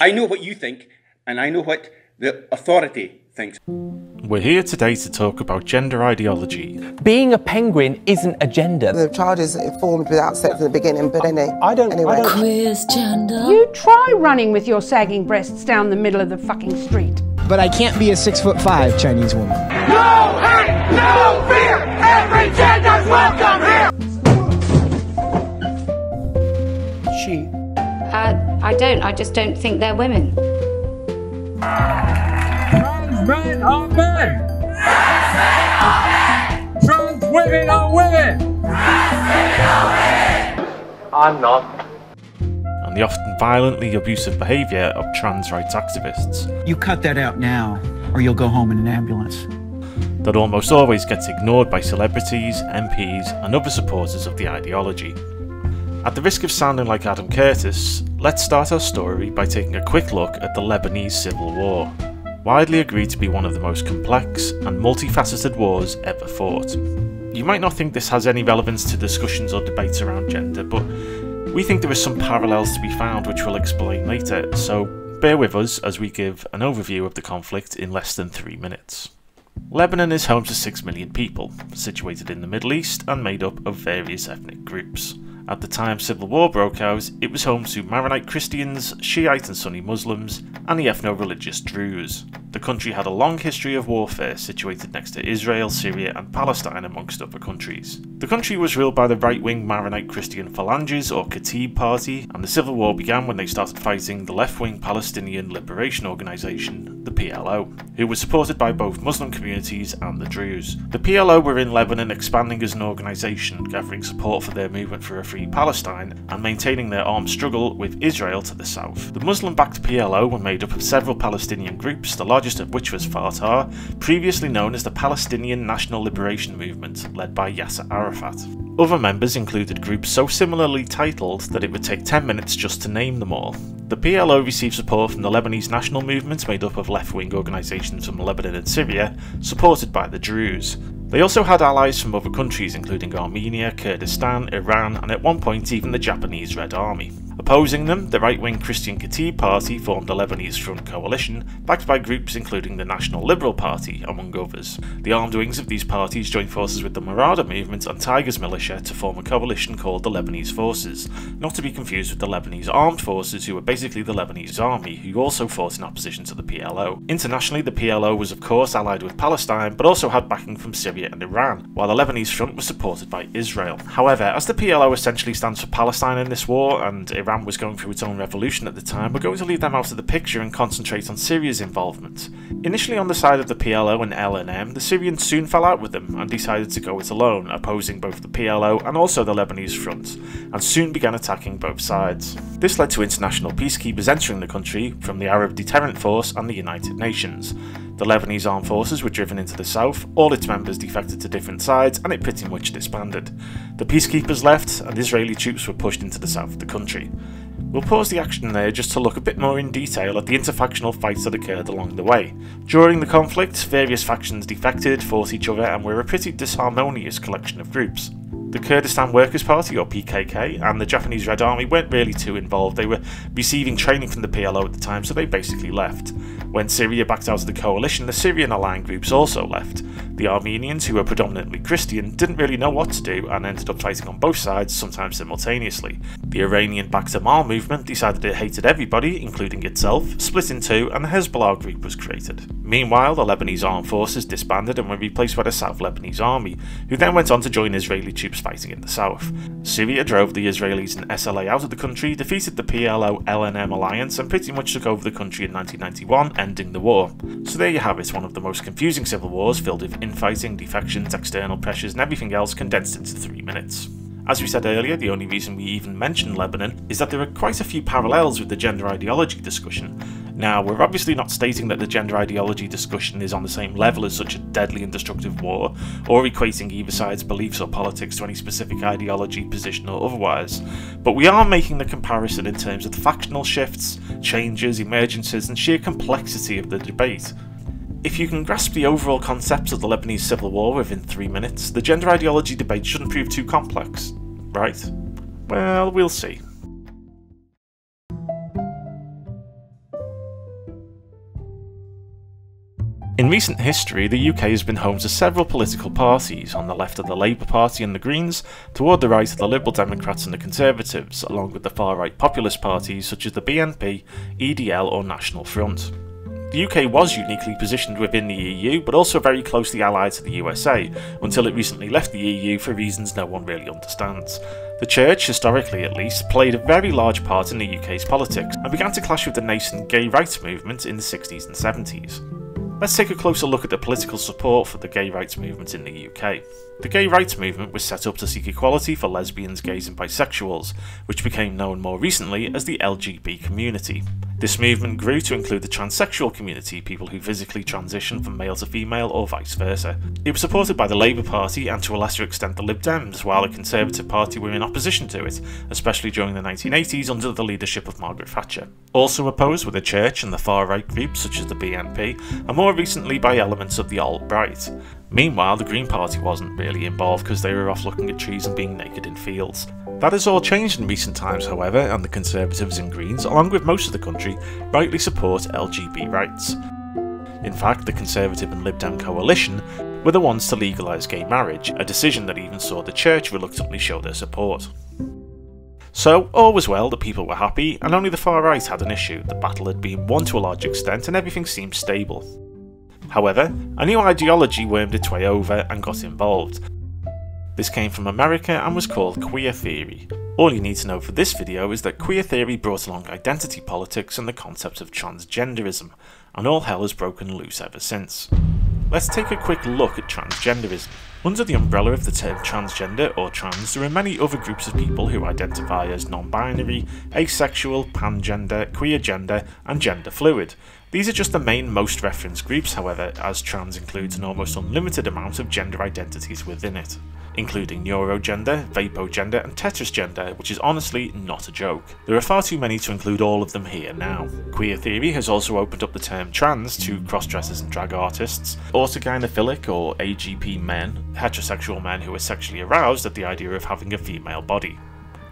I know what you think, and I know what the authority thinks. We're here today to talk about gender ideology. Being a penguin isn't a gender. The child is formed without sex in the beginning, but any, I don't. anyway. I don't. Quiz gender. You try running with your sagging breasts down the middle of the fucking street. But I can't be a six foot five Chinese woman. No hate, no fear. Every gender's welcome here. She. Uh, I don't. I just don't think they're women. Trans men are men. Trans women are women. I'm not. and the often violently abusive behaviour of trans rights activists You cut that out now, or you'll go home in an ambulance. that almost always gets ignored by celebrities, MPs, and other supporters of the ideology. At the risk of sounding like Adam Curtis, let's start our story by taking a quick look at the Lebanese Civil War, widely agreed to be one of the most complex and multifaceted wars ever fought. You might not think this has any relevance to discussions or debates around gender, but we think there are some parallels to be found which we'll explain later, so bear with us as we give an overview of the conflict in less than three minutes. Lebanon is home to 6 million people, situated in the Middle East and made up of various ethnic groups. At the time civil war broke out, it was home to Maronite Christians, Shiite and Sunni Muslims, and the ethno-religious Druze. The country had a long history of warfare situated next to Israel, Syria and Palestine amongst other countries. The country was ruled by the right-wing Maronite Christian Phalanges or Kataeb party, and the civil war began when they started fighting the left-wing Palestinian Liberation Organization, the PLO, who was supported by both Muslim communities and the Druze. The PLO were in Lebanon expanding as an organization, gathering support for their movement for a free Palestine and maintaining their armed struggle with Israel to the south. The Muslim-backed PLO were made up of several Palestinian groups, the largest of which was Fatah, previously known as the Palestinian National Liberation Movement, led by Yasser Arafat. Other members included groups so similarly titled that it would take 10 minutes just to name them all. The PLO received support from the Lebanese National Movement, made up of left wing organisations from Lebanon and Syria, supported by the Druze. They also had allies from other countries, including Armenia, Kurdistan, Iran, and at one point even the Japanese Red Army. Opposing them, the right wing Christian Kataeb Party formed a Lebanese Front coalition, backed by groups including the National Liberal Party, among others. The armed wings of these parties joined forces with the Marada movement and Tigers militia to form a coalition called the Lebanese Forces, not to be confused with the Lebanese Armed Forces, who were basically the Lebanese army, who also fought in opposition to the PLO. Internationally, the PLO was of course allied with Palestine, but also had backing from Syria and Iran, while the Lebanese front was supported by Israel. However, as the PLO essentially stands for Palestine in this war, and Iran was going through its own revolution at the time, we're going to leave them out of the picture and concentrate on Syria's involvement. Initially on the side of the PLO and LNM, the Syrians soon fell out with them and decided to go it alone, opposing both the PLO and also the Lebanese front, and soon began attacking both sides. This led to international peacekeepers entering the country from the Arab Deterrent Force and the United Nations. The Lebanese armed forces were driven into the south, all its members defected to different sides, and it pretty much disbanded. The peacekeepers left, and Israeli troops were pushed into the south of the country. We'll pause the action there just to look a bit more in detail at the interfactional fights that occurred along the way. During the conflict, various factions defected, fought each other, and were a pretty disharmonious collection of groups. The Kurdistan Workers' Party, or PKK, and the Japanese Red Army weren't really too involved. They were receiving training from the PLO at the time, so they basically left. When Syria backed out of the coalition, the Syrian aligned groups also left. The Armenians, who were predominantly Christian, didn't really know what to do and ended up fighting on both sides, sometimes simultaneously. The Iranian backed Amal movement decided it hated everybody, including itself, split in two, and the Hezbollah group was created. Meanwhile, the Lebanese armed forces disbanded and were replaced by the South Lebanese army, who then went on to join Israeli troops fighting in the south. Syria drove the Israelis and SLA out of the country, defeated the PLO LNM alliance, and pretty much took over the country in 1991, ending the war. So there you have it, one of the most confusing civil wars filled with infighting, defections, external pressures, and everything else condensed into three minutes. As we said earlier, the only reason we even mention Lebanon is that there are quite a few parallels with the gender ideology discussion. Now, we're obviously not stating that the gender ideology discussion is on the same level as such a deadly and destructive war, or equating either side's beliefs or politics to any specific ideology, position, or otherwise, but we are making the comparison in terms of the factional shifts, changes, emergences, and sheer complexity of the debate. If you can grasp the overall concepts of the Lebanese civil war within three minutes, the gender ideology debate shouldn't prove too complex, right? Well, we'll see. In recent history, the UK has been home to several political parties, on the left of the Labour Party and the Greens, toward the right of the Liberal Democrats and the Conservatives, along with the far right populist parties such as the BNP, EDL, or National Front. The UK was uniquely positioned within the EU, but also very closely allied to the USA, until it recently left the EU for reasons no one really understands. The Church, historically at least, played a very large part in the UK's politics, and began to clash with the nascent gay rights movement in the 60s and 70s. Let's take a closer look at the political support for the gay rights movement in the UK. The gay rights movement was set up to seek equality for lesbians, gays, and bisexuals, which became known more recently as the LGB community. This movement grew to include the transsexual community, people who physically transition from male to female or vice versa. It was supported by the Labour Party and to a lesser extent the Lib Dems, while the Conservative Party were in opposition to it, especially during the 1980s under the leadership of Margaret Thatcher. Also opposed were the Church and the far right groups such as the BNP, and more recently by elements of the alt-right. Meanwhile, the Green Party wasn't really involved because they were off looking at trees and being naked in fields. That has all changed in recent times, however, and the Conservatives and Greens, along with most of the country, rightly support LGBT rights. In fact, the Conservative and Lib Dem coalition were the ones to legalise gay marriage, a decision that even saw the Church reluctantly show their support. So, all was well, the people were happy, and only the far right had an issue. The battle had been won to a large extent, and everything seemed stable. However, a new ideology wormed its way over and got involved. This came from America and was called queer theory. All you need to know for this video is that queer theory brought along identity politics and the concept of transgenderism, and all hell has broken loose ever since. Let's take a quick look at transgenderism. Under the umbrella of the term transgender or trans, there are many other groups of people who identify as non-binary, asexual, pangender, queer gender, and gender fluid. These are just the main most referenced groups, however, as trans includes an almost unlimited amount of gender identities within it, including neurogender, vapogender, and tetrasgender, which is honestly not a joke. There are far too many to include all of them here now. Queer theory has also opened up the term trans to crossdressers and drag artists, autogynephilic or AGP men, heterosexual men who are sexually aroused at the idea of having a female body.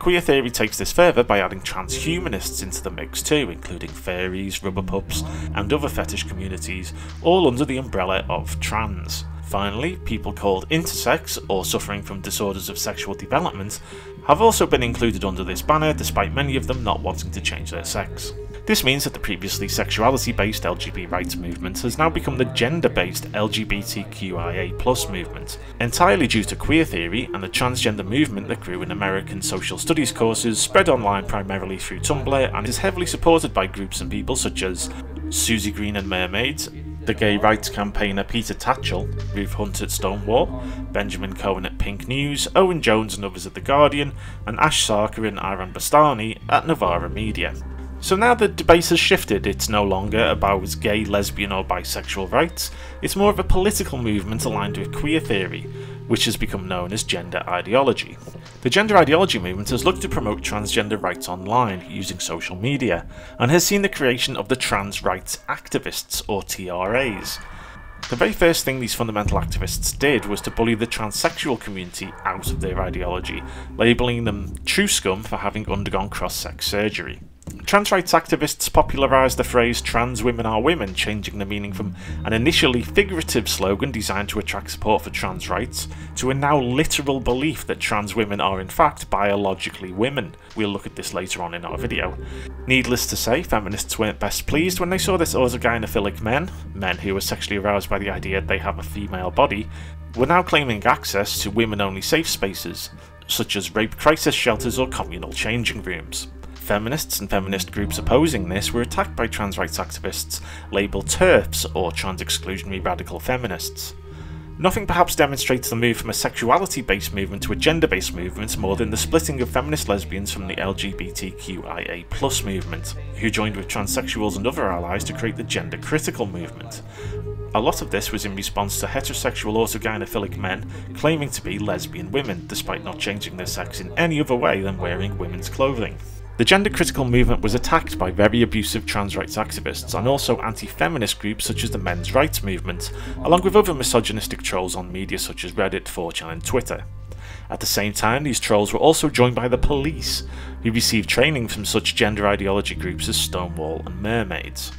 Queer theory takes this further by adding transhumanists into the mix too, including fairies, rubber pups, and other fetish communities, all under the umbrella of trans. Finally, people called intersex, or suffering from disorders of sexual development, have also been included under this banner despite many of them not wanting to change their sex. This means that the previously sexuality-based LGBT rights movement has now become the gender-based LGBTQIA movement, entirely due to queer theory and the transgender movement that grew in American social studies courses spread online primarily through Tumblr and is heavily supported by groups and people such as Susie Green and Mermaids, the gay rights campaigner Peter Tatchell, Ruth Hunt at Stonewall, Benjamin Cohen at Pink News, Owen Jones and others at The Guardian, and Ash Sarkar and Aaron Bastani at Novara Media. So now the debate has shifted, it's no longer about gay, lesbian or bisexual rights, it's more of a political movement aligned with queer theory, which has become known as gender ideology. The gender ideology movement has looked to promote transgender rights online using social media, and has seen the creation of the trans rights activists, or TRAs. The very first thing these fundamental activists did was to bully the transsexual community out of their ideology, labelling them truscum for having undergone cross-sex surgery. Trans rights activists popularised the phrase trans women are women, changing the meaning from an initially figurative slogan designed to attract support for trans rights to a now literal belief that trans women are in fact biologically women. We'll look at this later on in our video. Needless to say, feminists weren't best pleased when they saw this autogynephilic men, men who were sexually aroused by the idea they have a female body, were now claiming access to women-only safe spaces, such as rape crisis shelters or communal changing rooms. Feminists and feminist groups opposing this were attacked by trans rights activists labelled TERFs or trans exclusionary radical feminists. Nothing perhaps demonstrates the move from a sexuality based movement to a gender based movement more than the splitting of feminist lesbians from the LGBTQIA movement, who joined with transsexuals and other allies to create the gender critical movement. A lot of this was in response to heterosexual autogynephilic men claiming to be lesbian women, despite not changing their sex in any other way than wearing women's clothing. The gender critical movement was attacked by very abusive trans rights activists and also anti feminist groups such as the men's rights movement, along with other misogynistic trolls on media such as Reddit, 4chan, and Twitter. At the same time, these trolls were also joined by the police, who received training from such gender ideology groups as Stonewall and Mermaids.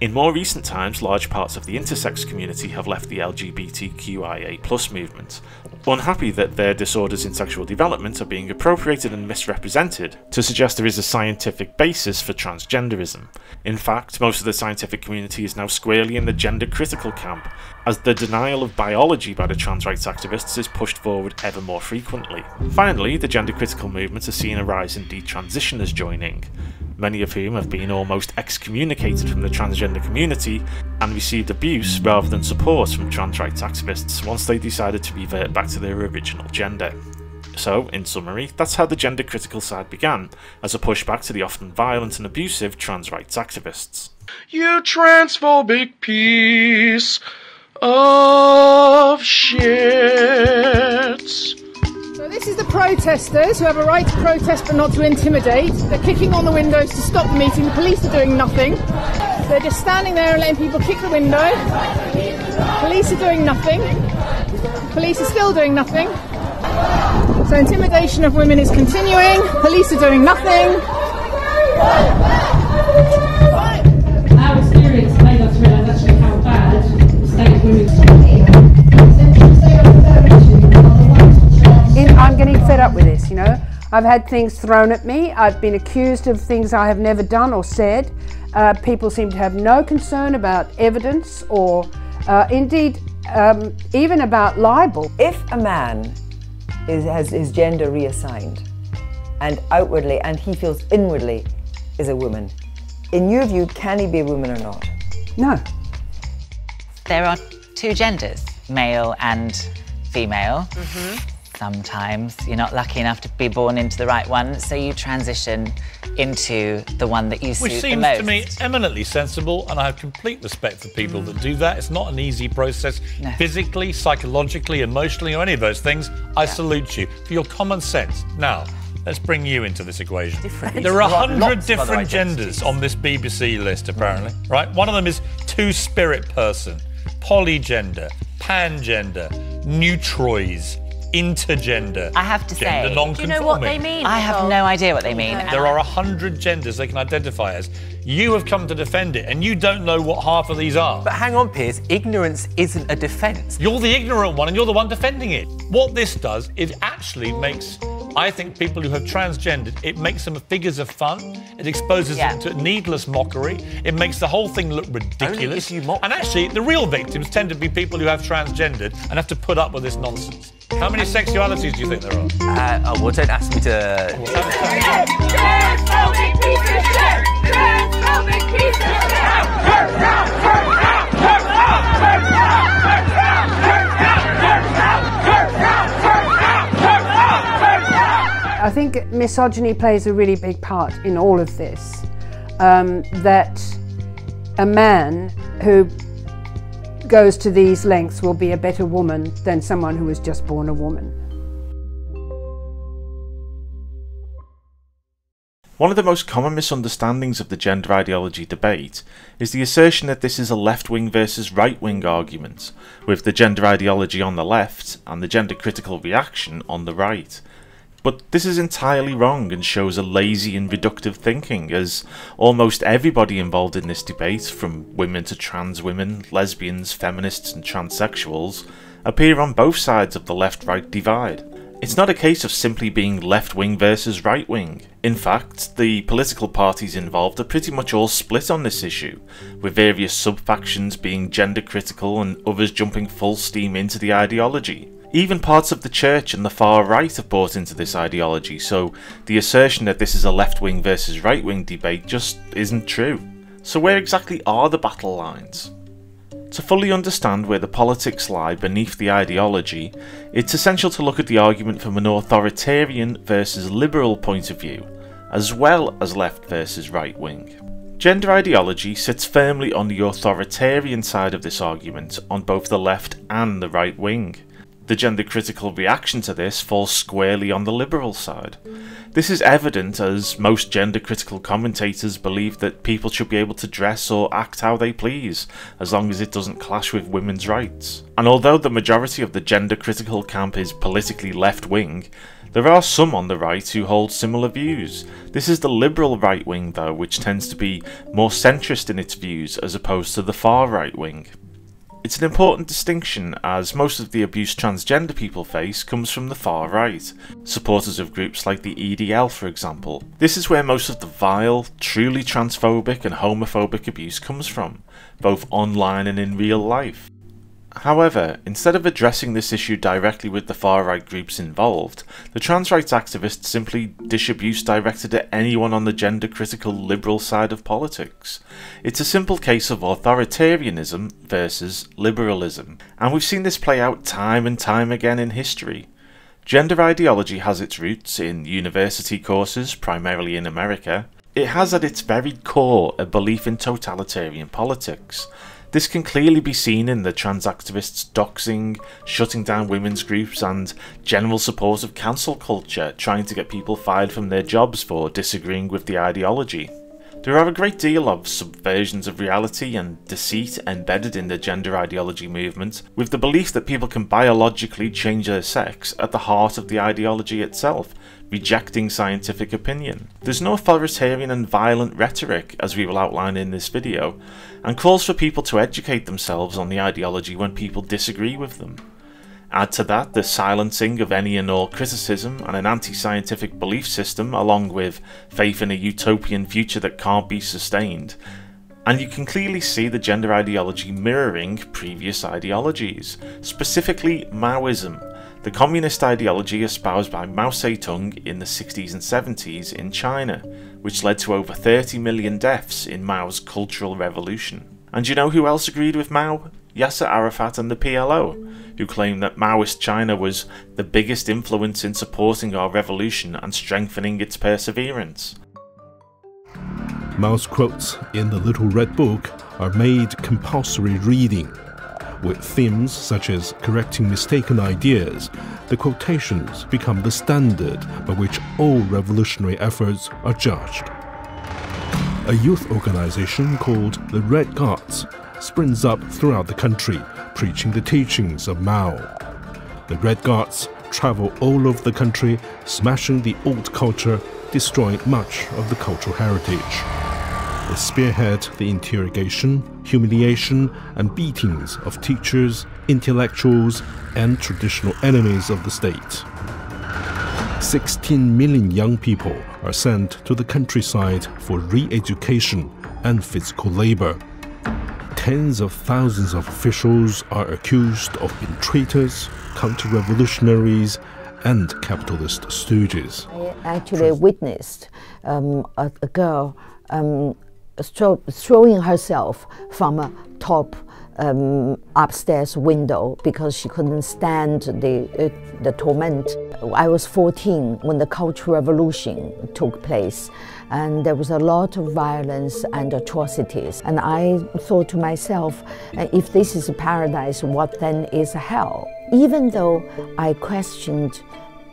In more recent times, large parts of the intersex community have left the LGBTQIA movement, unhappy that their disorders in sexual development are being appropriated and misrepresented to suggest there is a scientific basis for transgenderism. In fact, most of the scientific community is now squarely in the gender critical camp, as the denial of biology by the trans rights activists is pushed forward ever more frequently. Finally, the gender critical movement has seen a rise in detransitioners joining, many of whom have been almost excommunicated from the transgender community and received abuse rather than support from trans rights activists once they decided to revert back to their original gender. So, in summary, that's how the gender critical side began, as a pushback to the often violent and abusive trans rights activists. You transphobic piece of shit. This is the protesters who have a right to protest but not to intimidate. They're kicking on the windows to stop the meeting. The police are doing nothing. They're just standing there and letting people kick the window. Police are doing nothing. Police are still doing nothing. So intimidation of women is continuing. Police are doing nothing. Our experience made us realise actually how bad the state of women's In, I'm getting fed up with this, you know. I've had things thrown at me. I've been accused of things I have never done or said. Uh, people seem to have no concern about evidence or, uh, indeed, um, even about libel. If a man is, has his gender reassigned and outwardly and he feels inwardly is a woman, in your view, can he be a woman or not? No. There are two genders, male and female. Sometimes you're not lucky enough to be born into the right one, so you transition into the one that you suit the most. Which seems to me eminently sensible, and I have complete respect for people that do that. It's not an easy process, physically, psychologically, emotionally, or any of those things. I salute you for your common sense. Now, let's bring you into this equation. Different. There are a hundred different genders on this BBC list, mm. apparently. Right? One of them is two-spirit person, polygender, pangender, neutroids, intergender. I have to gender say, they mean? I have no idea what they mean. There are a hundred genders they can identify as. You have come to defend it, and you don't know what half of these are. But hang on, Piers, ignorance isn't a defence. You're the ignorant one, and you're the one defending it. What this does, it actually makes, I think, people who have transgendered, it makes them figures of fun. It exposes Yeah. them to needless mockery. It makes the whole thing look ridiculous. and actually, the real victims tend to be people who have transgendered and have to put up with this nonsense. How many sexualities do you think there are? Uh, oh, well, don't ask me to. I think misogyny plays a really big part in all of this. Um, that a man who goes to these lengths will be a better woman than someone who was just born a woman. One of the most common misunderstandings of the gender ideology debate is the assertion that this is a left wing versus right wing argument, with the gender ideology on the left and the gender critical reaction on the right. But this is entirely wrong and shows a lazy and reductive thinking, as almost everybody involved in this debate, from women to trans women, lesbians, feminists, and transsexuals, appear on both sides of the left right divide. It's not a case of simply being left wing versus right wing. In fact, the political parties involved are pretty much all split on this issue, with various sub factions being gender critical and others jumping full steam into the ideology. Even parts of the church and the far right have bought into this ideology, so the assertion that this is a left wing versus right wing debate just isn't true. So, where exactly are the battle lines? To fully understand where the politics lie beneath the ideology, it's essential to look at the argument from an authoritarian versus liberal point of view, as well as left versus right wing. Gender ideology sits firmly on the authoritarian side of this argument on both the left and the right wing. The gender critical reaction to this falls squarely on the liberal side. This is evident as most gender critical commentators believe that people should be able to dress or act how they please, as long as it doesn't clash with women's rights. And although the majority of the gender critical camp is politically left wing, There are some on the right who hold similar views. This is the liberal right wing, though, which tends to be more centrist in its views as opposed to the far right wing. It's an important distinction as most of the abuse transgender people face comes from the far right, supporters of groups like the EDL for example. This is where most of the vile, truly transphobic and homophobic abuse comes from, both online and in real life. However, instead of addressing this issue directly with the far right groups involved, the trans rights activists simply dish abuse directed at anyone on the gender critical liberal side of politics. It's a simple case of authoritarianism versus liberalism, and we've seen this play out time and time again in history. Gender ideology has its roots in university courses, primarily in America. It has at its very core a belief in totalitarian politics, this can clearly be seen in the trans activists doxing, shutting down women's groups, and general support of cancel culture, trying to get people fired from their jobs for disagreeing with the ideology. There are a great deal of subversions of reality and deceit embedded in the gender ideology movement, with the belief that people can biologically change their sex at the heart of the ideology itself, rejecting scientific opinion. There's no authoritarian and violent rhetoric, as we will outline in this video, and calls for people to educate themselves on the ideology when people disagree with them. Add to that the silencing of any and all criticism and an anti scientific belief system, along with faith in a utopian future that can't be sustained, and you can clearly see the gender ideology mirroring previous ideologies, specifically Maoism, the communist ideology espoused by Mao Zedong in the 60s and 70s in China, which led to over 30 million deaths in Mao's Cultural Revolution. And you know who else agreed with Mao? Yasser Arafat and the PLO, who claimed that Maoist China was the biggest influence in supporting our revolution and strengthening its perseverance. Mao's quotes in the Little Red Book are made compulsory reading. With themes such as correcting mistaken ideas, the quotations become the standard by which all revolutionary efforts are judged. A youth organization called the Red Guards springs up throughout the country, preaching the teachings of Mao. The Red Guards travel all over the country, smashing the old culture, destroying much of the cultural heritage. They spearhead the interrogation, humiliation, and beatings of teachers, intellectuals, and traditional enemies of the state. 16 million young people are sent to the countryside for re education and physical labor. Tens of thousands of officials are accused of being traitors, counter revolutionaries, and capitalist stooges. I actually witnessed um, a, girl um, throwing herself from a top um, upstairs window because she couldn't stand the, uh, the torment. I was 14 when the Cultural Revolution took place, and there was a lot of violence and atrocities. And I thought to myself, uh, if this is a paradise, what then is hell? Even though I questioned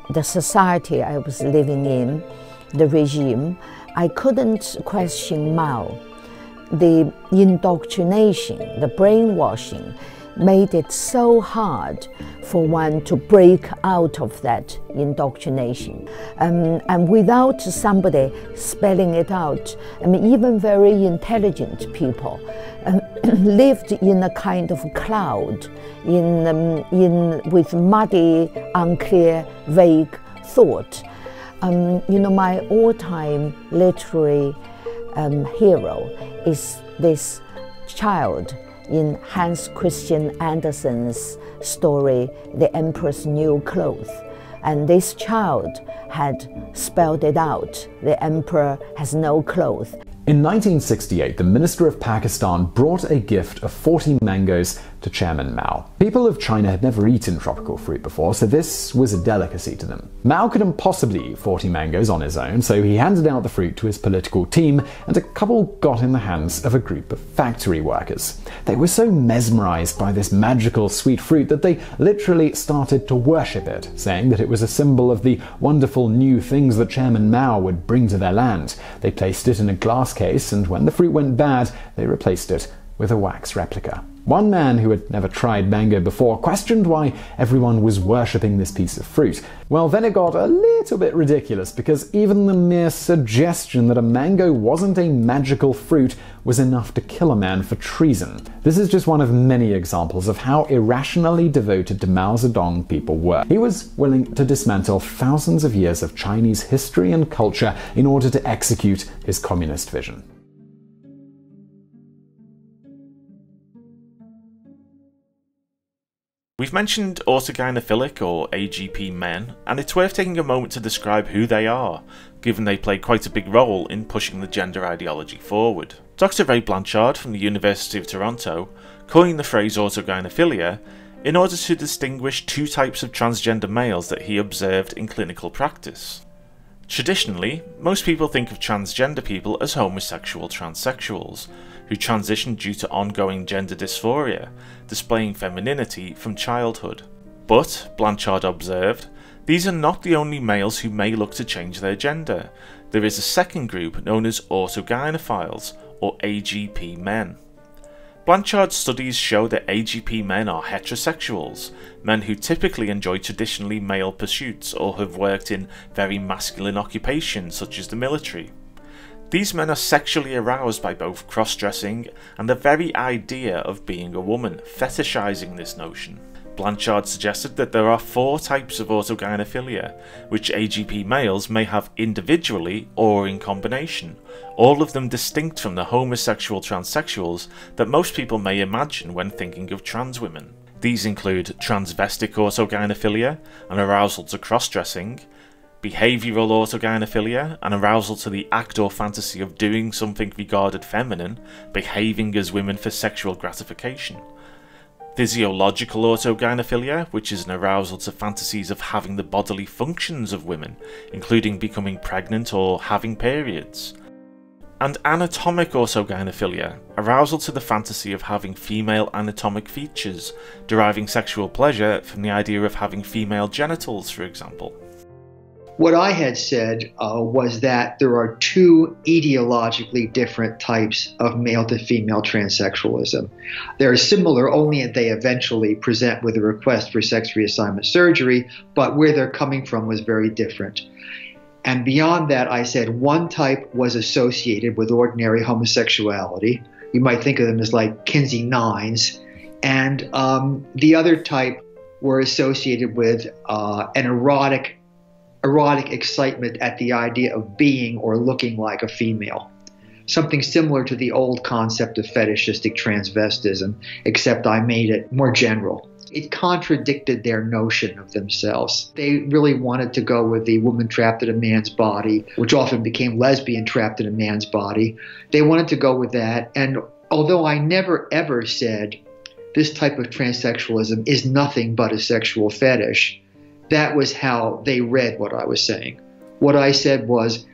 the society I was living in, the regime, I couldn't question Mao the indoctrination, the brainwashing, made it so hard for one to break out of that indoctrination. Um, and without somebody spelling it out, I mean, even very intelligent people um, lived in a kind of cloud, in, um, in, with muddy, unclear, vague thought. Um, you know, my all time literary um, hero is this child in Hans Christian Andersen's story, The Emperor's New Clothes. And this child had spelled it out the emperor has no clothes. In 1968, the Minister of Pakistan brought a gift of 40 mangoes to Chairman Mao. People of China had never eaten tropical fruit before, so this was a delicacy to them. Mao couldn't possibly eat 40 mangoes on his own, so he handed out the fruit to his political team, and a couple got in the hands of a group of factory workers. They were so mesmerized by this magical sweet fruit that they literally started to worship it, saying that it was a symbol of the wonderful new things that Chairman Mao would bring to their land. They placed it in a glass case, and when the fruit went bad, they replaced it with a wax replica. One man who had never tried mango before questioned why everyone was worshipping this piece of fruit. Well, then it got a little bit ridiculous because even the mere suggestion that a mango wasn't a magical fruit was enough to kill a man for treason. This is just one of many examples of how irrationally devoted to Mao Zedong people were. He was willing to dismantle thousands of years of Chinese history and culture in order to execute his communist vision. We've mentioned autogynephilic or AGP men, and it's worth taking a moment to describe who they are, given they play quite a big role in pushing the gender ideology forward. Dr. Ray Blanchard from the University of Toronto coined the phrase autogynephilia in order to distinguish two types of transgender males that he observed in clinical practice. Traditionally, most people think of transgender people as homosexual transsexuals, who transitioned due to ongoing gender dysphoria, displaying femininity from childhood. But, Blanchard observed, these are not the only males who may look to change their gender. There is a second group known as autogynephiles, or AGP men. Blanchard's studies show that AGP men are heterosexuals, men who typically enjoy traditionally male pursuits or have worked in very masculine occupations such as the military. These men are sexually aroused by both cross dressing and the very idea of being a woman, fetishizing this notion. Blanchard suggested that there are four types of autogynephilia, which AGP males may have individually or in combination, all of them distinct from the homosexual transsexuals that most people may imagine when thinking of trans women. These include transvestic autogynephilia, an arousal to cross dressing, behavioural autogynephilia, an arousal to the act or fantasy of doing something regarded feminine, behaving as women for sexual gratification. Physiological autogynephilia, which is an arousal to fantasies of having the bodily functions of women, including becoming pregnant or having periods. And anatomic autogynephilia, arousal to the fantasy of having female anatomic features, deriving sexual pleasure from the idea of having female genitals, for example. What I had said uh, was that there are two ideologically different types of male to female transsexualism. They're similar, only that they eventually present with a request for sex reassignment surgery, but where they're coming from was very different. And beyond that, I said one type was associated with ordinary homosexuality. You might think of them as like Kinsey Nines. And um, the other type were associated with uh, an erotic erotic excitement at the idea of being or looking like a female. Something similar to the old concept of fetishistic transvestism, except I made it more general. It contradicted their notion of themselves. They really wanted to go with the woman trapped in a man's body, which often became lesbian trapped in a man's body. They wanted to go with that. And although I never ever said this type of transsexualism is nothing but a sexual fetish, that was how they read what I was saying. What I said was,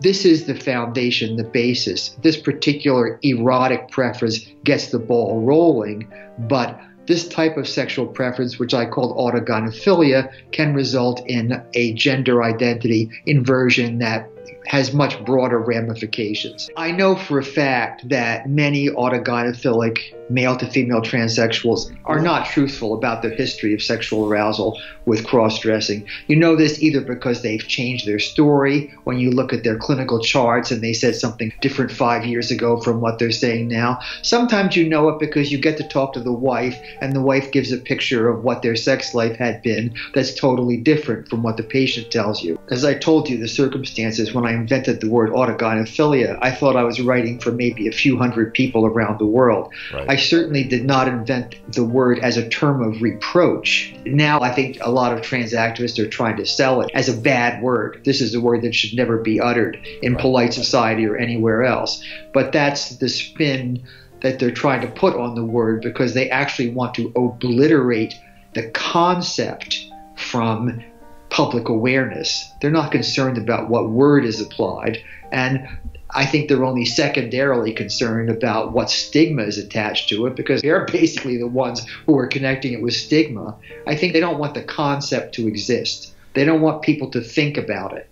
this is the foundation, the basis. This particular erotic preference gets the ball rolling, but this type of sexual preference, which I called autogynephilia, can result in a gender identity inversion that has much broader ramifications. I know for a fact that many autogynephilic male to female transsexuals are not truthful about their history of sexual arousal with cross dressing. You know this either because they've changed their story when you look at their clinical charts and they said something different five years ago from what they're saying now. Sometimes you know it because you get to talk to the wife and the wife gives a picture of what their sex life had been that's totally different from what the patient tells you. As I told you, the circumstances when I invented the word autogynephilia, I thought I was writing for maybe a few hundred people around the world. Right. I certainly did not invent the word as a term of reproach. Now I think a lot of trans activists are trying to sell it as a bad word. This is a word that should never be uttered in polite society or anywhere else. But that's the spin that they're trying to put on the word because they actually want to obliterate the concept from public awareness. They're not concerned about what word is applied. And I think they're only secondarily concerned about what stigma is attached to it because they're basically the ones who are connecting it with stigma. I think they don't want the concept to exist. They don't want people to think about it.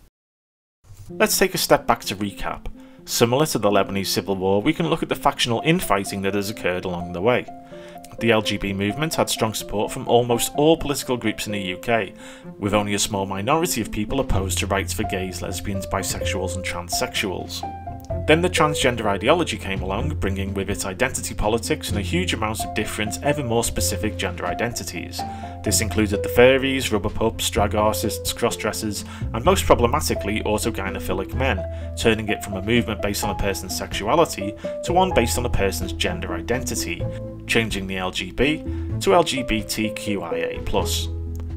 Let's take a step back to recap. Similar to the Lebanese civil war, we can look at the factional infighting that has occurred along the way. The LGB movement had strong support from almost all political groups in the UK, with only a small minority of people opposed to rights for gays, lesbians, bisexuals, and transsexuals. Then the transgender ideology came along, bringing with it identity politics and a huge amount of different, ever more specific gender identities. This included the furries, rubber pups, drag artists, crossdressers, and most problematically, autogynephilic men, turning it from a movement based on a person's sexuality to one based on a person's gender identity, changing the LGB to LGBTQIA.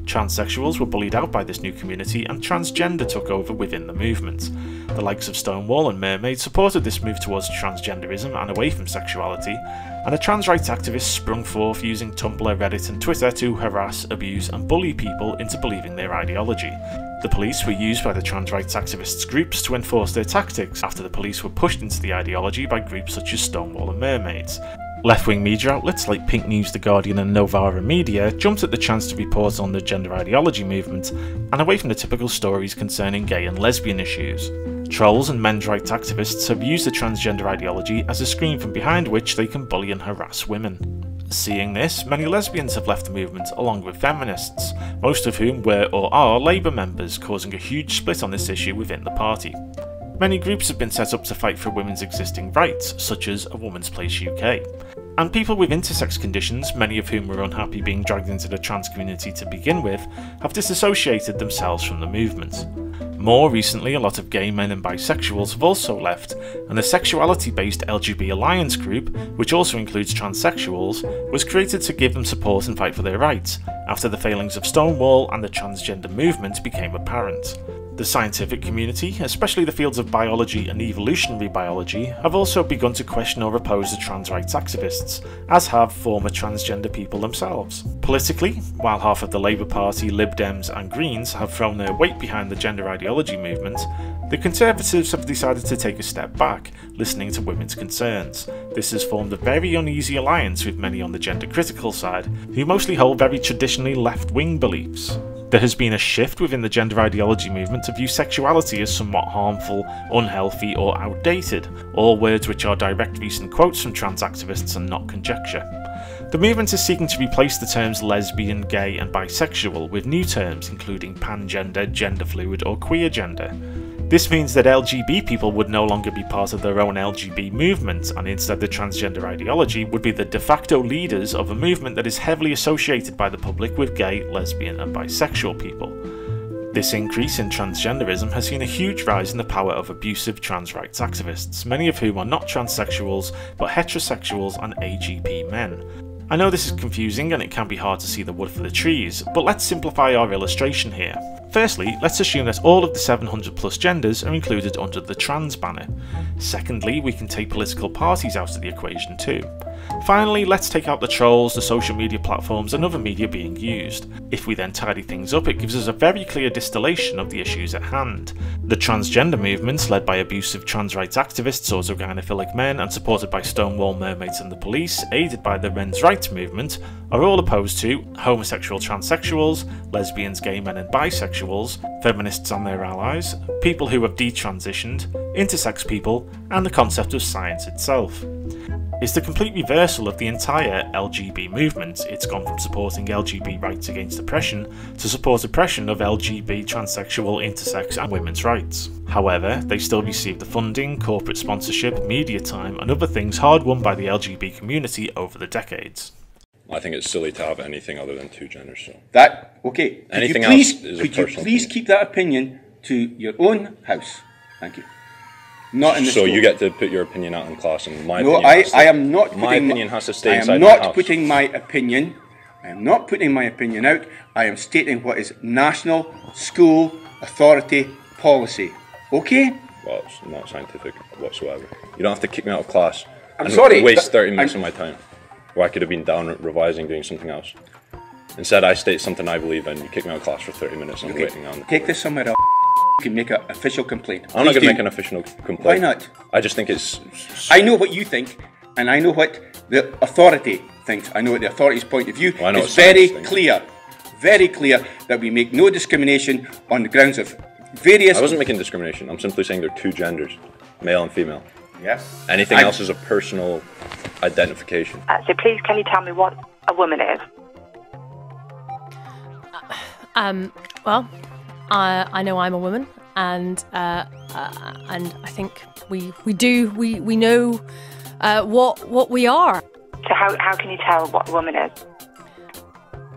Transsexuals were bullied out by this new community and transgender took over within the movement. The likes of Stonewall and Mermaid supported this move towards transgenderism and away from sexuality, and a trans rights activist sprung forth using Tumblr, Reddit, and Twitter to harass, abuse, and bully people into believing their ideology. The police were used by the trans rights activists' groups to enforce their tactics after the police were pushed into the ideology by groups such as Stonewall and Mermaids. Left wing media outlets like Pink News, The Guardian, and Novara Media jumped at the chance to report on the gender ideology movement and away from the typical stories concerning gay and lesbian issues. Trolls and men's rights activists have used the transgender ideology as a screen from behind which they can bully and harass women. Seeing this, many lesbians have left the movement along with feminists, most of whom were or are Labour members, causing a huge split on this issue within the party. Many groups have been set up to fight for women's existing rights, such as A Woman's Place UK. And people with intersex conditions, many of whom were unhappy being dragged into the trans community to begin with, have disassociated themselves from the movement. More recently, a lot of gay men and bisexuals have also left, and the sexuality based LGB Alliance group, which also includes transsexuals, was created to give them support and fight for their rights, after the failings of Stonewall and the transgender movement became apparent. The scientific community, especially the fields of biology and evolutionary biology, have also begun to question or oppose the trans rights activists, as have former transgender people themselves. Politically, while half of the Labour Party, Lib Dems, and Greens have thrown their weight behind the gender ideology movement, the Conservatives have decided to take a step back, listening to women's concerns. This has formed a very uneasy alliance with many on the gender critical side, who mostly hold very traditionally left wing beliefs. There has been a shift within the gender ideology movement to view sexuality as somewhat harmful, unhealthy, or outdated, all words which are direct recent quotes from trans activists and not conjecture. The movement is seeking to replace the terms lesbian, gay, and bisexual with new terms including pangender, gender fluid, or queer gender. This means that LGB people would no longer be part of their own LGB movement, and instead the transgender ideology would be the de facto leaders of a movement that is heavily associated by the public with gay, lesbian, and bisexual people. This increase in transgenderism has seen a huge rise in the power of abusive trans rights activists, many of whom are not transsexuals but heterosexuals and AGP men. I know this is confusing and it can be hard to see the wood for the trees, but let's simplify our illustration here. Firstly, let's assume that all of the 700 plus genders are included under the trans banner. Secondly, we can take political parties out of the equation too. Finally, let's take out the trolls, the social media platforms, and other media being used. If we then tidy things up, it gives us a very clear distillation of the issues at hand. The transgender movements, led by abusive trans rights activists, autogynephilic men, and supported by Stonewall Mermaids and the police, aided by the men's rights movement, are all opposed to homosexual transsexuals, lesbians, gay men, and bisexuals, feminists and their allies, people who have detransitioned, intersex people, and the concept of science itself. It's the complete reversal of the entire LGB movement. It's gone from supporting LGB rights against oppression to support oppression of LGB, transsexual, intersex, and women's rights. However, they still receive the funding, corporate sponsorship, media time, and other things hard won by the LGB community over the decades. I think it's silly to have anything other than two genders. So That okay? Could Anything you please, else is a could you personal please keep that opinion to your own house? Thank you. Not in the so school. you get to put your opinion out in class, and my no, opinion. I, has to- I am not. My opinion has to stay I am not putting my opinion. I am not putting my opinion out. I am stating what is national school authority policy. Okay. Well, it's not scientific whatsoever. You don't have to kick me out of class. I'm and sorry, Waste 30 minutes I'm- of my time, where I could have been down revising, doing something else. Instead, I state something I believe in. You kick me out of class for 30 minutes. and I'm waiting on. Take this somewhere else. You can make an official complaint. I'm not going to make an official complaint. Why not? I just think it's. I know what you think, and I know what the authority thinks. I know what the authority's point of view. Well, I know it's very thinks. clear, very clear that we make no discrimination on the grounds of various. I wasn't making discrimination. I'm simply saying there are two genders, male and female. Yeah. Anything I- else is a personal identification. Uh, so please, can you tell me what a woman is? Um, well, I, I know I'm a woman, and uh, uh, and I think we we do we we know uh, what what we are. So how, how can you tell what a woman is?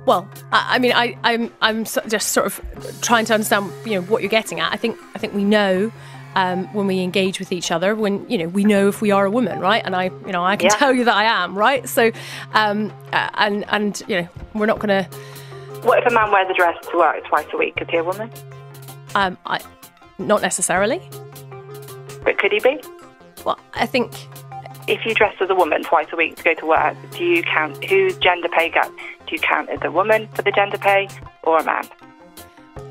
Well, I, I mean, I, I'm I'm just sort of trying to understand, you know, what you're getting at. I think I think we know um, when we engage with each other, when you know, we know if we are a woman, right? And I, you know, I can Yeah. tell you that I am, right? So, um, uh, and and you know, we're not going to. What if a man wears a dress to work twice a week? Is he a woman? Um, I, not necessarily. But could he be? Well, I think if you dress as a woman twice a week to go to work, do you count whose gender pay gap? Do you count as a woman for the gender pay or a man?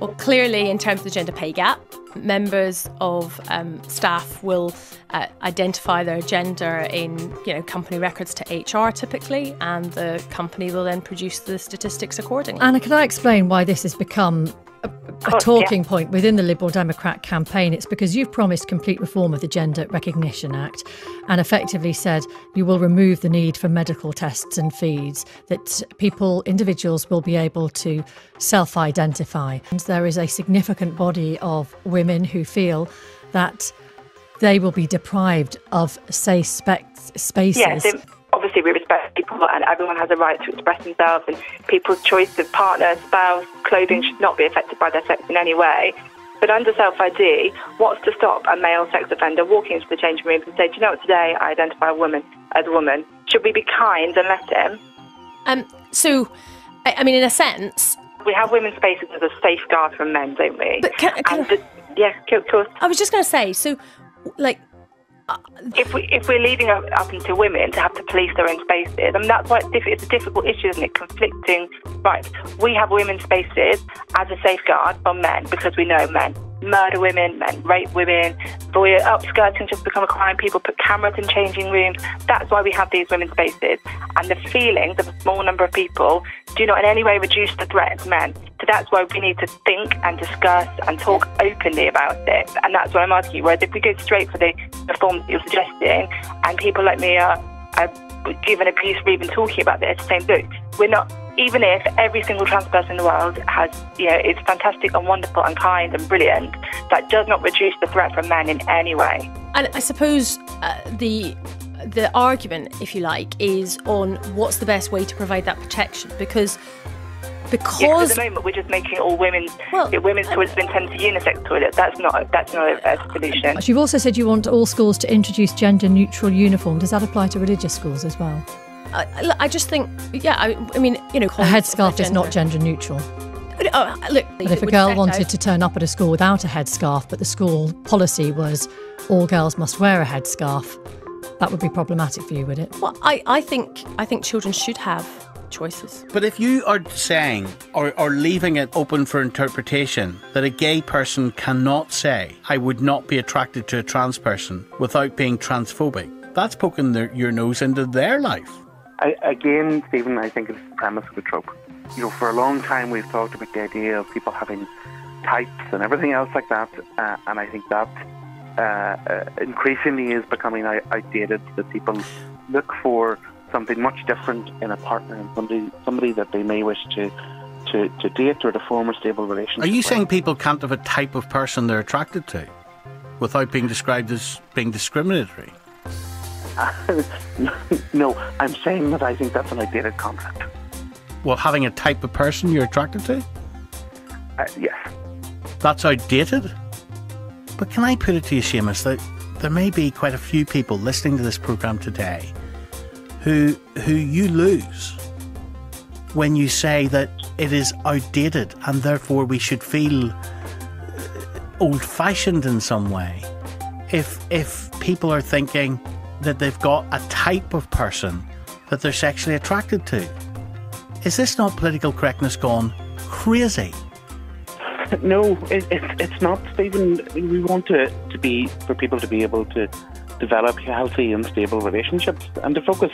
Well, clearly, in terms of the gender pay gap, members of um, staff will uh, identify their gender in, you know, company records to HR typically, and the company will then produce the statistics accordingly. Anna, can I explain why this has become a, a oh, course, talking point within the Liberal Democrat campaign? It's because you've promised complete reform of the Gender Recognition Act and effectively said you will remove the need for medical tests and feeds, that people, individuals, will be able to self identify. And there is a significant body of women who feel that they will be deprived of safe spec- spaces. It- obviously we respect people and everyone has a right to express themselves and people's choice of partner, spouse, clothing should not be affected by their sex in any way. But under self-ID, what's to stop a male sex offender walking into the changing room and say, do you know what, today I identify a woman as a woman? Should we be kind and let him? Um, so, I, I mean, in a sense, We have women's spaces as a safeguard from men, don't we? But can, can the, yeah, of course. I was just going to say, so, like, if we if we're leaving it up into women to have to police their own spaces, I mean that's why it's, diff- it's a difficult issue, isn't it? Conflicting rights. We have women's spaces as a safeguard from men because we know men murder women, men rape women, boy upskirting just become a crime. People put cameras in changing rooms. That's why we have these women's spaces. And the feelings of a small number of people do not in any way reduce the threat of men. So that's why we need to think and discuss and talk openly about it. And that's what I'm asking you. Whereas if we go straight for the reforms that you're suggesting, and people like me are, are given a abuse for even talking about this, saying, look, we're not, even if every single trans person in the world has, you know, is fantastic and wonderful and kind and brilliant, that does not reduce the threat from men in any way. And I suppose uh, the the argument, if you like, is on what's the best way to provide that protection because Yeah, 'cause because at the moment we're just making all women, yeah, women's toilets have been to unisex toilets. That's not, that's not a, a solution. You've also said you want all schools to introduce gender neutral uniform. Does that apply to religious schools as well? I, I just think, yeah, I, I mean, you know, A headscarf is not gender neutral. Oh, look, But if a girl wanted to turn up at a school without a headscarf, but the school policy was all girls must wear a headscarf, that would be problematic for you, would it? Well, I, I think I think children should have choices. But if you are saying or, or leaving it open for interpretation that a gay person cannot say, I would not be attracted to a trans person without being transphobic, that's poking their, your nose into their life. I, again, Stephen, I think it's the premise of a trope. You know, for a long time we've talked about the idea of people having types and everything else like that, uh, and I think that uh, uh, increasingly is becoming outdated. That people look for something much different in a partner and somebody somebody that they may wish to to, to date or to form a stable relationship. Are you with. saying people can't have a type of person they're attracted to without being described as being discriminatory? no, I'm saying that I think that's an outdated concept. Well, having a type of person you're attracted to? Uh, yes. That's outdated? But can I put it to you, Seamus, that there may be quite a few people listening to this programme today who who you lose when you say that it is outdated and therefore we should feel old fashioned in some way. If if people are thinking that they've got a type of person that they're sexually attracted to. Is this not political correctness gone crazy? No, it, it, it's not, Stephen. We want to, to be for people to be able to develop healthy and stable relationships and to focus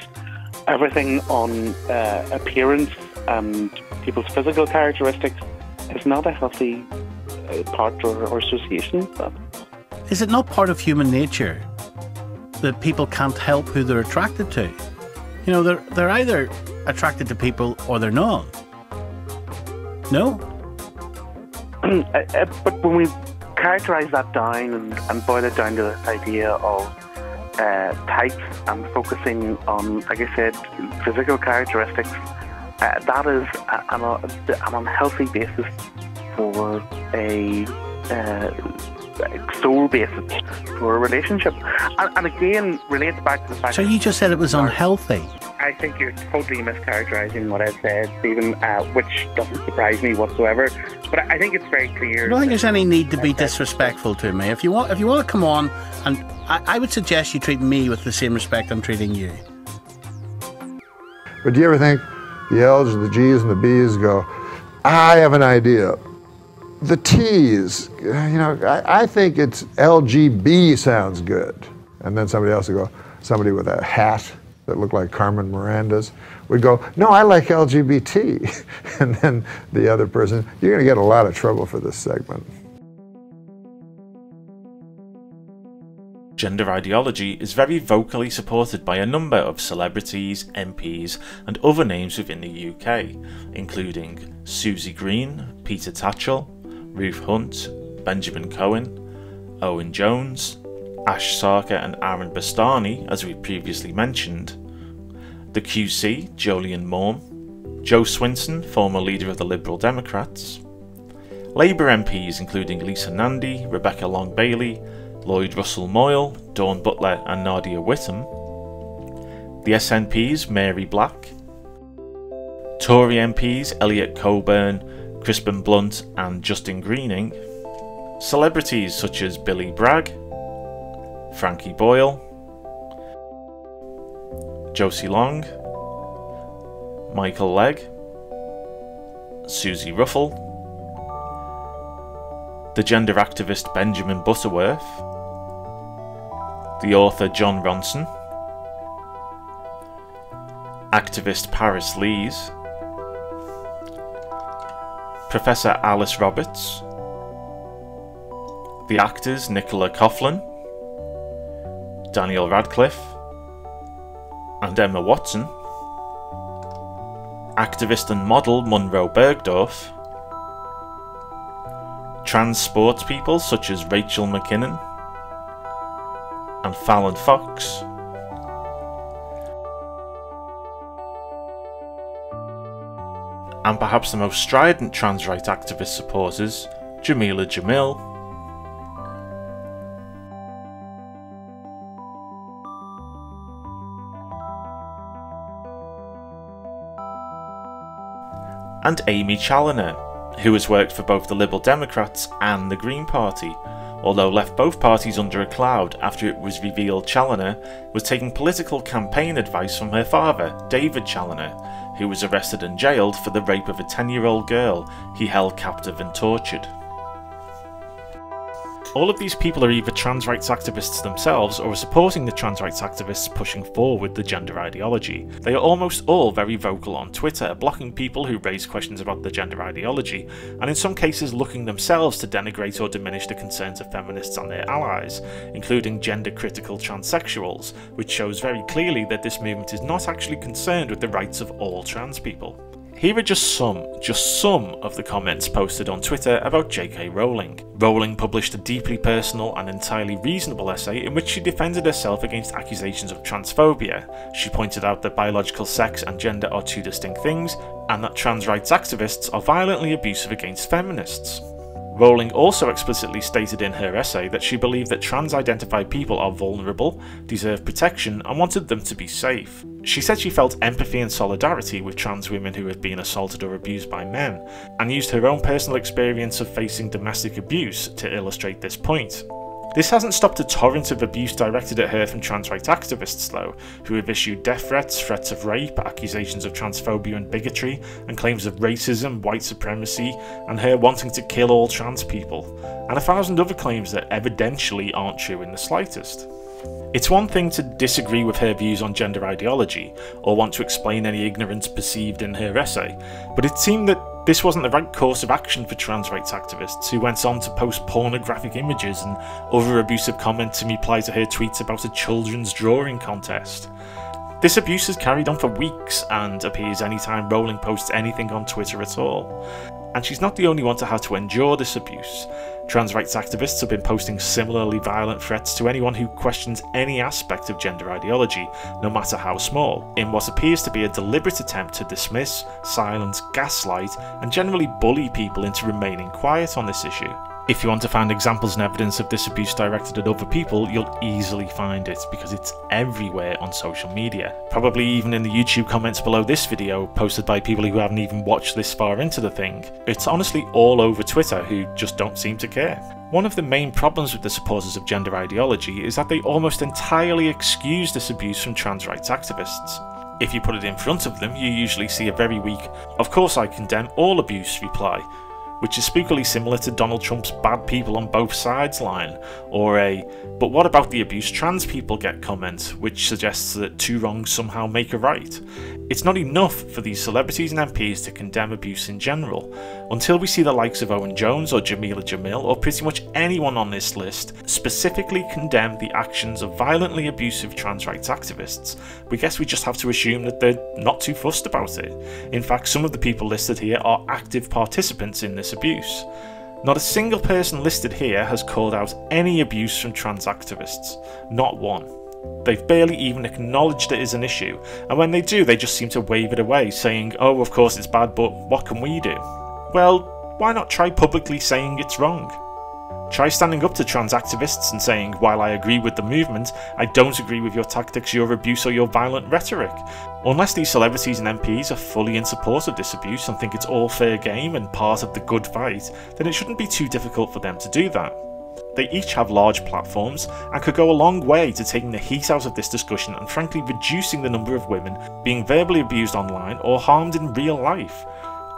everything on uh, appearance and people's physical characteristics is not a healthy part or, or association. Is it not part of human nature that people can't help who they're attracted to? You know, they're they're either attracted to people or they're not. No? Uh, uh, but when we characterize that down and, and boil it down to this idea of uh, types. And focusing on, like I said, physical characteristics, uh, that is a, an, an unhealthy basis for a uh, soul basis for a relationship. And, and again, relates back to the fact. So you just said it was unhealthy. I think you're totally mischaracterizing what I've said, Stephen, uh, which doesn't surprise me whatsoever. But I think it's very clear. I don't think there's any need to be disrespectful to me. If you want, if you want to come on, and I, I would suggest you treat me with the same respect I'm treating you. But do you ever think the L's and the G's and the B's go, I have an idea. The T's, you know, I, I think it's LGB sounds good. And then somebody else would go, somebody with a hat that looked like Carmen Miranda's would go, no, I like LGBT. and then the other person, you're going to get a lot of trouble for this segment. Gender ideology is very vocally supported by a number of celebrities, MPs, and other names within the UK, including Susie Green, Peter Tatchell, Ruth Hunt, Benjamin Cohen, Owen Jones, Ash Sarkar and Aaron Bastani, as we previously mentioned, the QC, Jolyon Maugham, Jo Swinson, former leader of the Liberal Democrats, Labour MPs including Lisa Nandy, Rebecca Long Bailey, Lloyd Russell Moyle, Dawn Butler, and Nadia Whittome, the SNPs, Mary Black, Tory MPs, Elliot Colburn, Crispin Blunt, and Justine Greening, celebrities such as Billy Bragg, Frankie Boyle, Josie Long, Michael Legge, Suzi Ruffell, the gender activist Benjamin Butterworth, the author Jon Ronson, activist Paris Lees, Professor Alice Roberts, the actors Nicola Coughlan, Daniel Radcliffe, and Emma Watson, activist and model Munroe Bergdorf, trans sports people such as Rachel McKinnon, and Fallon Fox, and perhaps the most strident trans rights activist supporters, Jameela Jamil, and Aimee Challenor, who has worked for both the Liberal Democrats and the Green Party, although left both parties under a cloud after it was revealed Challenor was taking political campaign advice from her father, David Challenor, who was arrested and jailed for the rape of a 10 year old girl he held captive and tortured. All of these people are either trans rights activists themselves or are supporting the trans rights activists pushing forward the gender ideology. They are almost all very vocal on Twitter, blocking people who raise questions about the gender ideology, and in some cases looking themselves to denigrate or diminish the concerns of feminists and their allies, including gender critical transsexuals, which shows very clearly that this movement is not actually concerned with the rights of all trans people. Here are just some, just some of the comments posted on Twitter about J.K. Rowling. Rowling published a deeply personal and entirely reasonable essay in which she defended herself against accusations of transphobia. She pointed out that biological sex and gender are two distinct things, and that trans rights activists are violently abusive against feminists. Rowling also explicitly stated in her essay that she believed that trans identified people are vulnerable, deserve protection, and wanted them to be safe. She said she felt empathy and solidarity with trans women who had been assaulted or abused by men, and used her own personal experience of facing domestic abuse to illustrate this point. This hasn't stopped a torrent of abuse directed at her from trans rights activists, though, who have issued death threats, threats of rape, accusations of transphobia and bigotry, and claims of racism, white supremacy, and her wanting to kill all trans people, and a thousand other claims that evidentially aren't true in the slightest. It's one thing to disagree with her views on gender ideology, or want to explain any ignorance perceived in her essay, but it seemed that This wasn't the right course of action for trans rights activists who went on to post pornographic images and other abusive comments in reply to her tweets about a children's drawing contest. This abuse has carried on for weeks and appears anytime Rowling posts anything on Twitter at all. And she's not the only one to have to endure this abuse. Trans rights activists have been posting similarly violent threats to anyone who questions any aspect of gender ideology, no matter how small, in what appears to be a deliberate attempt to dismiss, silence, gaslight, and generally bully people into remaining quiet on this issue. If you want to find examples and evidence of this abuse directed at other people, you'll easily find it because it's everywhere on social media. Probably even in the YouTube comments below this video, posted by people who haven't even watched this far into the thing. It's honestly all over Twitter who just don't seem to care. One of the main problems with the supporters of gender ideology is that they almost entirely excuse this abuse from trans rights activists. If you put it in front of them, you usually see a very weak, of course I condemn all abuse reply, which is spookily similar to Donald Trump's bad people on both sides line, or a but what about the abuse trans people get comment, which suggests that two wrongs somehow make a right. It's not enough for these celebrities and MPs to condemn abuse in general. Until we see the likes of Owen Jones or Jameela Jamil or pretty much anyone on this list specifically condemn the actions of violently abusive trans rights activists, we guess we just have to assume that they're not too fussed about it. In fact, some of the people listed here are active participants in this abuse. Not a single person listed here has called out any abuse from trans activists. Not one. They've barely even acknowledged it is an issue, and when they do, they just seem to wave it away, saying, oh, of course it's bad, but what can we do? Well, why not try publicly saying it's wrong? Try standing up to trans activists and saying, while I agree with the movement, I don't agree with your tactics, your abuse, or your violent rhetoric. Unless these celebrities and MPs are fully in support of this abuse and think it's all fair game and part of the good fight, then it shouldn't be too difficult for them to do that. They each have large platforms and could go a long way to taking the heat out of this discussion and frankly reducing the number of women being verbally abused online or harmed in real life.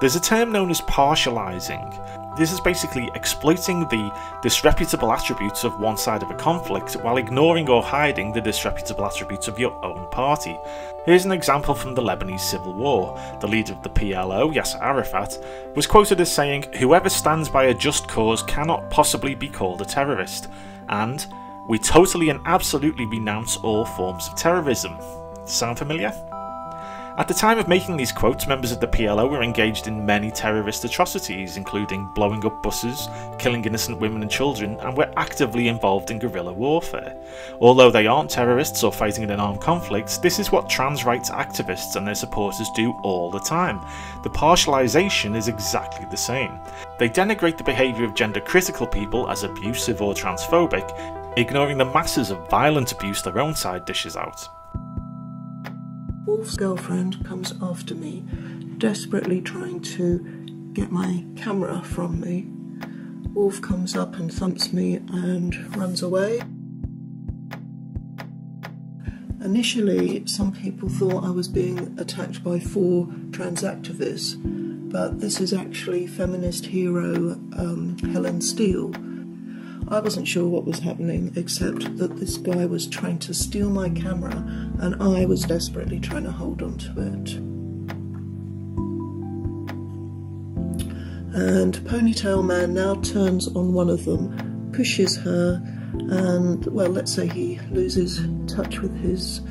There's a term known as partialising. This is basically exploiting the disreputable attributes of one side of a conflict while ignoring or hiding the disreputable attributes of your own party. Here's an example from the Lebanese civil war. The leader of the PLO, Yasser Arafat, was quoted as saying, Whoever stands by a just cause cannot possibly be called a terrorist, and we totally and absolutely renounce all forms of terrorism. Sound familiar? At the time of making these quotes, members of the PLO were engaged in many terrorist atrocities, including blowing up buses, killing innocent women and children, and were actively involved in guerrilla warfare. Although they aren't terrorists or fighting in an armed conflict, this is what trans rights activists and their supporters do all the time. The partialisation is exactly the same. They denigrate the behaviour of gender critical people as abusive or transphobic, ignoring the masses of violent abuse their own side dishes out. Wolf's girlfriend comes after me, desperately trying to get my camera from me. Wolf comes up and thumps me and runs away. Initially, some people thought I was being attacked by four trans activists, but this is actually feminist hero um, Helen Steel I wasn't sure what was happening except that this guy was trying to steal my camera and I was desperately trying to hold on to it. And Ponytail Man now turns on one of them, pushes her, and well, let's say he loses touch with his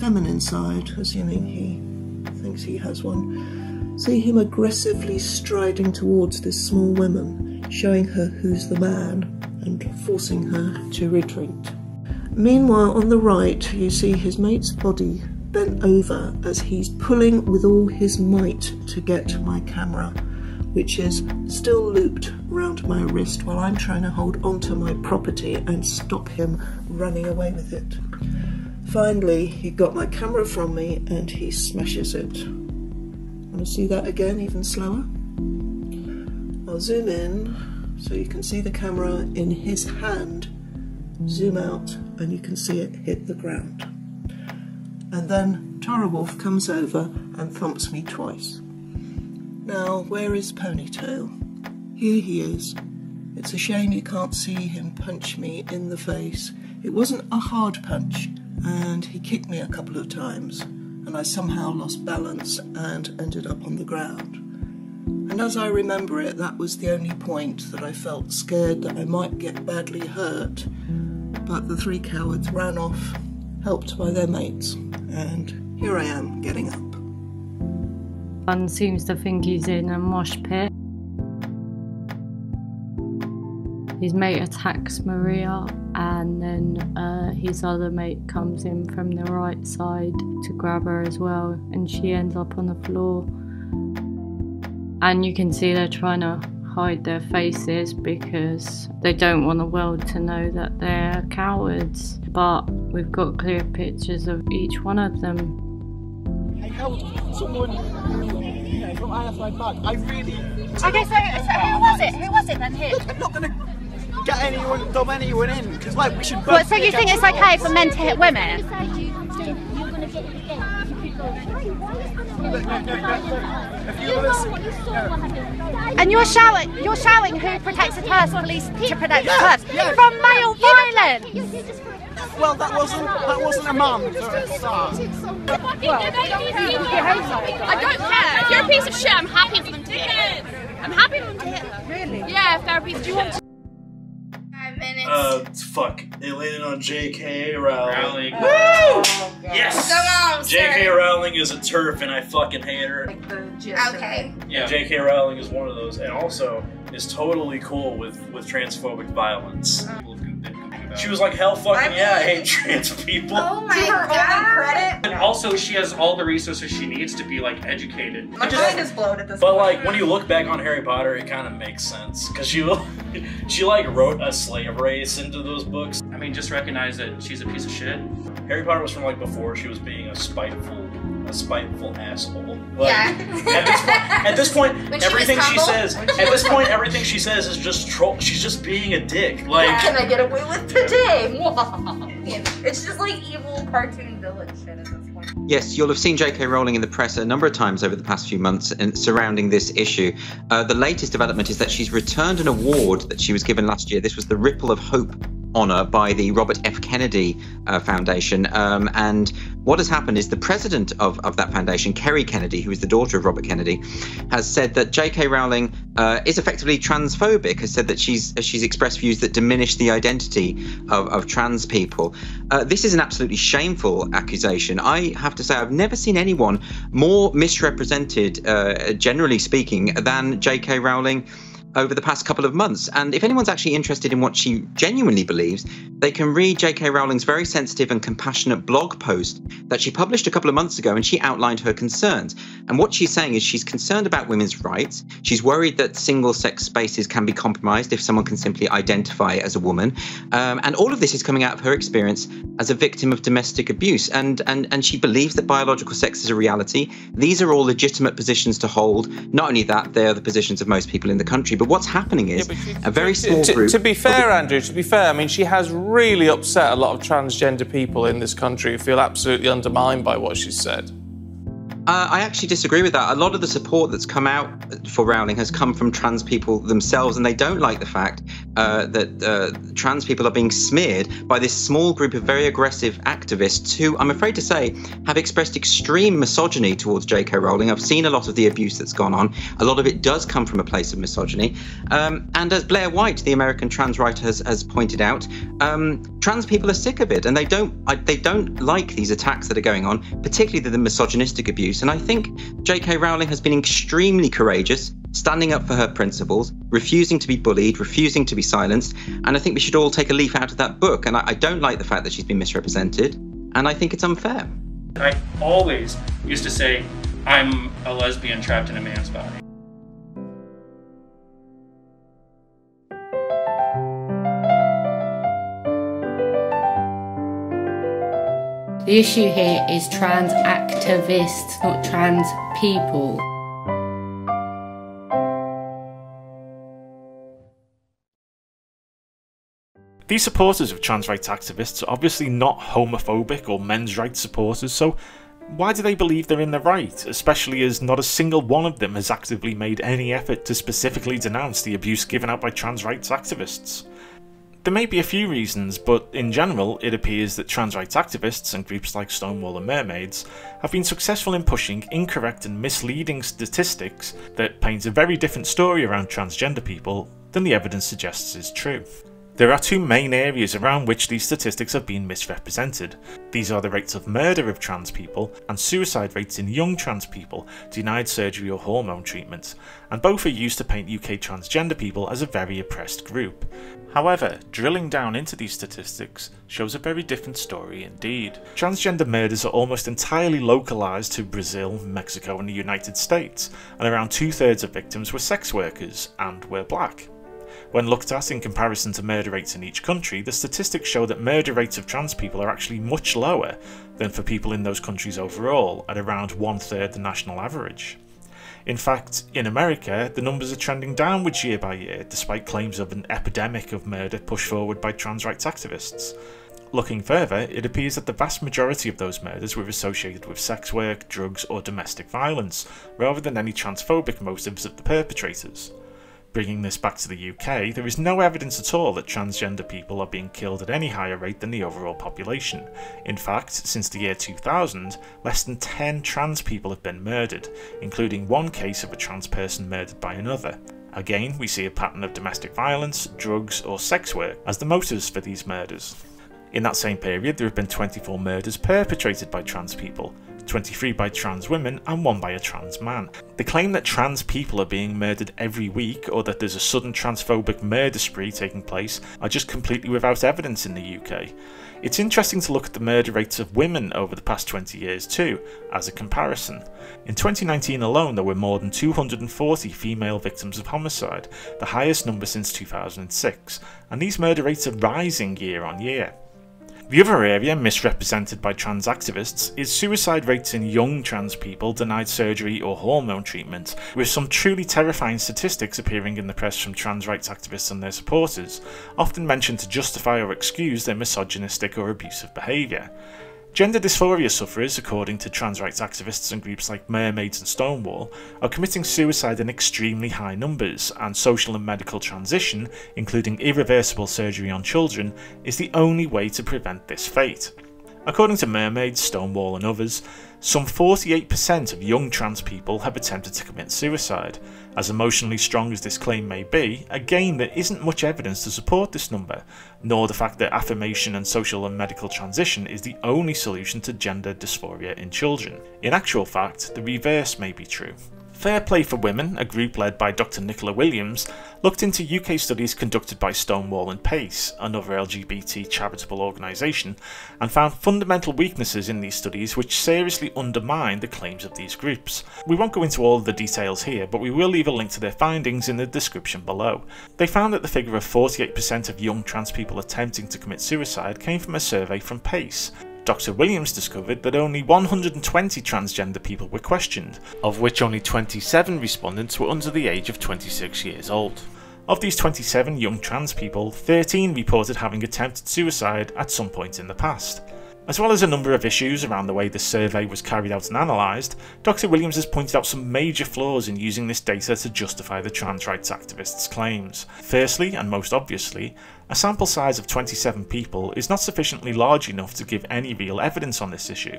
feminine side, assuming he thinks he has one. See him aggressively striding towards this small woman, showing her who's the man and forcing her to retreat. Meanwhile, on the right, you see his mate's body bent over as he's pulling with all his might to get my camera, which is still looped round my wrist while I'm trying to hold onto my property and stop him running away with it. Finally, he got my camera from me and he smashes it. Want to see that again, even slower? I'll zoom in so you can see the camera in his hand, zoom out, and you can see it hit the ground. And then Tara Wolf comes over and thumps me twice. Now, where is Ponytail? Here he is. It's a shame you can't see him punch me in the face. It wasn't a hard punch, and he kicked me a couple of times, and I somehow lost balance and ended up on the ground. And as I remember it, that was the only point that I felt scared that I might get badly hurt. But the three cowards ran off, helped by their mates, and here I am getting up. One seems to think he's in a mosh pit. His mate attacks Maria, and then uh, his other mate comes in from the right side to grab her as well, and she ends up on the floor. And you can see they're trying to hide their faces because they don't want the world to know that they're cowards. But we've got clear pictures of each one of them. I held someone, you know, from IFI back. I really. Okay, so, so who was it? Who was it then? Who? Look, I'm not gonna get anyone, dom anyone in, because like we should. What, so you think it's okay for men to hit women? And you're shouting, you're shouting who protects the person, police to protect the Yeah, person yeah. from male violence. Well, that wasn't that wasn't a man for a start. I don't care. If you're a piece of shit, I'm happy for them to hit her. I'm happy for them to hit her. Really? Yeah, if they're a piece of shit. Uh, fuck. It landed on J.K. Rowling. Rowling. Woo! Come Yes! on, J.K. sir. Rowling is a TERF and I fucking hate her. Okay. Yeah. J.K. Rowling is one of those, and also is totally cool with, with transphobic violence. She was like, hell fucking yeah, I hate trans people. Oh my god. And also, she has all the resources she needs to be like educated. My mind is blown at this But point. like when you look back on Harry Potter, it kind of makes sense because she she like wrote a slave race into those books. I mean, just recognize that she's a piece of shit. Harry Potter was from like before she was being a spiteful, a spiteful asshole. Like, Yeah. At this point, at this point When she everything she humble? says, she at was this point, everything she says is just troll. She's just being a dick. Like. what can I get away with today? it's just like evil cartoon villain shit at this point. Yes, you'll have seen J.K. Rowling in the press a number of times over the past few months and surrounding this issue. Uh, the latest development is that she's returned an award that she was given last year. This was the Ripple of Hope honor by the Robert F. Kennedy uh, Foundation. Um, and what has happened is the president of, of that foundation, Kerry Kennedy, who is the daughter of Robert Kennedy, has said that J.K. Rowling uh, is effectively transphobic, has said that she's she's expressed views that diminish the identity of, of trans people. Uh, this is an absolutely shameful accusation. I have to say, I've never seen anyone more misrepresented, uh, generally speaking, than J.K. Rowling over the past couple of months. And if anyone's actually interested in what she genuinely believes, they can read J.K. Rowling's very sensitive and compassionate blog post that she published a couple of months ago, and she outlined her concerns. And what she's saying is she's concerned about women's rights. She's worried that single sex spaces can be compromised if someone can simply identify as a woman. Um, and all of this is coming out of her experience as a victim of domestic abuse. And, and, and she believes that biological sex is a reality. These are all legitimate positions to hold. Not only that, they are the positions of most people in the country. But what's happening is a very small to, group. to be fair, Andrew, to be fair, I mean, she has really upset a lot of transgender people in this country who feel absolutely undermined by what she's said. Uh, I actually disagree with that. A lot of the support that's come out for Rowling has come from trans people themselves, and they don't like the fact uh, that uh, trans people are being smeared by this small group of very aggressive activists who, I'm afraid to say, have expressed extreme misogyny towards J.K. Rowling. I've seen a lot of the abuse that's gone on. A lot of it does come from a place of misogyny. Um, and as Blair White, the American trans writer, has, has pointed out, um, trans people are sick of it, and they don't they don't like these attacks that are going on, particularly the misogynistic abuse. And I think J.K. Rowling has been extremely courageous, standing up for her principles, refusing to be bullied, refusing to be silenced. And I think we should all take a leaf out of that book. And I, I don't like the fact that she's been misrepresented, and I think it's unfair. I always used to say, I'm a lesbian trapped in a man's body. The issue here is trans activists, not trans people. These supporters of trans rights activists are obviously not homophobic or men's rights supporters, so why do they believe they're in the right, especially as not a single one of them has actively made any effort to specifically denounce the abuse given out by trans rights activists? There may be a few reasons, but in general, it appears that trans rights activists and groups like Stonewall and Mermaids have been successful in pushing incorrect and misleading statistics that paint a very different story around transgender people than the evidence suggests is true. There are two main areas around which these statistics have been misrepresented. These are the rates of murder of trans people and suicide rates in young trans people denied surgery or hormone treatment, and both are used to paint UK transgender people as a very oppressed group. However, drilling down into these statistics shows a very different story indeed. Transgender murders are almost entirely localised to Brazil, Mexico and the United States, and around two thirds of victims were sex workers and were black. When looked at in comparison to murder rates in each country, the statistics show that murder rates of trans people are actually much lower than for people in those countries overall, at around one third the national average. In fact, in America, the numbers are trending downwards year by year, despite claims of an epidemic of murder pushed forward by trans rights activists. Looking further, it appears that the vast majority of those murders were associated with sex work, drugs, or domestic violence, rather than any transphobic motives of the perpetrators. Bringing this back to the UK, there is no evidence at all that transgender people are being killed at any higher rate than the overall population. In fact, since the year 2000, less than 10 trans people have been murdered, including one case of a trans person murdered by another. Again, we see a pattern of domestic violence, drugs, or sex work as the motives for these murders. In that same period, there have been 24 murders perpetrated by trans people, 23 by trans women and 1 by a trans man. The claim that trans people are being murdered every week or that there's a sudden transphobic murder spree taking place are just completely without evidence in the UK. It's interesting to look at the murder rates of women over the past 20 years too, as a comparison. In 2019 alone there were more than 240 female victims of homicide, the highest number since 2006, and these murder rates are rising year on year. The other area misrepresented by trans activists is suicide rates in young trans people denied surgery or hormone treatment, with some truly terrifying statistics appearing in the press from trans rights activists and their supporters, often mentioned to justify or excuse their misogynistic or abusive behaviour. Gender dysphoria sufferers, according to trans rights activists and groups like Mermaids and Stonewall, are committing suicide in extremely high numbers, and social and medical transition, including irreversible surgery on children, is the only way to prevent this fate. According to Mermaids, Stonewall, and others, some 48% of young trans people have attempted to commit suicide. As emotionally strong as this claim may be, again there isn't much evidence to support this number, nor the fact that affirmation and social and medical transition is the only solution to gender dysphoria in children. In actual fact, the reverse may be true. Fair Play for Women, a group led by Dr. Nicola Williams, looked into UK studies conducted by Stonewall and Pace, another LGBT charitable organisation, and found fundamental weaknesses in these studies which seriously undermine the claims of these groups. We won't go into all of the details here, but we will leave a link to their findings in the description below. They found that the figure of 48% of young trans people attempting to commit suicide came from a survey from Pace, Dr. Williams discovered that only 120 transgender people were questioned, of which only 27 respondents were under the age of 26 years old. Of these 27 young trans people, 13 reported having attempted suicide at some point in the past. As well as a number of issues around the way the survey was carried out and analysed, Dr. Williams has pointed out some major flaws in using this data to justify the trans rights activists' claims. Firstly, and most obviously, a sample size of 27 people is not sufficiently large enough to give any real evidence on this issue.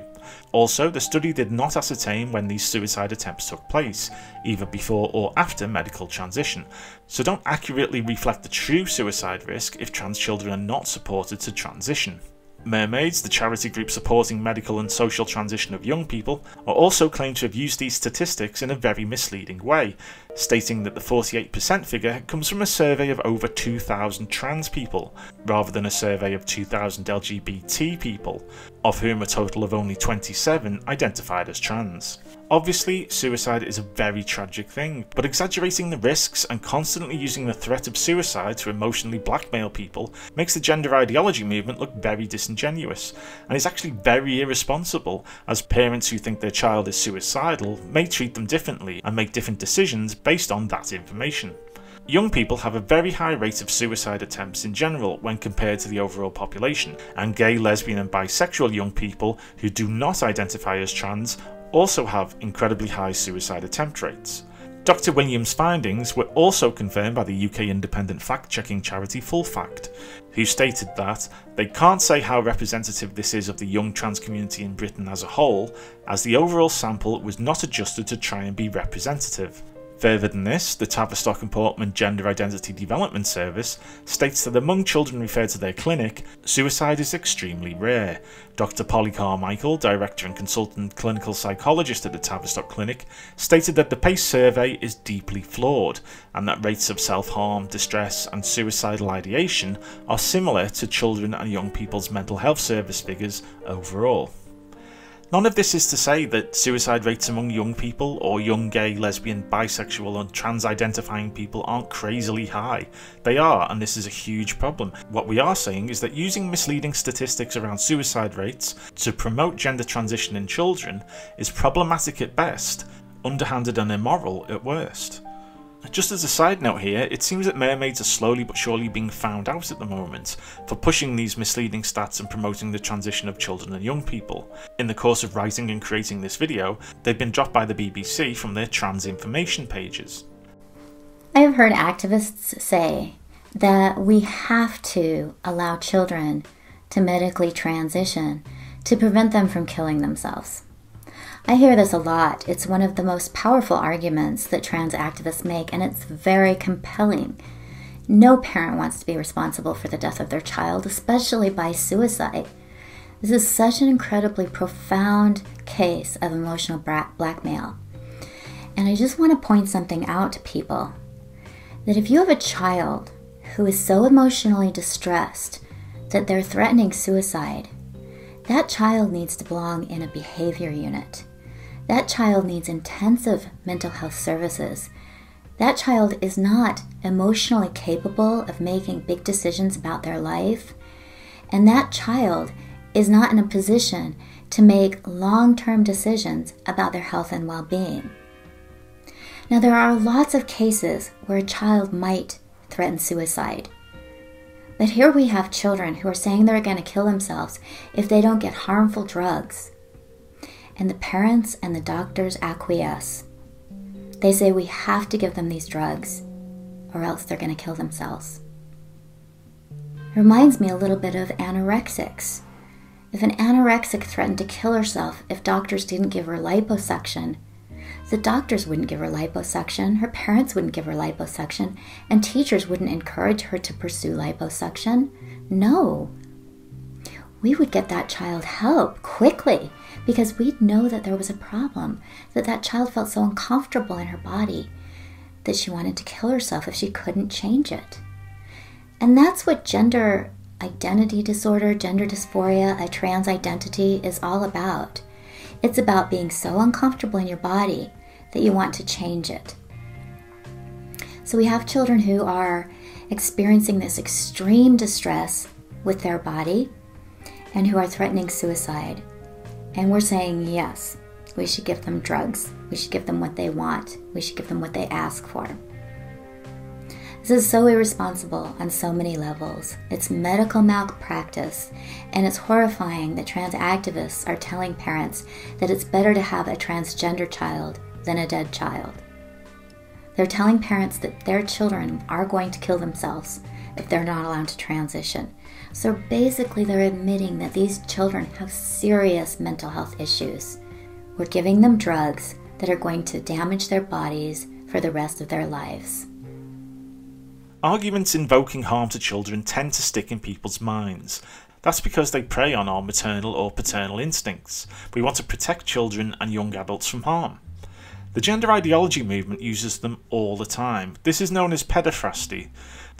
Also, the study did not ascertain when these suicide attempts took place, either before or after medical transition, so don't accurately reflect the true suicide risk if trans children are not supported to transition. Mermaids, the charity group supporting medical and social transition of young people, are also claimed to have used these statistics in a very misleading way, stating that the 48% figure comes from a survey of over 2,000 trans people, rather than a survey of 2,000 LGBT people, of whom a total of only 27 identified as trans. Obviously, suicide is a very tragic thing, but exaggerating the risks and constantly using the threat of suicide to emotionally blackmail people makes the gender ideology movement look very disingenuous, and is actually very irresponsible, as parents who think their child is suicidal may treat them differently and make different decisions based on that information. Young people have a very high rate of suicide attempts in general when compared to the overall population, and gay, lesbian, and bisexual young people who do not identify as trans also have incredibly high suicide attempt rates. Dr. Williams' findings were also confirmed by the UK independent fact checking charity Full Fact, who stated that they can't say how representative this is of the young trans community in Britain as a whole, as the overall sample was not adjusted to try and be representative. Further than this, the Tavistock and Portman Gender Identity Development Service states that among children referred to their clinic, suicide is extremely rare. Dr. Polly Carmichael, Director and Consultant Clinical Psychologist at the Tavistock Clinic, stated that the PACE survey is deeply flawed and that rates of self harm, distress, and suicidal ideation are similar to children and young people's mental health service figures overall. None of this is to say that suicide rates among young people or young gay, lesbian, bisexual, and trans identifying people aren't crazily high. They are, and this is a huge problem. What we are saying is that using misleading statistics around suicide rates to promote gender transition in children is problematic at best, underhanded and immoral at worst. Just as a side note here, it seems that mermaids are slowly but surely being found out at the moment for pushing these misleading stats and promoting the transition of children and young people. In the course of writing and creating this video, they've been dropped by the BBC from their trans information pages. I have heard activists say that we have to allow children to medically transition to prevent them from killing themselves. I hear this a lot. It's one of the most powerful arguments that trans activists make, and it's very compelling. No parent wants to be responsible for the death of their child, especially by suicide. This is such an incredibly profound case of emotional blackmail. And I just want to point something out to people that if you have a child who is so emotionally distressed that they're threatening suicide, that child needs to belong in a behavior unit. That child needs intensive mental health services. That child is not emotionally capable of making big decisions about their life. And that child is not in a position to make long term decisions about their health and well being. Now, there are lots of cases where a child might threaten suicide. But here we have children who are saying they're going to kill themselves if they don't get harmful drugs and the parents and the doctors acquiesce. They say we have to give them these drugs or else they're going to kill themselves. It reminds me a little bit of anorexics. If an anorexic threatened to kill herself if doctors didn't give her liposuction, the doctors wouldn't give her liposuction, her parents wouldn't give her liposuction, and teachers wouldn't encourage her to pursue liposuction. No. We would get that child help quickly because we'd know that there was a problem, that that child felt so uncomfortable in her body that she wanted to kill herself if she couldn't change it. And that's what gender identity disorder, gender dysphoria, a trans identity is all about. It's about being so uncomfortable in your body that you want to change it. So we have children who are experiencing this extreme distress with their body and who are threatening suicide. And we're saying, yes, we should give them drugs. We should give them what they want. We should give them what they ask for. This is so irresponsible on so many levels. It's medical malpractice, and it's horrifying that trans activists are telling parents that it's better to have a transgender child than a dead child. They're telling parents that their children are going to kill themselves if they're not allowed to transition. So basically, they're admitting that these children have serious mental health issues. We're giving them drugs that are going to damage their bodies for the rest of their lives. Arguments invoking harm to children tend to stick in people's minds. That's because they prey on our maternal or paternal instincts. We want to protect children and young adults from harm. The gender ideology movement uses them all the time. This is known as pedophrasty,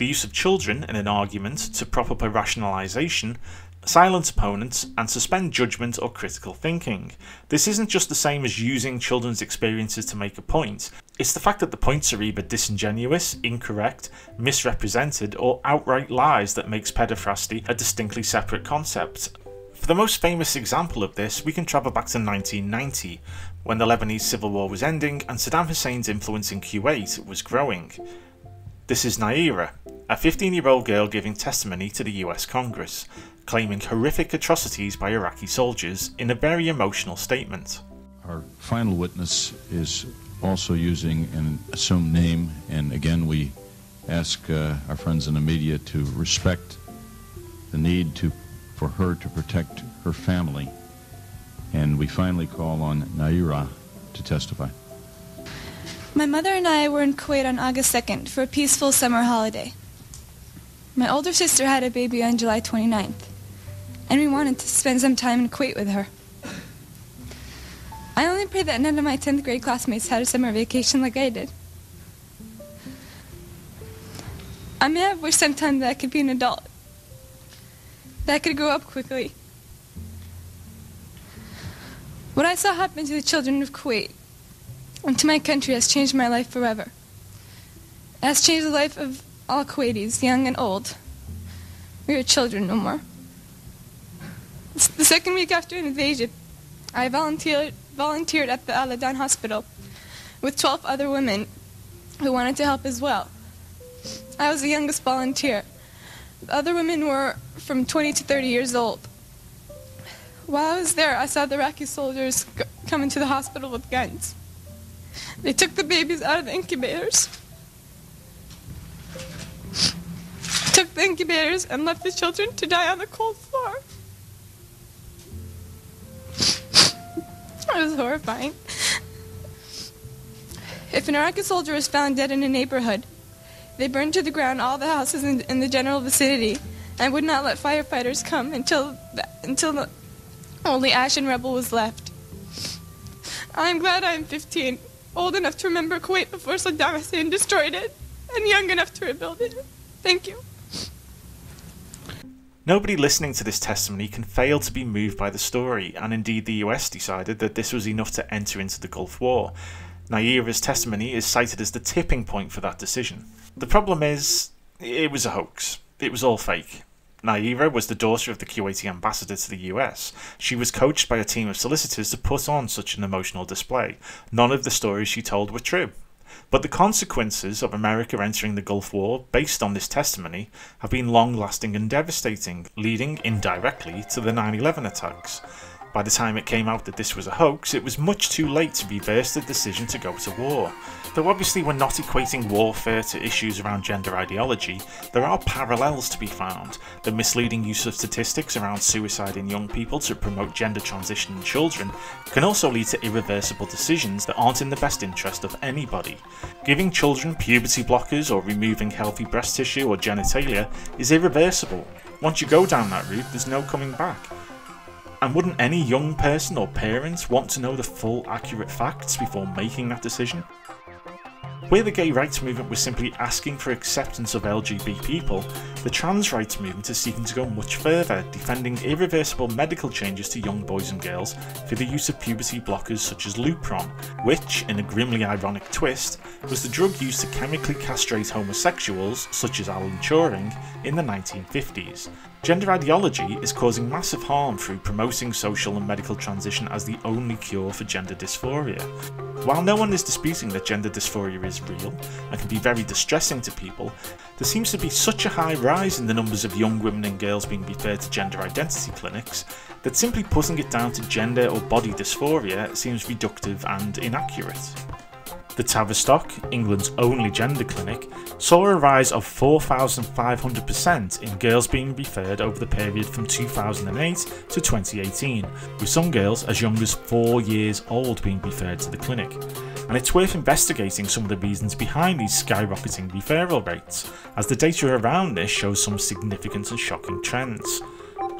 the use of children in an argument to prop up a rationalisation, silence opponents, and suspend judgment or critical thinking. This isn't just the same as using children's experiences to make a point, it's the fact that the points are either disingenuous, incorrect, misrepresented, or outright lies that makes pedophrasty a distinctly separate concept. For the most famous example of this, we can travel back to 1990, when the Lebanese civil war was ending and Saddam Hussein's influence in Kuwait was growing. This is Nayirah, a 15 year old girl giving testimony to the US Congress, claiming horrific atrocities by Iraqi soldiers in a very emotional statement. Our final witness is also using an assumed name. And again, we ask uh, our friends in the media to respect the need to, for her to protect her family. And we finally call on Nayirah to testify. My mother and I were in Kuwait on August 2nd for a peaceful summer holiday. My older sister had a baby on July 29th, and we wanted to spend some time in Kuwait with her. I only pray that none of my 10th grade classmates had a summer vacation like I did. I may have wished sometime that I could be an adult, that I could grow up quickly. What I saw happen to the children of Kuwait and to my country has changed my life forever. It has changed the life of all Kuwaitis, young and old. We are children no more. The second week after invasion, I volunteered, volunteered at the Al Adan hospital with 12 other women who wanted to help as well. I was the youngest volunteer. The other women were from 20 to 30 years old. While I was there, I saw the Iraqi soldiers come into the hospital with guns. They took the babies out of the incubators, took the incubators, and left the children to die on the cold floor. It was horrifying. If an Iraqi soldier was found dead in a neighborhood, they burned to the ground all the houses in, in the general vicinity and would not let firefighters come until the, until the, only ash and rubble was left. I'm glad I'm 15, old enough to remember Kuwait before Saddam Hussein destroyed it, and young enough to rebuild it. Thank you. Nobody listening to this testimony can fail to be moved by the story, and indeed the US decided that this was enough to enter into the Gulf War. Nayirah's testimony is cited as the tipping point for that decision. The problem is, it was a hoax. It was all fake. Naira was the daughter of the Kuwaiti ambassador to the US. She was coached by a team of solicitors to put on such an emotional display. None of the stories she told were true. But the consequences of America entering the Gulf War based on this testimony have been long lasting and devastating, leading indirectly to the 9 11 attacks. By the time it came out that this was a hoax, it was much too late to reverse the decision to go to war. Though obviously we're not equating warfare to issues around gender ideology, there are parallels to be found. The misleading use of statistics around suicide in young people to promote gender transition in children can also lead to irreversible decisions that aren't in the best interest of anybody. Giving children puberty blockers or removing healthy breast tissue or genitalia is irreversible. Once you go down that route, there's no coming back. And wouldn't any young person or parents want to know the full accurate facts before making that decision? Where the gay rights movement was simply asking for acceptance of LGBT people, the trans rights movement is seeking to go much further, defending irreversible medical changes to young boys and girls for the use of puberty blockers such as Lupron, which, in a grimly ironic twist, was the drug used to chemically castrate homosexuals such as Alan Turing in the 1950s. Gender ideology is causing massive harm through promoting social and medical transition as the only cure for gender dysphoria. While no one is disputing that gender dysphoria is real and can be very distressing to people, there seems to be such a high rise in the numbers of young women and girls being referred to gender identity clinics that simply putting it down to gender or body dysphoria seems reductive and inaccurate. The Tavistock, England's only gender clinic, saw a rise of 4,500% in girls being referred over the period from 2008 to 2018, with some girls as young as 4 years old being referred to the clinic. And it's worth investigating some of the reasons behind these skyrocketing referral rates, as the data around this shows some significant and shocking trends.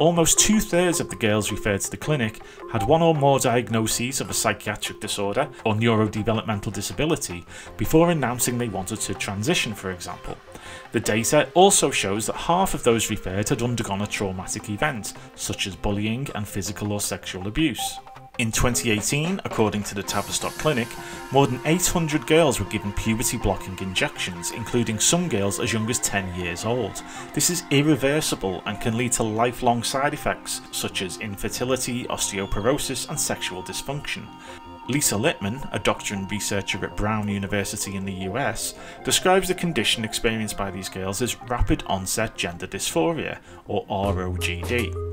Almost two thirds of the girls referred to the clinic had one or more diagnoses of a psychiatric disorder or neurodevelopmental disability before announcing they wanted to transition, for example. The data also shows that half of those referred had undergone a traumatic event, such as bullying and physical or sexual abuse. In 2018, according to the Tavistock Clinic, more than 800 girls were given puberty blocking injections, including some girls as young as 10 years old. This is irreversible and can lead to lifelong side effects such as infertility, osteoporosis, and sexual dysfunction. Lisa Littman, a doctor and researcher at Brown University in the US, describes the condition experienced by these girls as rapid onset gender dysphoria, or ROGD.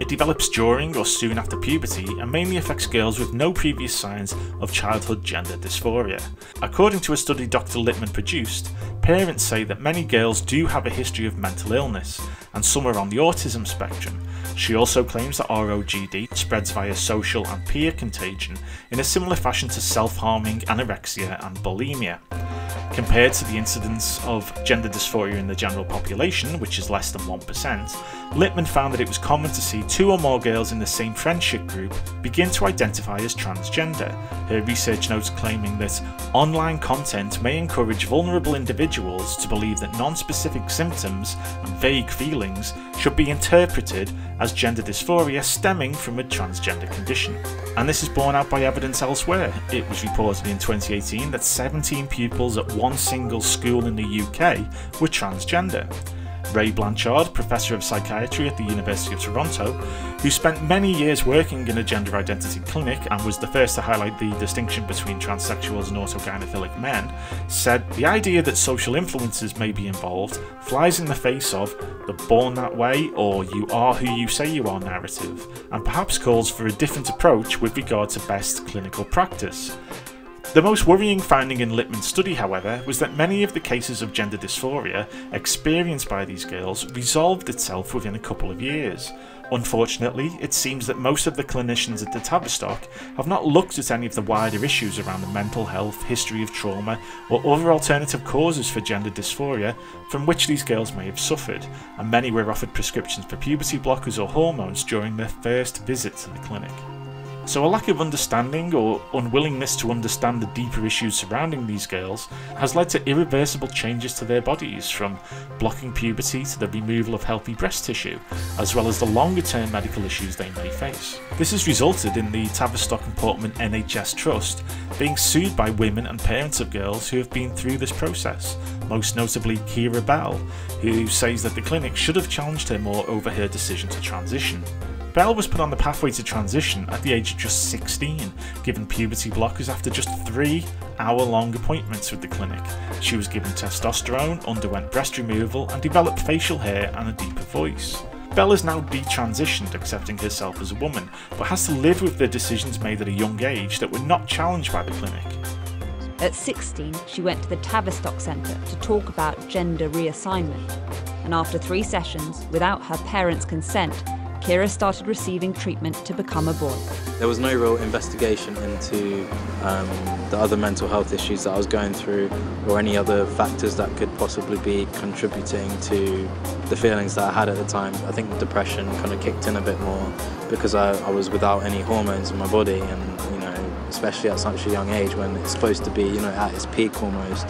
It develops during or soon after puberty and mainly affects girls with no previous signs of childhood gender dysphoria. According to a study Dr. Littman produced, parents say that many girls do have a history of mental illness, and some are on the autism spectrum, she also claims that ROGD spreads via social and peer contagion in a similar fashion to self-harming, anorexia and bulimia. Compared to the incidence of gender dysphoria in the general population, which is less than 1%, Littman found that it was common to see two or more girls in the same friendship group begin to identify as transgender. Her research notes claiming that online content may encourage vulnerable individuals to believe that non-specific symptoms and vague feelings should be interpreted as gender dysphoria stemming from a transgender condition. And this is borne out by evidence elsewhere. It was reported in 2018 that 17 pupils at one single school in the UK were transgender. Ray Blanchard, Professor of Psychiatry at the University of Toronto, who spent many years working in a gender identity clinic and was the first to highlight the distinction between transsexuals and autogynephilic men, said the idea that social influences may be involved flies in the face of the born that way or you are who you say you are narrative, and perhaps calls for a different approach with regard to best clinical practice. The most worrying finding in Littman's study, however, was that many of the cases of gender dysphoria experienced by these girls resolved itself within a couple of years. Unfortunately, it seems that most of the clinicians at the Tavistock have not looked at any of the wider issues around the mental health, history of trauma, or other alternative causes for gender dysphoria from which these girls may have suffered, and many were offered prescriptions for puberty blockers or hormones during their first visit to the clinic. So, a lack of understanding or unwillingness to understand the deeper issues surrounding these girls has led to irreversible changes to their bodies, from blocking puberty to the removal of healthy breast tissue, as well as the longer term medical issues they may face. This has resulted in the Tavistock and Portman NHS Trust being sued by women and parents of girls who have been through this process, most notably Keira Bell, who says that the clinic should have challenged her more over her decision to transition. Bell was put on the pathway to transition at the age of just 16, given puberty blockers after just three hour long appointments with the clinic. She was given testosterone, underwent breast removal, and developed facial hair and a deeper voice. Bell is now detransitioned, accepting herself as a woman, but has to live with the decisions made at a young age that were not challenged by the clinic. At 16, she went to the Tavistock Centre to talk about gender reassignment. And after three sessions, without her parents' consent, Keira started receiving treatment to become a boy. There was no real investigation into um, the other mental health issues that I was going through or any other factors that could possibly be contributing to the feelings that I had at the time. I think depression kind of kicked in a bit more because I, I was without any hormones in my body and, you know, especially at such a young age when it's supposed to be, you know, at its peak almost.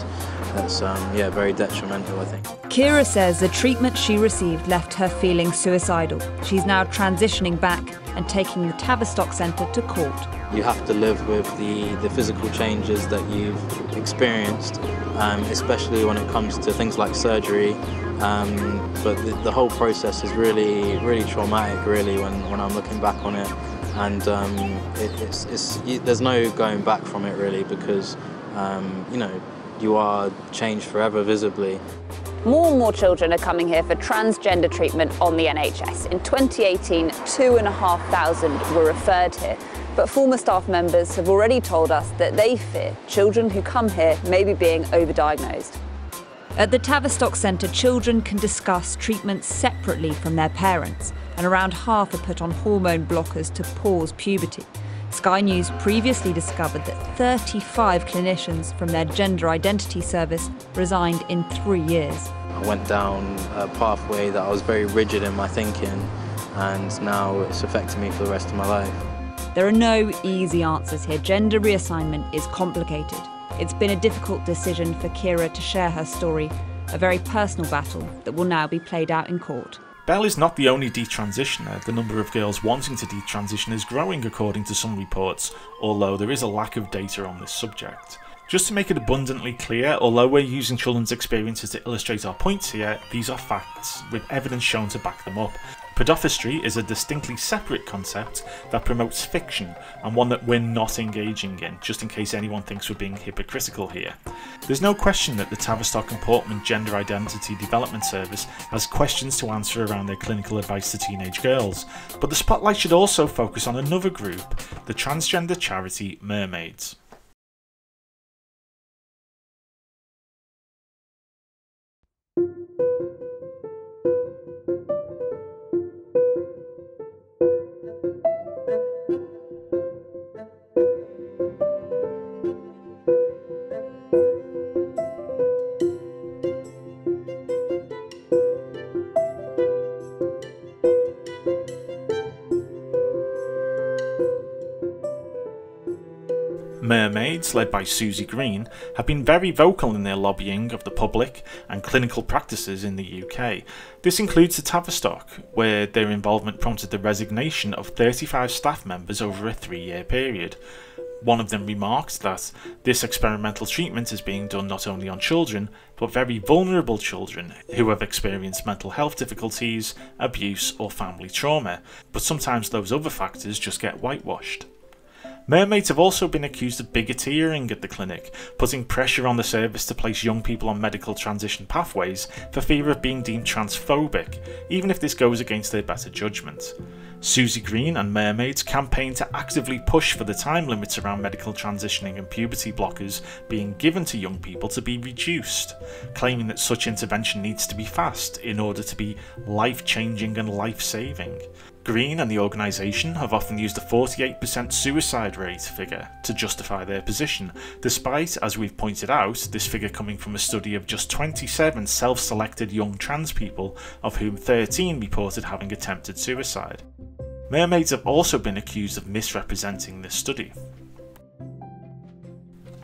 That's, um, yeah, very detrimental, I think. Keira says the treatment she received left her feeling suicidal. She's now transitioning back and taking the Tavistock Centre to court. You have to live with the, the physical changes that you've experienced, um, especially when it comes to things like surgery. Um, but the, the, whole process is really, really traumatic, really, when, when I'm looking back on it. And um, it, it's, it's, there's no going back from it, really, because, um, you know, you are changed forever visibly. More and more children are coming here for transgender treatment on the NHS. In 2018, 2,500 were referred here, but former staff members have already told us that they fear children who come here may be being overdiagnosed. At the Tavistock Centre, children can discuss treatments separately from their parents, and around half are put on hormone blockers to pause puberty. Sky News previously discovered that 35 clinicians from their gender identity service resigned in three years. I went down a pathway that I was very rigid in my thinking, and now it's affecting me for the rest of my life. There are no easy answers here. Gender reassignment is complicated. It's been a difficult decision for Keira to share her story, a very personal battle that will now be played out in court. Bell is not the only detransitioner. The number of girls wanting to detransition is growing according to some reports, although there is a lack of data on this subject. Just to make it abundantly clear, although we're using children's experiences to illustrate our points here, these are facts, with evidence shown to back them up. Podophistry is a distinctly separate concept that promotes fiction and one that we're not engaging in, just in case anyone thinks we're being hypocritical here. There's no question that the Tavistock and Portman Gender Identity Development Service has questions to answer around their clinical advice to teenage girls, but the spotlight should also focus on another group, the transgender charity Mermaids. Mermaids, led by Susie Green, have been very vocal in their lobbying of the public and clinical practices in the UK. This includes the Tavistock, where their involvement prompted the resignation of 35 staff members over a three year period. One of them remarked that this experimental treatment is being done not only on children, but very vulnerable children who have experienced mental health difficulties, abuse, or family trauma, but sometimes those other factors just get whitewashed. Mermaids have also been accused of bigoteering at the clinic, putting pressure on the service to place young people on medical transition pathways for fear of being deemed transphobic, even if this goes against their better judgment. Susie Green and Mermaids campaign to actively push for the time limits around medical transitioning and puberty blockers being given to young people to be reduced, claiming that such intervention needs to be fast in order to be life changing and life saving. Green and the organisation have often used a 48% suicide rate figure to justify their position, despite, as we've pointed out, this figure coming from a study of just 27 self selected young trans people, of whom 13 reported having attempted suicide. Mermaids have also been accused of misrepresenting this study.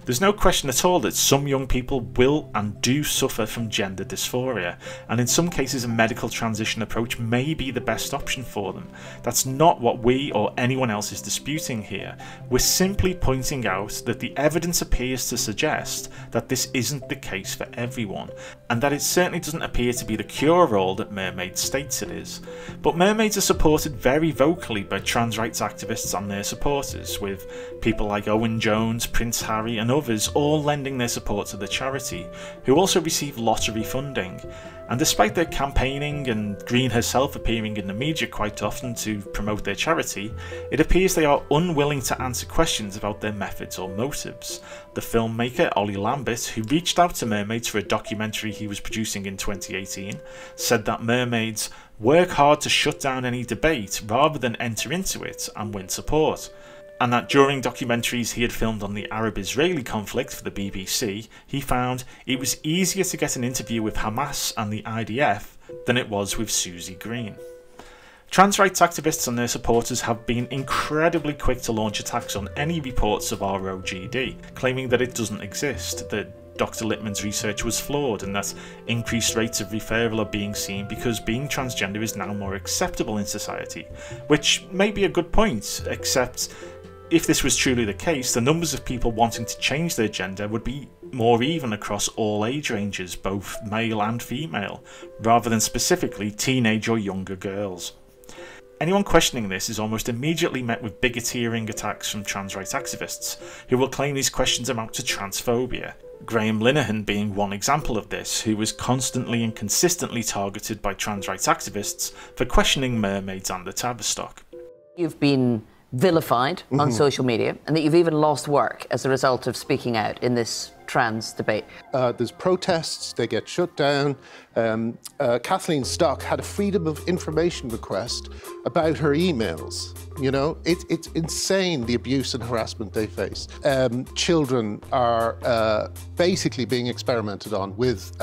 There's no question at all that some young people will and do suffer from gender dysphoria, and in some cases, a medical transition approach may be the best option for them. That's not what we or anyone else is disputing here. We're simply pointing out that the evidence appears to suggest that this isn't the case for everyone, and that it certainly doesn't appear to be the cure all that Mermaid states it is. But Mermaids are supported very vocally by trans rights activists and their supporters, with people like Owen Jones, Prince Harry, and others all lending their support to the charity, who also receive lottery funding. And despite their campaigning and Green herself appearing in the media quite often to promote their charity, it appears they are unwilling to answer questions about their methods or motives. The filmmaker Olly Lambert, who reached out to Mermaids for a documentary he was producing in 2018, said that Mermaids work hard to shut down any debate rather than enter into it and win support and that during documentaries he had filmed on the Arab Israeli conflict for the BBC, he found it was easier to get an interview with Hamas and the IDF than it was with Susie Green. Trans rights activists and their supporters have been incredibly quick to launch attacks on any reports of ROGD, claiming that it doesn't exist, that Dr. Littman's research was flawed, and that increased rates of referral are being seen because being transgender is now more acceptable in society. Which may be a good point, except if this was truly the case, the numbers of people wanting to change their gender would be more even across all age ranges, both male and female, rather than specifically teenage or younger girls. Anyone questioning this is almost immediately met with bigoteering attacks from trans rights activists, who will claim these questions amount to transphobia. Graham Linehan being one example of this, who was constantly and consistently targeted by trans rights activists for questioning mermaids and the Tavistock. You've been vilified mm-hmm. on social media and that you've even lost work as a result of speaking out in this trans debate? Uh, there's protests, they get shut down. Um, uh, Kathleen Stock had a freedom of information request about her emails. You know, it, it's insane the abuse and harassment they face. Um, children are uh, basically being experimented on with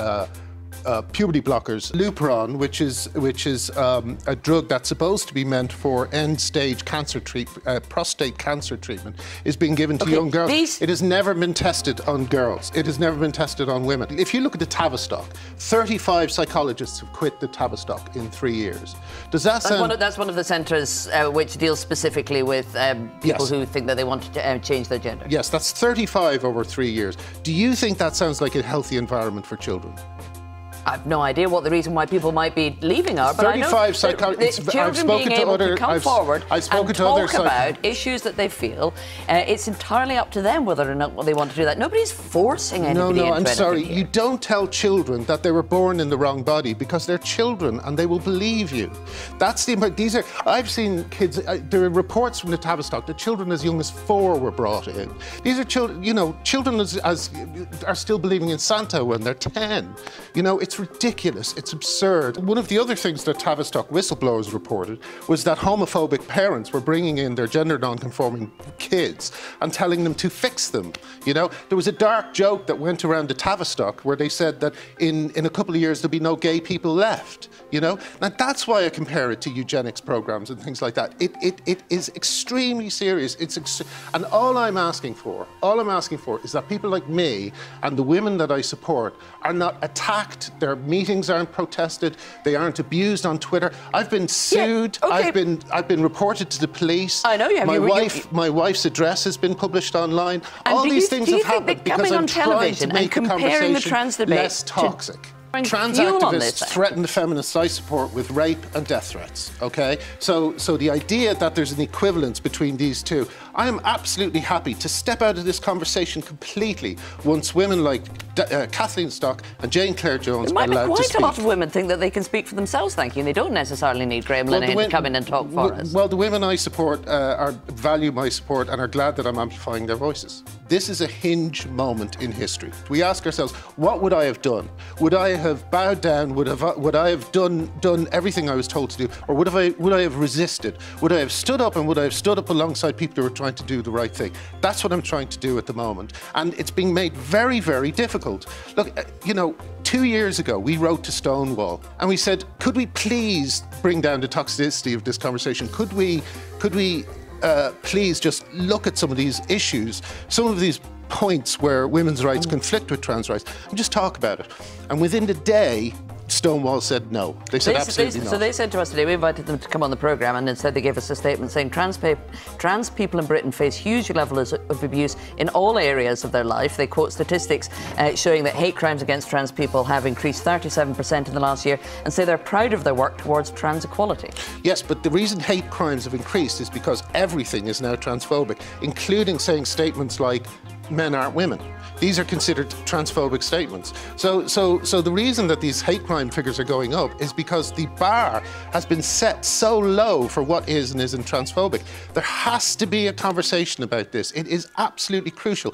uh, puberty blockers. Lupron, which is which is um, a drug that's supposed to be meant for end-stage cancer treatment, uh, prostate cancer treatment, is being given to okay, young girls. These... It has never been tested on girls. It has never been tested on women. If you look at the Tavistock, 35 psychologists have quit the Tavistock in three years. Does that that's sound... One of, that's one of the centres uh, which deals specifically with um, people yes. who think that they want to uh, change their gender. Yes, that's 35 over three years. Do you think that sounds like a healthy environment for children? I've no idea what the reason why people might be leaving are, but I know 35 that psychologists. the I've spoken being to able other. to come I've, forward I've spoken and to other talk psych- about issues that they feel. Uh, it's entirely up to them whether or not they want to do that. Nobody's forcing No, anybody no, into I'm sorry. here. You don't tell children that they were born in the wrong body because they're children and they will believe you. That's the. These are. I've seen kids. Uh, there are reports from the Tavistock that children as young as four were brought in. These are children. You know, children as, as are still believing in Santa when they're ten. You know, it's ridiculous. It's absurd. One of the other things that Tavistock whistleblowers reported was that homophobic parents were bringing in their gender non-conforming kids and telling them to fix them. You know, there was a dark joke that went around the Tavistock where they said that in, in a couple of years there'll be no gay people left. You know, now that's why I compare it to eugenics programs and things like that. It, it, it is extremely serious. It's ex- and all I'm asking for, all I'm asking for is that people like me and the women that I support are not attacked. Their meetings aren't protested. They aren't abused on Twitter. I've been sued. okay. I've been I've been reported to the police. I know you have. My You- you- wife, my wife's address has been published online. All these you- things have happened because I'm trying to make the comparing the trans debate less toxic. Bring Trans fuel on this activists threaten the feminists I support with rape and death threats. Okay, so so the idea that there's an equivalence between these two, I am absolutely happy to step out of this conversation completely once women like D- uh, Kathleen Stock and Jane Clare Jones are might be allowed to quite speak. a lot of women think that they can speak for themselves, thank you, and they don't necessarily need Graham Well, Linehan to come in and talk for us. Well, the women I support uh, are value my support and are glad that I'm amplifying their voices. This is a hinge moment in history. We ask ourselves, what would I have done? Would I have bowed down? Would have would I have done done everything I was told to do, or would have I would I have resisted? Would I have stood up and would I have stood up alongside people who were trying to do the right thing? That's what I'm trying to do at the moment, and it's being made very very difficult. Look, uh, you know. Two years ago, we wrote to Stonewall and we said, could we please bring down the toxicity of this conversation? Could we, could we uh, please just look at some of these issues, some of these points where women's rights conflict with trans rights, and just talk about it? And within the day, Stonewall said no. They said They- absolutely they- not. So they said to us today, we invited them to come on the programme, and instead they gave us a statement saying trans, trans people in Britain face huge levels of abuse in all areas of their life. They quote statistics uh, showing that hate crimes against trans people have increased 37% in the last year, and say they're proud of their work towards trans equality. Yes, but the reason hate crimes have increased is because everything is now transphobic, including saying statements like men aren't women. These are considered transphobic statements. So, so, so the reason that these hate crime figures are going up is because the bar has been set so low for what is and isn't transphobic. There has to be a conversation about this. It is absolutely crucial.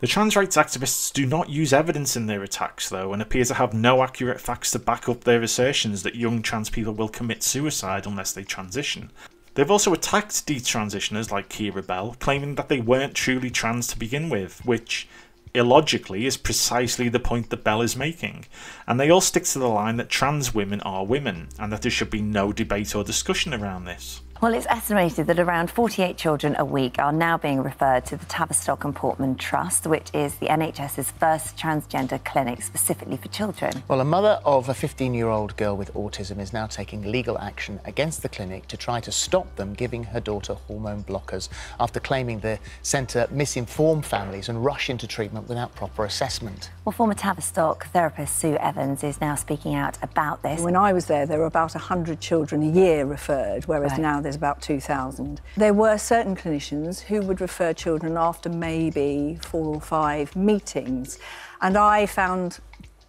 The trans rights activists do not use evidence in their attacks, though, and appear to have no accurate facts to back up their assertions that young trans people will commit suicide unless they transition. They've also attacked detransitioners like Keira Bell, claiming that they weren't truly trans to begin with, which, illogically, is precisely the point that Bell is making. And they all stick to the line that trans women are women, and that there should be no debate or discussion around this. Well, it's estimated that around 48 children a week are now being referred to the Tavistock and Portman Trust, which is the NHS's first transgender clinic specifically for children. Well, a mother of a 15 year old girl with autism is now taking legal action against the clinic to try to stop them giving her daughter hormone blockers after claiming the centre misinform families and rush into treatment without proper assessment. Well, former Tavistock therapist Sue Evans is now speaking out about this. When I was there, there were about 100 children a year referred, whereas Right. now there's about 2,000. There were certain clinicians who would refer children after maybe four or five meetings, and I found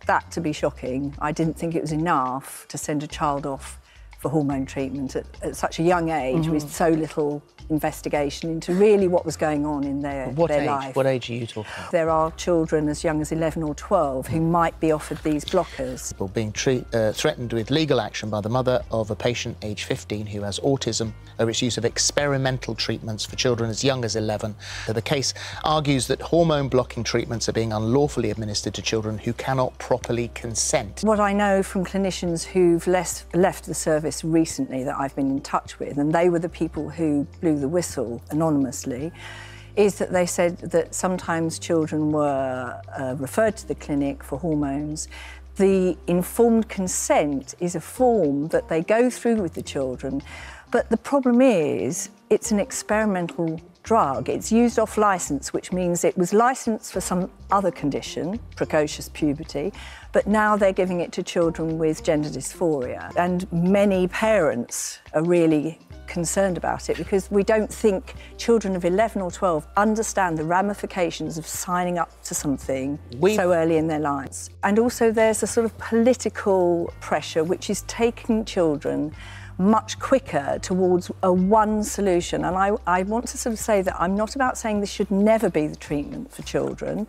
that to be shocking. I didn't think it was enough to send a child off for hormone treatment at, at such a young age Mhm. with so little investigation into really what was going on in their, What their age? life. What age are you talking about? There are children as young as 11 or 12 who might be offered these blockers. People being uh, threatened with legal action by the mother of a patient aged 15 who has autism over its use of experimental treatments for children as young as 11. The case argues that hormone blocking treatments are being unlawfully administered to children who cannot properly consent. What I know from clinicians who've less, left the service recently that I've been in touch with, and they were the people who blew the whistle anonymously, is that they said that sometimes children were uh, referred to the clinic for hormones. The informed consent is a form that they go through with the children, but the problem is it's an experimental drug. It's used off license, which means it was licensed for some other condition, precocious puberty, but now they're giving it to children with gender dysphoria. And many parents are really concerned about it because we don't think children of 11 or 12 understand the ramifications of signing up to something so early in their lives. And also there's a sort of political pressure which is taking children much quicker towards a one solution. And I, I want to sort of say that I'm not about saying this should never be the treatment for children.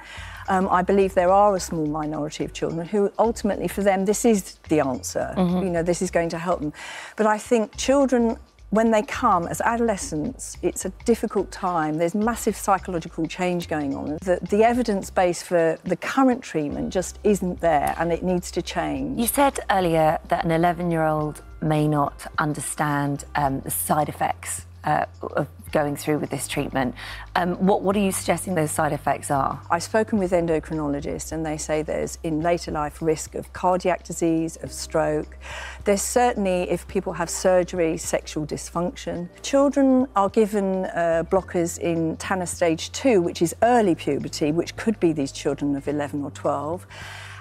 Um, I believe there are a small minority of children who ultimately, for them, this is the answer. Mhm. You know, this is going to help them. But I think children when they come as adolescents, it's a difficult time. There's massive psychological change going on. The, the evidence base for the current treatment just isn't there and it needs to change. You said earlier that an 11 year old may not understand um, the side effects uh, of going through with this treatment. Um, what, what are you suggesting those side effects are? I've spoken with endocrinologists and they say there's in later life risk of cardiac disease, of stroke. There's certainly, if people have surgery, sexual dysfunction. Children are given uh, blockers in Tanner stage 2, which is early puberty, which could be these children of 11 or 12.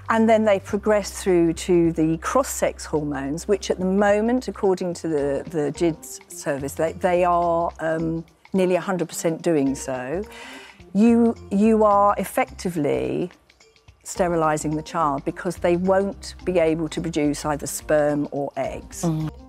And then they progress through to the cross-sex hormones, which at the moment, according to the, the GIDS service, they, they are um, nearly 100% doing so. You, you are effectively sterilising the child because they won't be able to produce either sperm or eggs.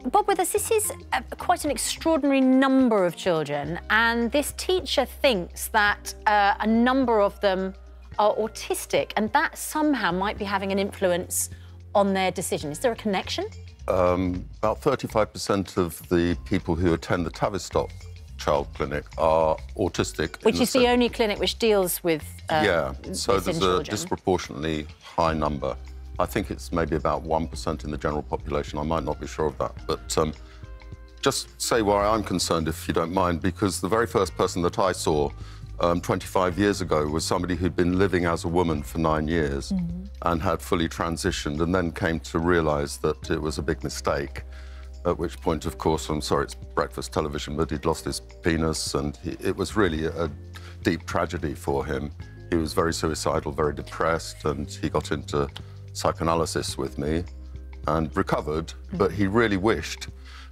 Bob with us, this is uh, quite an extraordinary number of children, and this teacher thinks that uh, a number of them are autistic, and that somehow might be having an influence on their decision. Is there a connection? Um, about 35% of the people who attend the Tavistock Child Clinic are autistic. Which is sense- the only clinic which deals with uh, yeah, so there's in a disproportionately high number. I think it's maybe about 1% in the general population. I might not be sure of that. But um, just say why I'm concerned, if you don't mind, because the very first person that I saw um, 25 years ago was somebody who'd been living as a woman for nine years and had fully transitioned and then came to realize that it was a big mistake. At which point, of course, I'm sorry, it's breakfast television, but he'd lost his penis and he, it was really a deep tragedy for him. He was very suicidal, very depressed, and he got into psychoanalysis with me and recovered, but he really wished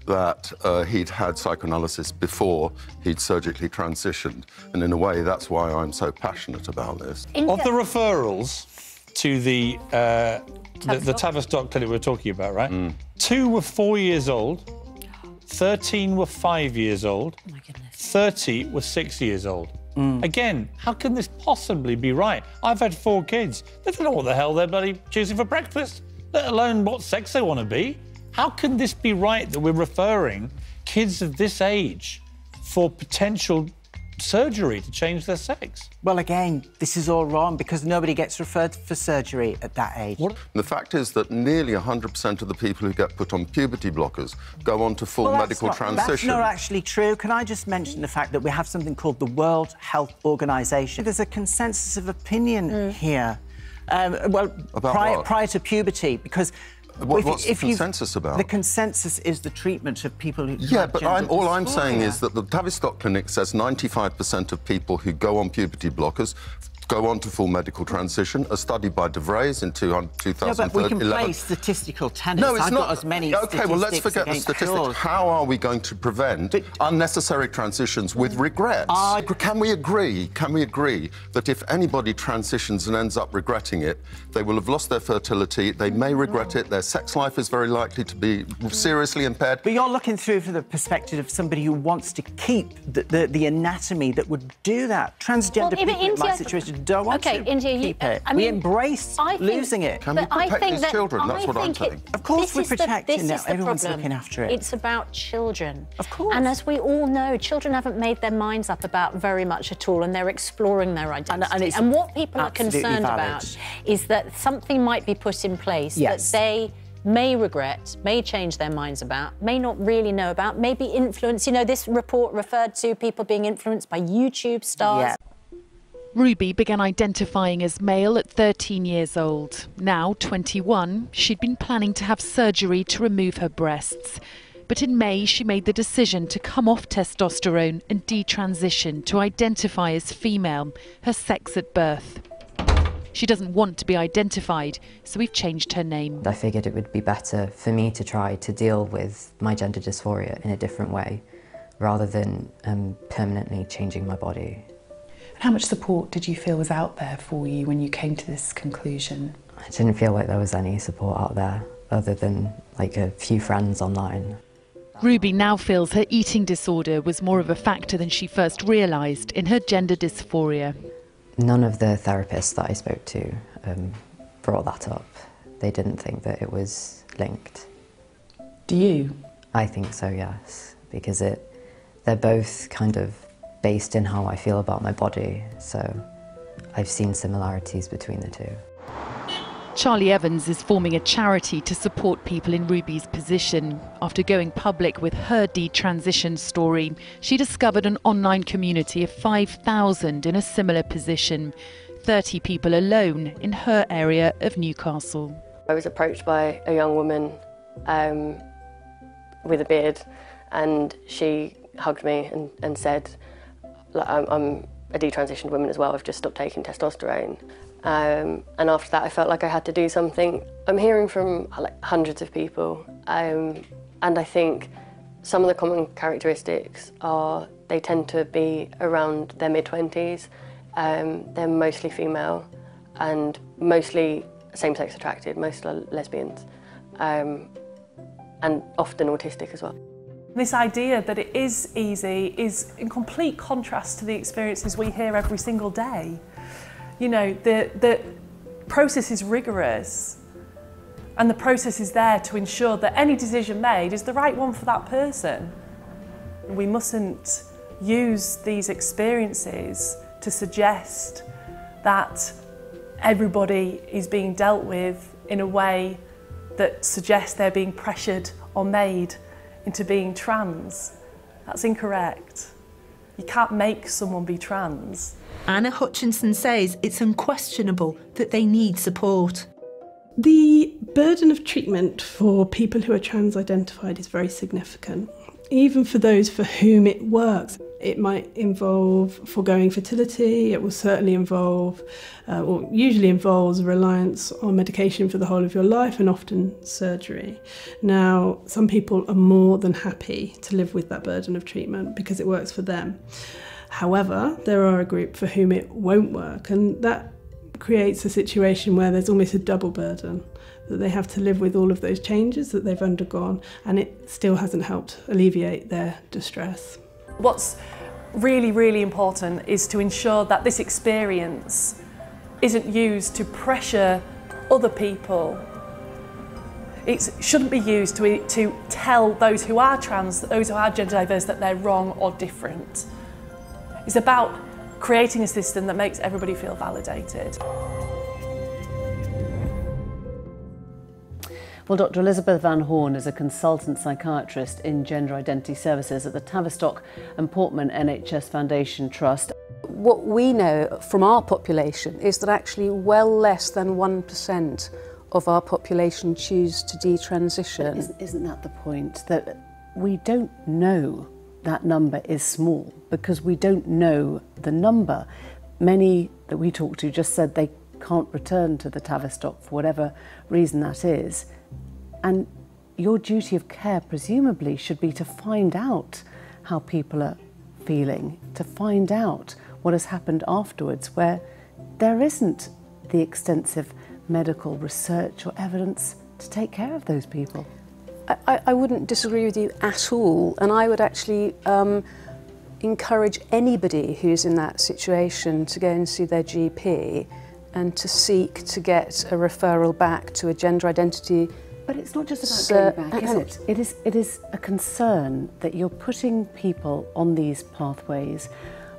that uh, he'd had psychoanalysis before he'd surgically transitioned. And in a way, that's why I'm so passionate about this. Of the referrals to the uh, the, the Tavistock clinic we were talking about, right? Mm. Two were four years old, 13 were five years old, 30 were six years old. Again, how can this possibly be right? I've had four kids. They don't know what the hell they're bloody choosing for breakfast, let alone what sex they want to be. How can this be right that we're referring kids of this age for potential surgery to change their sex? Well, again, this is all wrong because nobody gets referred for surgery at that age. And the fact is that nearly 100% of the people who get put on puberty blockers go on to full Well, medical not- transition. That's not actually true. Can I just mention the fact that we have something called the World Health Organization? There's a consensus of opinion here. Um, well, About prior, prior to puberty, because What- what's the if you- consensus about? The consensus is the treatment of people who. Yeah, but I'm, all I'm saying is that the Tavistock Clinic says 95% of people who go on puberty blockers go on to full medical transition. A study by De Vries in 200, No, but we can 2011. play statistical tennis. No, it's I've not. got as many Okay, well, let's forget the against statistics. yours. How are we going to prevent unnecessary transitions with regrets? Can we agree? Can we agree that if anybody transitions and ends up regretting it, they will have lost their fertility, they may regret it, their sex life is very likely to be seriously impaired. But you're looking through from the perspective of somebody who wants to keep the, the, the anatomy that would do that. Transgender Well, people in my situation don't want Okay, to India, you- keep uh, it. I we embrace I think- losing it. Can we But I protect think these that- children? That's I what I'm it- saying. Of course we're is the- protecting this them. Everyone's problem. looking after it. It's about children. Of course. And as we all know, children haven't made their minds up about very much at all, and they're exploring their identity. and it's what people are concerned valid. about is that something might be put in place Yes. that they may regret, may change their minds about, may not really know about, may be influenced. You know, this report referred to people being influenced by YouTube stars. Ruby began identifying as male at 13 years old. Now 21, she'd been planning to have surgery to remove her breasts. But in May, she made the decision to come off testosterone and detransition to identify as female, her sex at birth. She doesn't want to be identified, so we've changed her name. I figured it would be better for me to try to deal with my gender dysphoria in a different way rather than um, permanently changing my body. How much support did you feel was out there for you when you came to this conclusion? I didn't feel like there was any support out there other than like a few friends online. Ruby now feels her eating disorder was more of a factor than she first realised in her gender dysphoria. None of the therapists that I spoke to um, brought that up. They didn't think that it was linked. Do you? I think so, yes, because it they're both kind of based in how I feel about my body, so I've seen similarities between the two. Charlie Evans is forming a charity to support people in Ruby's position. After going public with her detransition story, she discovered an online community of 5,000 in a similar position, 30 people alone in her area of Newcastle. I was approached by a young woman um, with a beard, and she hugged me and, and said, I'm, I'm a detransitioned woman as well, I've just stopped taking testosterone. Um, and after that, I felt like I had to do something. I'm hearing from like hundreds of people, um, and I think some of the common characteristics are they tend to be around their mid 20s. Um, they're mostly female and mostly same-sex attracted, most are lesbians, um, and often autistic as well. This idea that it is easy is in complete contrast to the experiences we hear every single day. You know, the, the process is rigorous and the process is there to ensure that any decision made is the right one for that person. We mustn't use these experiences to suggest that everybody is being dealt with in a way that suggests they're being pressured or made into being trans. That's incorrect. You can't make someone be trans. Anna Hutchinson says it's unquestionable that they need support. The burden of treatment for people who are trans identified is very significant. Even for those for whom it works, it might involve foregoing fertility, it will certainly involve, uh, or usually involves, reliance on medication for the whole of your life and often surgery. Now, some people are more than happy to live with that burden of treatment because it works for them. However, there are a group for whom it won't work, and that creates a situation where there's almost a double burden that they have to live with all of those changes that they've undergone, and it still hasn't helped alleviate their distress. What's really, really important is to ensure that this experience isn't used to pressure other people. It shouldn't be used to, to tell those who are trans, those who are gender diverse, that they're wrong or different. It's about creating a system that makes everybody feel validated. Well, Dr. Elizabeth Van Horn is a consultant psychiatrist in gender identity services at the Tavistock and Portman NHS Foundation Trust. What we know from our population is that actually well less than 1% of our population choose to detransition. Isn't, isn't that the point? That we don't know that number is small because we don't know the number. Many that we talked to just said they can't return to the Tavistock for whatever reason that is. And your duty of care, presumably, should be to find out how people are feeling, to find out what has happened afterwards, where there isn't the extensive medical research or evidence to take care of those people. I, I wouldn't disagree with you at all, and I would actually um, encourage anybody who's in that situation to go and see their GP and to seek to get a referral back to a gender identity But it's not just about going back, is it? It is, it is a concern that you're putting people on these pathways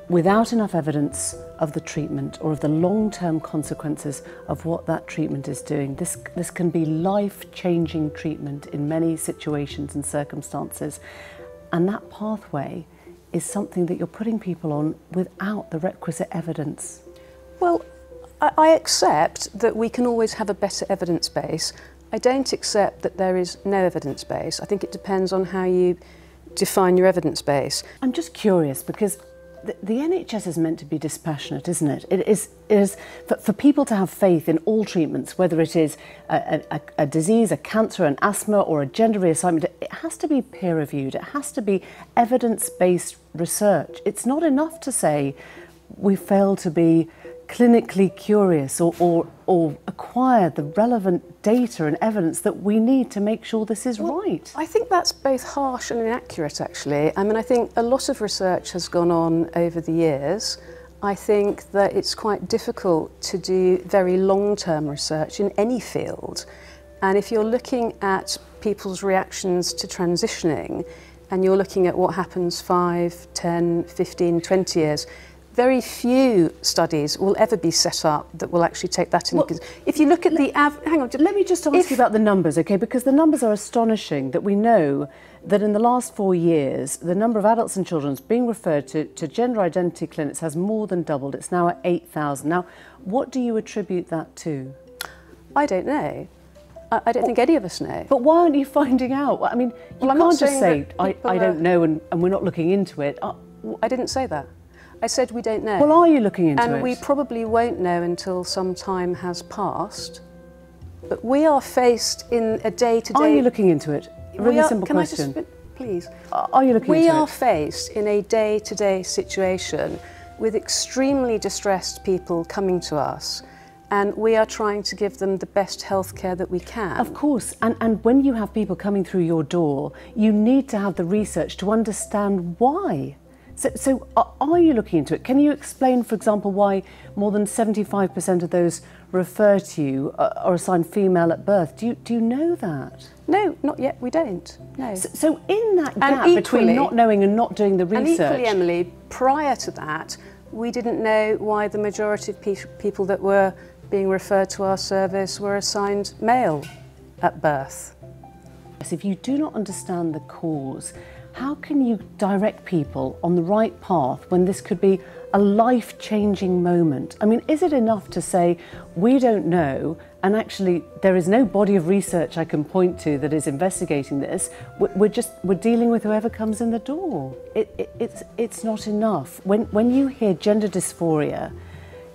without enough evidence of the treatment or of the long-term consequences of what that treatment is doing. This, this can be life-changing treatment in many situations and circumstances. And that pathway is something that you're putting people on without the requisite evidence. Well, I, I accept that we can always have a better evidence base I don't accept that there is no evidence base. I think it depends on how you define your evidence base. I'm just curious because the, the NHS is meant to be dispassionate, isn't it? It is, it is for, for people to have faith in all treatments, whether it is a, a, a disease, a cancer, an asthma, or a gender reassignment, it has to be peer reviewed. It has to be evidence based research. It's not enough to say we fail to be clinically curious or, or, or acquire the relevant data and evidence that we need to make sure this is well, right? I think that's both harsh and inaccurate, actually. I mean, I think a lot of research has gone on over the years. I think that it's quite difficult to do very long-term research in any field. And if you're looking at people's reactions to transitioning, and you're looking at what happens 5, 10, 15, 20 years, very few studies will ever be set up that will actually take that into well, If you look at the av- hang on, let me just ask if, you about the numbers, okay? Because the numbers are astonishing. That we know that in the last four years, the number of adults and children being referred to, to gender identity clinics has more than doubled. It's now at 8,000. Now, what do you attribute that to? I don't know. I, I don't think any of us know. But why aren't you finding out? I mean, you well, can't just say, I, I don't know and, and we're not looking into it. Uh, I didn't say that. I said we don't know. Well, are you looking into and it? And we probably won't know until some time has passed. But we are faced in a day-to-day... Are you looking into it? A really are, simple can question. I just, please. Are you looking we into it? We are faced in a day-to-day -day situation with extremely distressed people coming to us and we are trying to give them the best health care that we can. Of course, and, and when you have people coming through your door, you need to have the research to understand why. So, so are you looking into it? Can you explain, for example, why more than 75% of those refer to you uh, are assigned female at birth? Do you, do you know that? No, not yet. We don't. No. So, so in that gap equally, between not knowing and not doing the research... And equally, Emily, prior to that, we didn't know why the majority of pe people that were being referred to our service were assigned male at birth. If you do not understand the cause, how can you direct people on the right path when this could be a life-changing moment? I mean, is it enough to say, we don't know, and actually there is no body of research I can point to that is investigating this. We're just, we're dealing with whoever comes in the door. It, it, it's, it's not enough. When, when you hear gender dysphoria,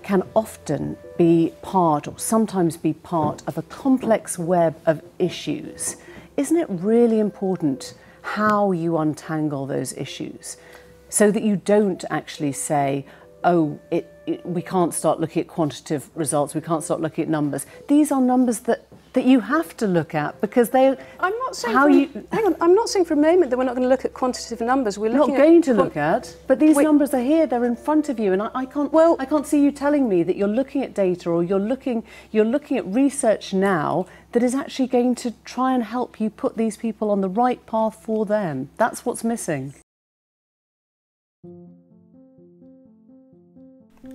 can often be part or sometimes be part of a complex web of issues. Isn't it really important how you untangle those issues so that you don't actually say, oh, it, it, we can't start looking at quantitative results, we can't start looking at numbers. These are numbers that that you have to look at because they. I'm not saying. How you? Hang on. I'm not saying for a moment that we're not going to look at quantitative numbers. We're not going to look at. But these numbers are here. They're in front of you, and I, I can't. Well, I can't see you telling me that you're looking at data or you're looking you're looking at research now that is actually going to try and help you put these people on the right path for them. That's what's missing.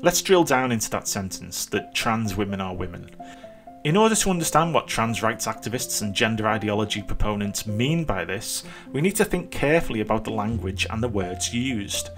Let's drill down into that sentence that trans women are women. In order to understand what trans rights activists and gender ideology proponents mean by this, we need to think carefully about the language and the words used.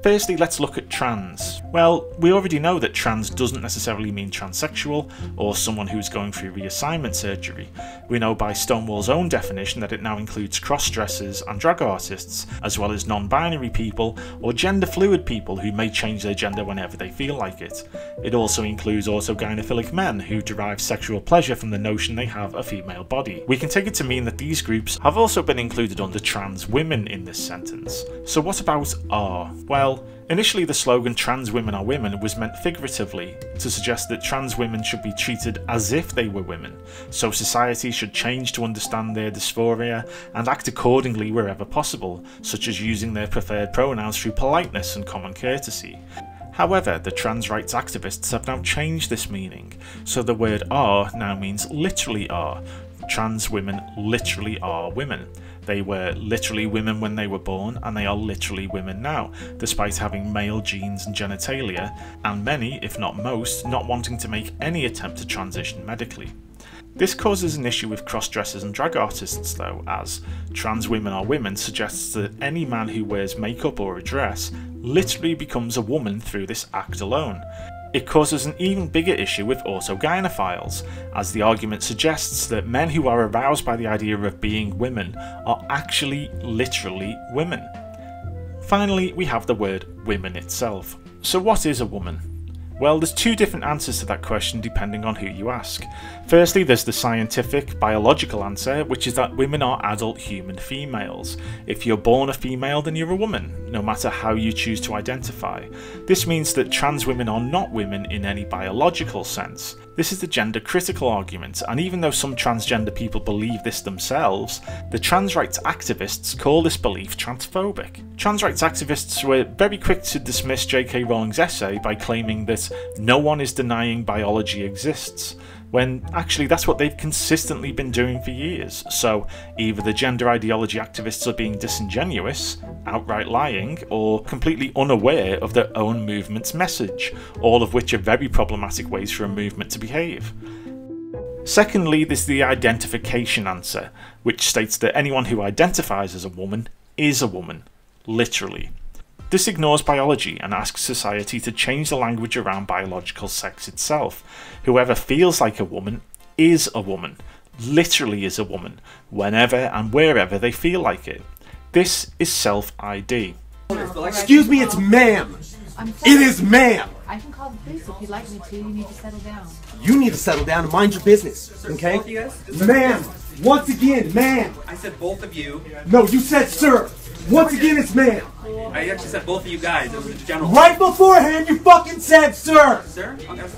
Firstly, let's look at trans. Well, we already know that trans doesn't necessarily mean transsexual or someone who's going through reassignment surgery. We know by Stonewall's own definition that it now includes cross-dressers and drag artists, as well as non-binary people or gender fluid people who may change their gender whenever they feel like it. It also includes autogynephilic men who derive sexual pleasure from the notion they have a female body. We can take it to mean that these groups have also been included under trans women in this sentence. So what about? Well, well, initially the slogan trans women are women was meant figuratively to suggest that trans women should be treated as if they were women, so society should change to understand their dysphoria and act accordingly wherever possible, such as using their preferred pronouns through politeness and common courtesy. However, the trans rights activists have now changed this meaning, so the word are now means literally are. Trans women literally are women. They were literally women when they were born, and they are literally women now, despite having male genes and genitalia, and many, if not most, not wanting to make any attempt to transition medically. This causes an issue with cross-dressers and drag artists though, as trans women are women suggests that any man who wears makeup or a dress literally becomes a woman through this act alone. It causes an even bigger issue with autogynephiles, as the argument suggests that men who are aroused by the idea of being women are actually literally women. Finally, we have the word women itself. So, what is a woman? Well, there's two different answers to that question depending on who you ask. Firstly, there's the scientific, biological answer, which is that women are adult human females. If you're born a female, then you're a woman, no matter how you choose to identify. This means that trans women are not women in any biological sense. This is the gender critical argument, and even though some transgender people believe this themselves, the trans rights activists call this belief transphobic. Trans rights activists were very quick to dismiss J.K. Rowling's essay by claiming that no one is denying biology exists when actually that's what they've consistently been doing for years. So either the gender ideology activists are being disingenuous, outright lying, or completely unaware of their own movement's message, all of which are very problematic ways for a movement to behave. Secondly, there's the identification answer, which states that anyone who identifies as a woman is a woman, literally. This ignores biology and asks society to change the language around biological sex itself. Whoever feels like a woman is a woman, literally is a woman, whenever and wherever they feel like it. This is self ID. Excuse me, it's ma'am. It is ma'am. I can call the police if you'd like me to. You need to settle down. You need to settle down and mind your business, okay? Both? Ma'am, once again, ma'am. I said both of you. No, you said sir. Once again, it's ma'am. I actually said both of you guys. It was a general. Right beforehand, you fucking said sir. Sir? Okay.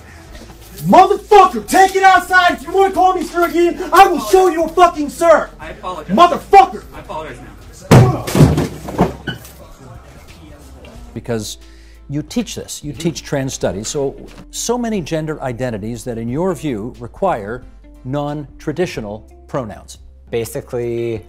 Motherfucker, take it outside. If you want to call me sir again, I will show you a fucking sir. I apologize. Motherfucker. I apologize now. because you teach this, you teach trans studies. So, so many gender identities that, in your view, require non traditional pronouns. Basically,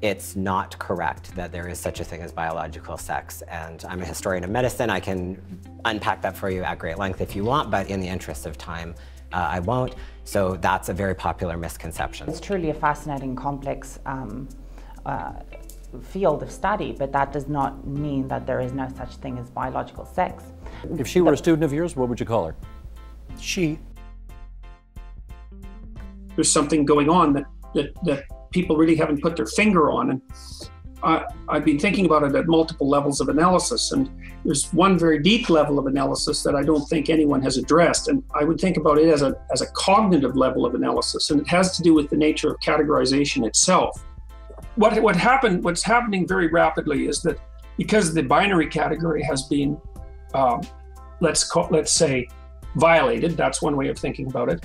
it's not correct that there is such a thing as biological sex. And I'm a historian of medicine. I can unpack that for you at great length if you want, but in the interest of time, uh, I won't. So that's a very popular misconception. It's truly a fascinating, complex um, uh, field of study, but that does not mean that there is no such thing as biological sex. If she were a student of yours, what would you call her? She. There's something going on that, that, that people really haven't put their finger on. And I, I've been thinking about it at multiple levels of analysis. And there's one very deep level of analysis that I don't think anyone has addressed. And I would think about it as a, as a cognitive level of analysis. And it has to do with the nature of categorization itself. What, what happened, what's happening very rapidly is that because the binary category has been, um, let's call, let's say, violated, that's one way of thinking about it,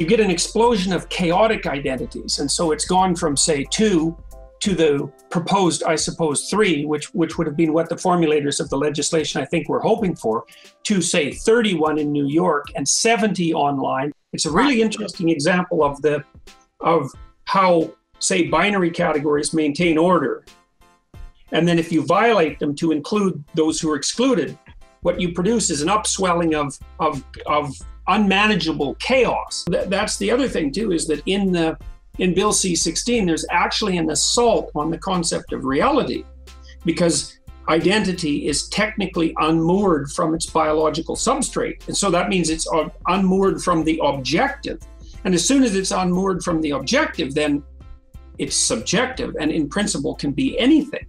you get an explosion of chaotic identities. And so it's gone from, say, two to the proposed, I suppose, three, which, which would have been what the formulators of the legislation I think were hoping for, to, say, 31 in New York and 70 online. It's a really interesting example of the of how, say, binary categories maintain order. And then if you violate them to include those who are excluded, what you produce is an upswelling of, of, of unmanageable chaos. That's the other thing too, is that in the in Bill C-16, there's actually an assault on the concept of reality, because identity is technically unmoored from its biological substrate, and so that means it's unmoored from the objective. And as soon as it's unmoored from the objective, then it's subjective, and in principle can be anything.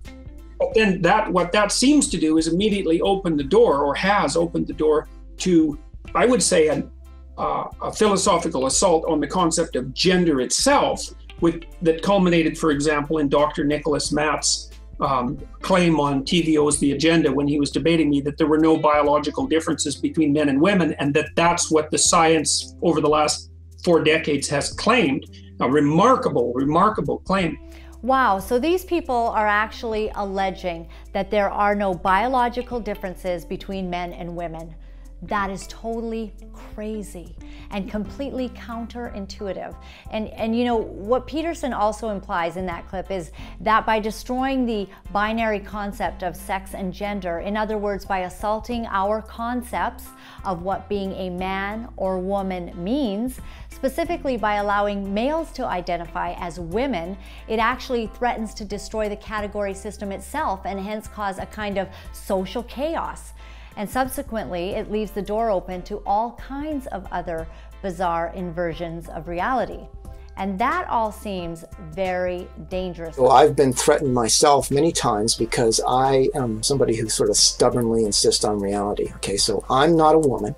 But then that what that seems to do is immediately open the door, or has opened the door to I would say, an, uh, a philosophical assault on the concept of gender itself, with, that culminated, for example, in Dr. Nicholas Matte's um, claim on TVO's The Agenda when he was debating me that there were no biological differences between men and women, and that that's what the science over the last four decades has claimed. A remarkable, remarkable claim. Wow, so these people are actually alleging that there are no biological differences between men and women. That is totally crazy and completely counterintuitive. And, and you know, what Peterson also implies in that clip is that by destroying the binary concept of sex and gender, in other words, by assaulting our concepts of what being a man or woman means, specifically by allowing males to identify as women, it actually threatens to destroy the category system itself and hence cause a kind of social chaos. And subsequently, it leaves the door open to all kinds of other bizarre inversions of reality. And that all seems very dangerous. Well, I've been threatened myself many times because I am somebody who sort of stubbornly insists on reality. Okay, so I'm not a woman.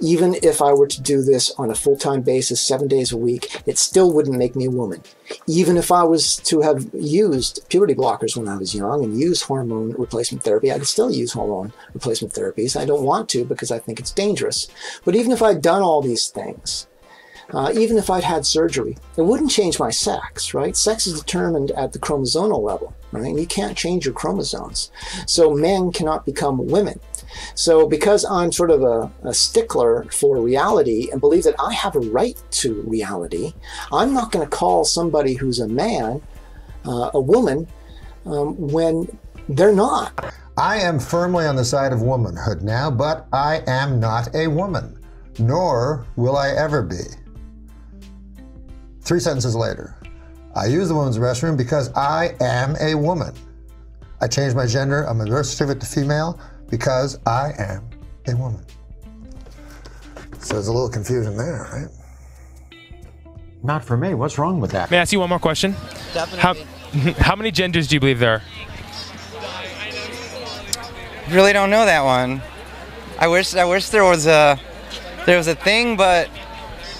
Even if I were to do this on a full time basis, seven days a week, it still wouldn't make me a woman. Even if I was to have used puberty blockers when I was young and used hormone replacement therapy, I could still use hormone replacement therapies. I don't want to because I think it's dangerous. But even if I'd done all these things, uh, even if I'd had surgery, it wouldn't change my sex, right? Sex is determined at the chromosomal level, right? And you can't change your chromosomes. So men cannot become women. So because I'm sort of a, a stickler for reality and believe that I have a right to reality, I'm not going to call somebody who's a man uh, a woman um, when they're not. I am firmly on the side of womanhood now, but I am not a woman, nor will I ever be. Three sentences later, I use the women's restroom because I am a woman. I changed my gender on my birth certificate to female because I am a woman. So there's a little confusion there, right? Not for me. What's wrong with that? May I ask you one more question? Definitely. How, how many genders do you believe there are? Really don't know that one. I wish I wish there was a there was a thing, but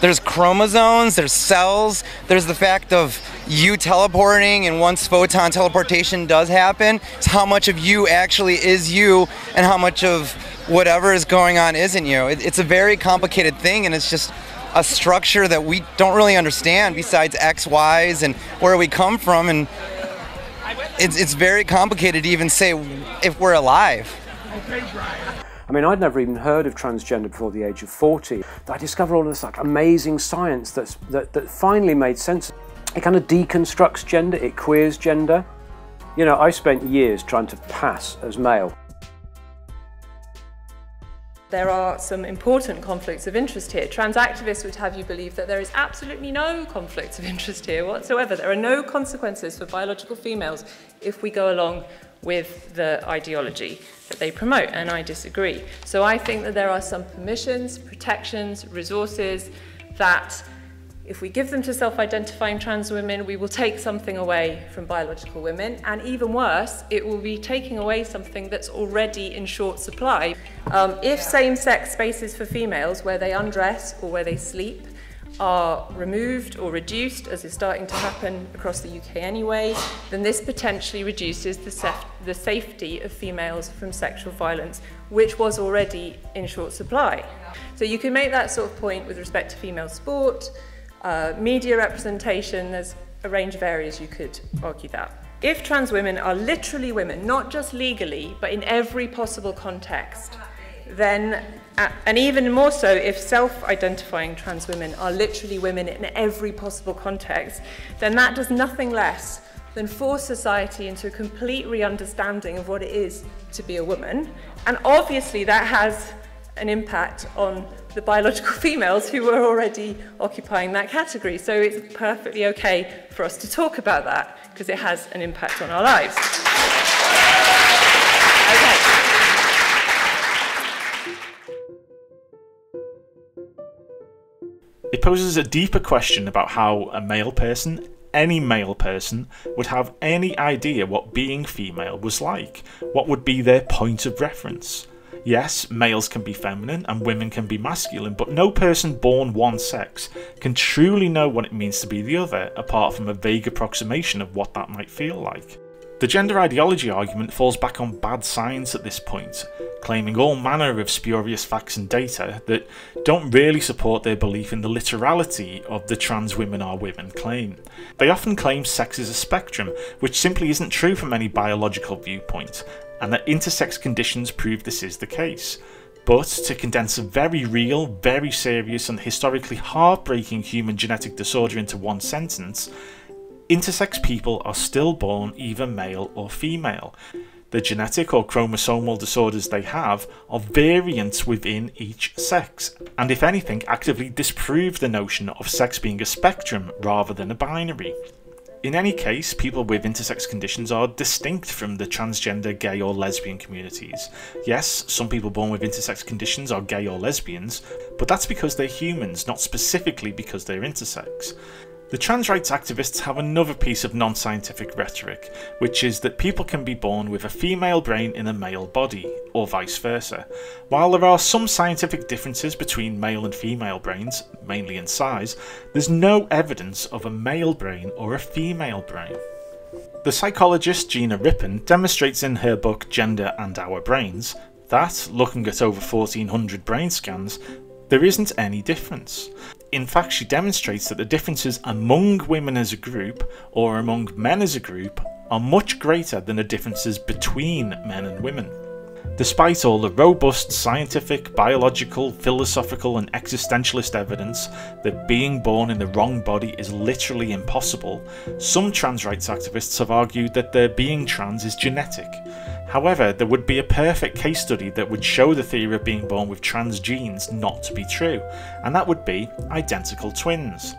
there's chromosomes, there's cells, there's the fact of you teleporting, and once photon teleportation does happen, it's how much of you actually is you, and how much of whatever is going on isn't you. It, it's a very complicated thing, and it's just a structure that we don't really understand besides X, Y's, and where we come from, and it's, it's very complicated to even say if we're alive. I mean, I'd never even heard of transgender before the age of 40. I discovered all this like amazing science that's, that, that finally made sense. It kind of deconstructs gender, it queers gender. You know, I spent years trying to pass as male. There are some important conflicts of interest here. Trans activists would have you believe that there is absolutely no conflicts of interest here whatsoever. There are no consequences for biological females if we go along with the ideology that they promote, and I disagree. So I think that there are some permissions, protections, resources that if we give them to self-identifying trans women, we will take something away from biological women, and even worse, it will be taking away something that's already in short supply. Um, if same-sex spaces for females, where they undress or where they sleep, are removed or reduced, as is starting to happen across the UK anyway, then this potentially reduces the, the safety of females from sexual violence, which was already in short supply. So you can make that sort of point with respect to female sport, uh, media representation, there's a range of areas you could argue that. If trans women are literally women, not just legally, but in every possible context, then, uh, and even more so if self-identifying trans women are literally women in every possible context, then that does nothing less than force society into a complete re-understanding of what it is to be a woman. And obviously that has an impact on the biological females who were already occupying that category. So it's perfectly okay for us to talk about that because it has an impact on our lives. Okay. It poses a deeper question about how a male person, any male person, would have any idea what being female was like. What would be their point of reference? Yes, males can be feminine and women can be masculine, but no person born one sex can truly know what it means to be the other, apart from a vague approximation of what that might feel like. The gender ideology argument falls back on bad science at this point, claiming all manner of spurious facts and data that don't really support their belief in the literality of the trans women are women claim. They often claim sex is a spectrum, which simply isn't true from any biological viewpoint, and that intersex conditions prove this is the case. But to condense a very real, very serious, and historically heartbreaking human genetic disorder into one sentence, intersex people are still born either male or female. The genetic or chromosomal disorders they have are variants within each sex, and if anything, actively disprove the notion of sex being a spectrum rather than a binary. In any case, people with intersex conditions are distinct from the transgender, gay, or lesbian communities. Yes, some people born with intersex conditions are gay or lesbians, but that's because they're humans, not specifically because they're intersex. The trans rights activists have another piece of non scientific rhetoric, which is that people can be born with a female brain in a male body, or vice versa. While there are some scientific differences between male and female brains, mainly in size, there's no evidence of a male brain or a female brain. The psychologist Gina Rippon demonstrates in her book Gender and Our Brains that, looking at over 1400 brain scans, there isn't any difference. In fact, she demonstrates that the differences among women as a group, or among men as a group, are much greater than the differences between men and women. Despite all the robust scientific, biological, philosophical, and existentialist evidence that being born in the wrong body is literally impossible, some trans rights activists have argued that their being trans is genetic. However, there would be a perfect case study that would show the theory of being born with trans genes not to be true, and that would be identical twins.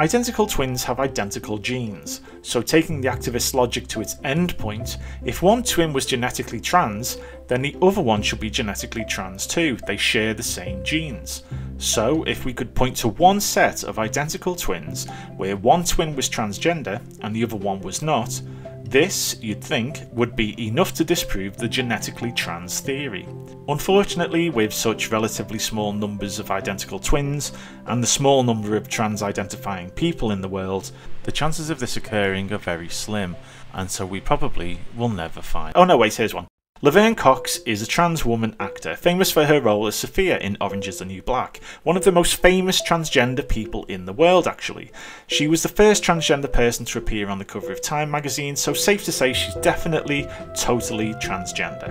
Identical twins have identical genes, so taking the activist logic to its end point, if one twin was genetically trans, then the other one should be genetically trans too, they share the same genes. So, if we could point to one set of identical twins where one twin was transgender and the other one was not, this, you'd think, would be enough to disprove the genetically trans theory. Unfortunately, with such relatively small numbers of identical twins, and the small number of trans identifying people in the world, the chances of this occurring are very slim, and so we probably will never find. Oh no, wait, here's one. Laverne Cox is a trans woman actor, famous for her role as Sophia in Orange is the New Black, one of the most famous transgender people in the world, actually. She was the first transgender person to appear on the cover of Time magazine, so safe to say she's definitely, totally transgender.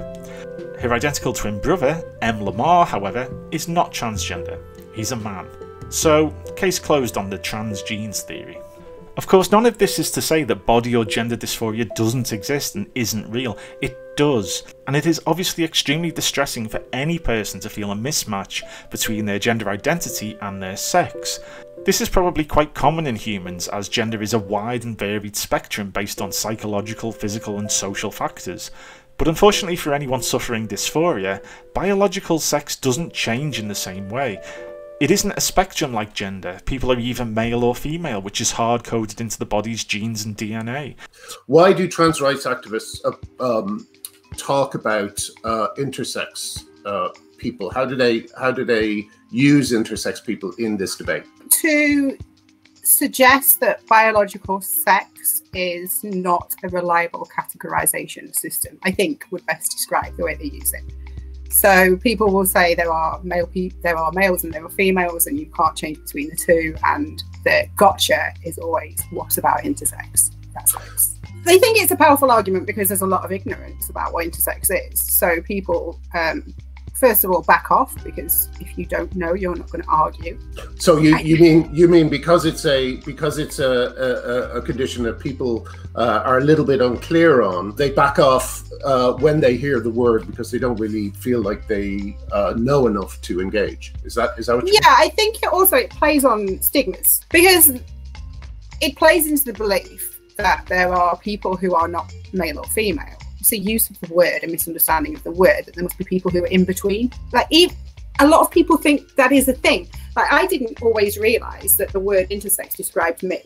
Her identical twin brother, M. Lamar, however, is not transgender. He's a man. So, case closed on the trans genes theory. Of course, none of this is to say that body or gender dysphoria doesn't exist and isn't real. It does, and it is obviously extremely distressing for any person to feel a mismatch between their gender identity and their sex. This is probably quite common in humans, as gender is a wide and varied spectrum based on psychological, physical, and social factors. But unfortunately for anyone suffering dysphoria, biological sex doesn't change in the same way. It isn't a spectrum like gender. People are either male or female, which is hard coded into the body's genes and DNA. Why do trans rights activists uh, um, talk about uh, intersex uh, people? How do they how do they use intersex people in this debate? To suggest that biological sex is not a reliable categorization system, I think would best describe the way they use it. So people will say there are male pe- there are males and there are females, and you can't change between the two. And the gotcha is always what about intersex? That's what. They think it's a powerful argument because there's a lot of ignorance about what intersex is. So people, um, first of all, back off because if you don't know, you're not going to argue. So you, you mean you mean because it's a because it's a, a, a condition that people uh, are a little bit unclear on, they back off uh, when they hear the word because they don't really feel like they uh, know enough to engage. Is that is that what? You yeah, I think it also it plays on stigmas because it plays into the belief that there are people who are not male or female. It's a use of the word, a misunderstanding of the word, that there must be people who are in between. Like, even, a lot of people think that is a thing. Like, I didn't always realize that the word intersex described me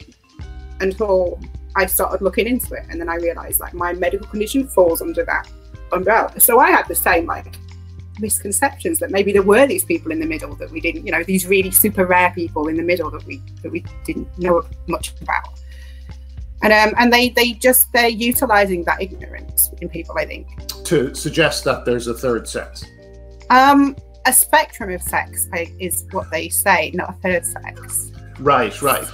until I started looking into it. And then I realized, like, my medical condition falls under that umbrella. So I had the same, like, misconceptions that maybe there were these people in the middle that we didn't, you know, these really super rare people in the middle that we that we didn't know much about and um, and they they just they're utilizing that ignorance in people i think. To suggest that there's a third sex. Um a spectrum of sex is what they say not a third sex. Right right.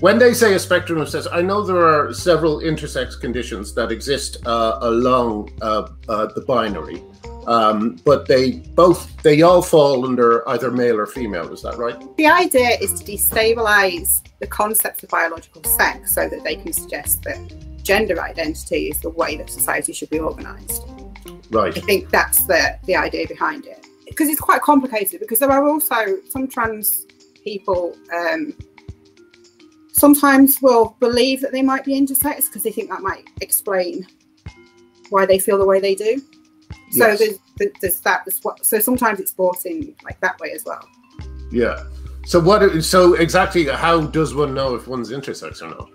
When they say a spectrum of sex i know there are several intersex conditions that exist uh, along uh, uh, the binary. Um, but they both they all fall under either male or female is that right? The idea is to destabilize the concepts of biological sex so that they can suggest that gender identity is the way that society should be organized right i think that's the the idea behind it because it's quite complicated because there are also some trans people um, sometimes will believe that they might be intersex because they think that might explain why they feel the way they do. So Yes. there's, there's that. So sometimes it's brought in like that way as well. Yeah. So what? So exactly, how does one know if one's intersex or not?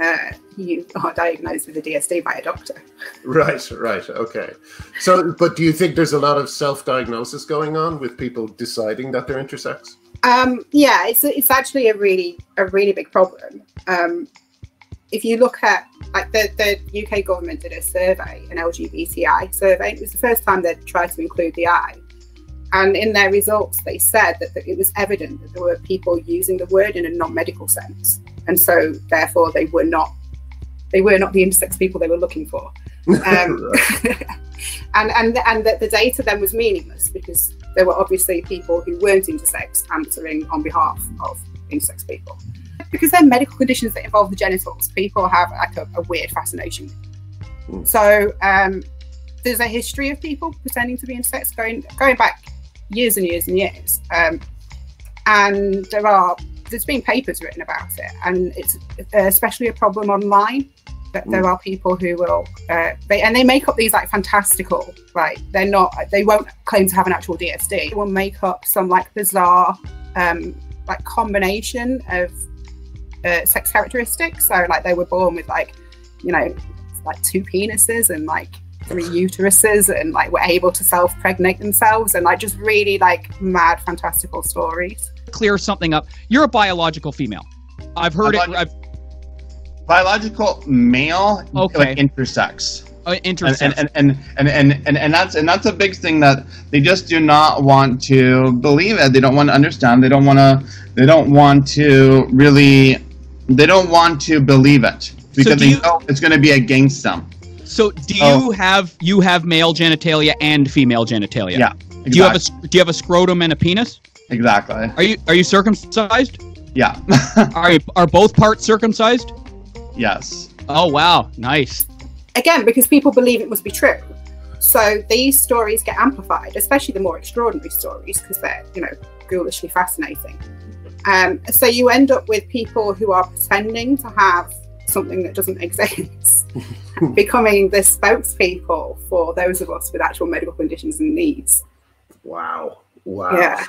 Uh, you are diagnosed with a DSD by a doctor. Right, right, okay. So, but do you think there's a lot of self-diagnosis going on with people deciding that they're intersex? Um, yeah, it's it's actually a really a really big problem. Um, if you look at like the, the UK government did a survey, an LGBTI survey. It was the first time they'd tried to include the I. And in their results, they said that, that it was evident that there were people using the word in a non-medical sense, and so therefore they were not they were not the intersex people they were looking for. Um, and and and that the data then was meaningless because there were obviously people who weren't intersex answering on behalf of intersex people. Because they're medical conditions that involve the genitals, people have like a, a weird fascination. So um, there's a history of people pretending to be intersex going going back years and years and years. Um, and there are there's been papers written about it, and it's uh, especially a problem online. That there are people who will uh, they and they make up these like fantastical like they're not they won't claim to have an actual DSD. They will make up some like bizarre um, like combination of uh, sex characteristics. So like they were born with like you know like two penises and like three uteruses and like were able to self-pregnate themselves and like just really like mad fantastical stories. clear something up. You're a biological female. I've heard it. I've, biological male, Okay. like intersex. uh, intersex. And and, and, and, and, and and that's and that's a big thing that they just do not want to believe it. They don't want to understand. They don't want to. They don't want to really. They don't want to believe it because do they you- know it's going to be against them. So, do you Oh. have you have male genitalia and female genitalia? Yeah, Do you have a do you have a scrotum and a penis? Exactly. Are you are you circumcised? Yeah. are you, are both parts circumcised? Yes. Oh wow, nice. Again, because people believe it must be true. So these stories get amplified, especially the more extraordinary stories, because they're, you know, ghoulishly fascinating. Um, so you end up with people who are pretending to have something that doesn't exist, becoming the spokespeople for those of us with actual medical conditions and needs. Wow. Wow. Yeah.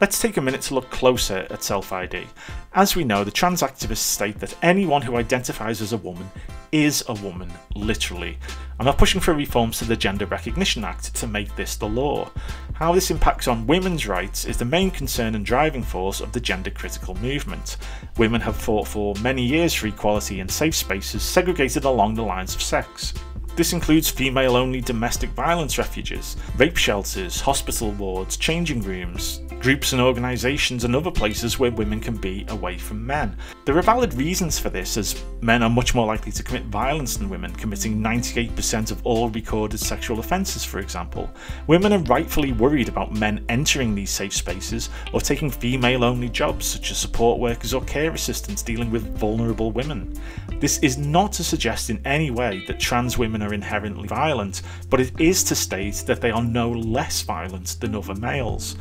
Let's take a minute to look closer at self ID. As we know, the trans activists state that anyone who identifies as a woman is a woman, literally, and are pushing for reforms to the Gender Recognition Act to make this the law. How this impacts on women's rights is the main concern and driving force of the gender critical movement. Women have fought for many years for equality in safe spaces segregated along the lines of sex. This includes female only domestic violence refuges, rape shelters, hospital wards, changing rooms, groups and organisations, and other places where women can be away from men. There are valid reasons for this, as men are much more likely to commit violence than women, committing 98% of all recorded sexual offences, for example. Women are rightfully worried about men entering these safe spaces or taking female only jobs, such as support workers or care assistants dealing with vulnerable women. This is not to suggest in any way that trans women are inherently violent, but it is to state that they are no less violent than other males.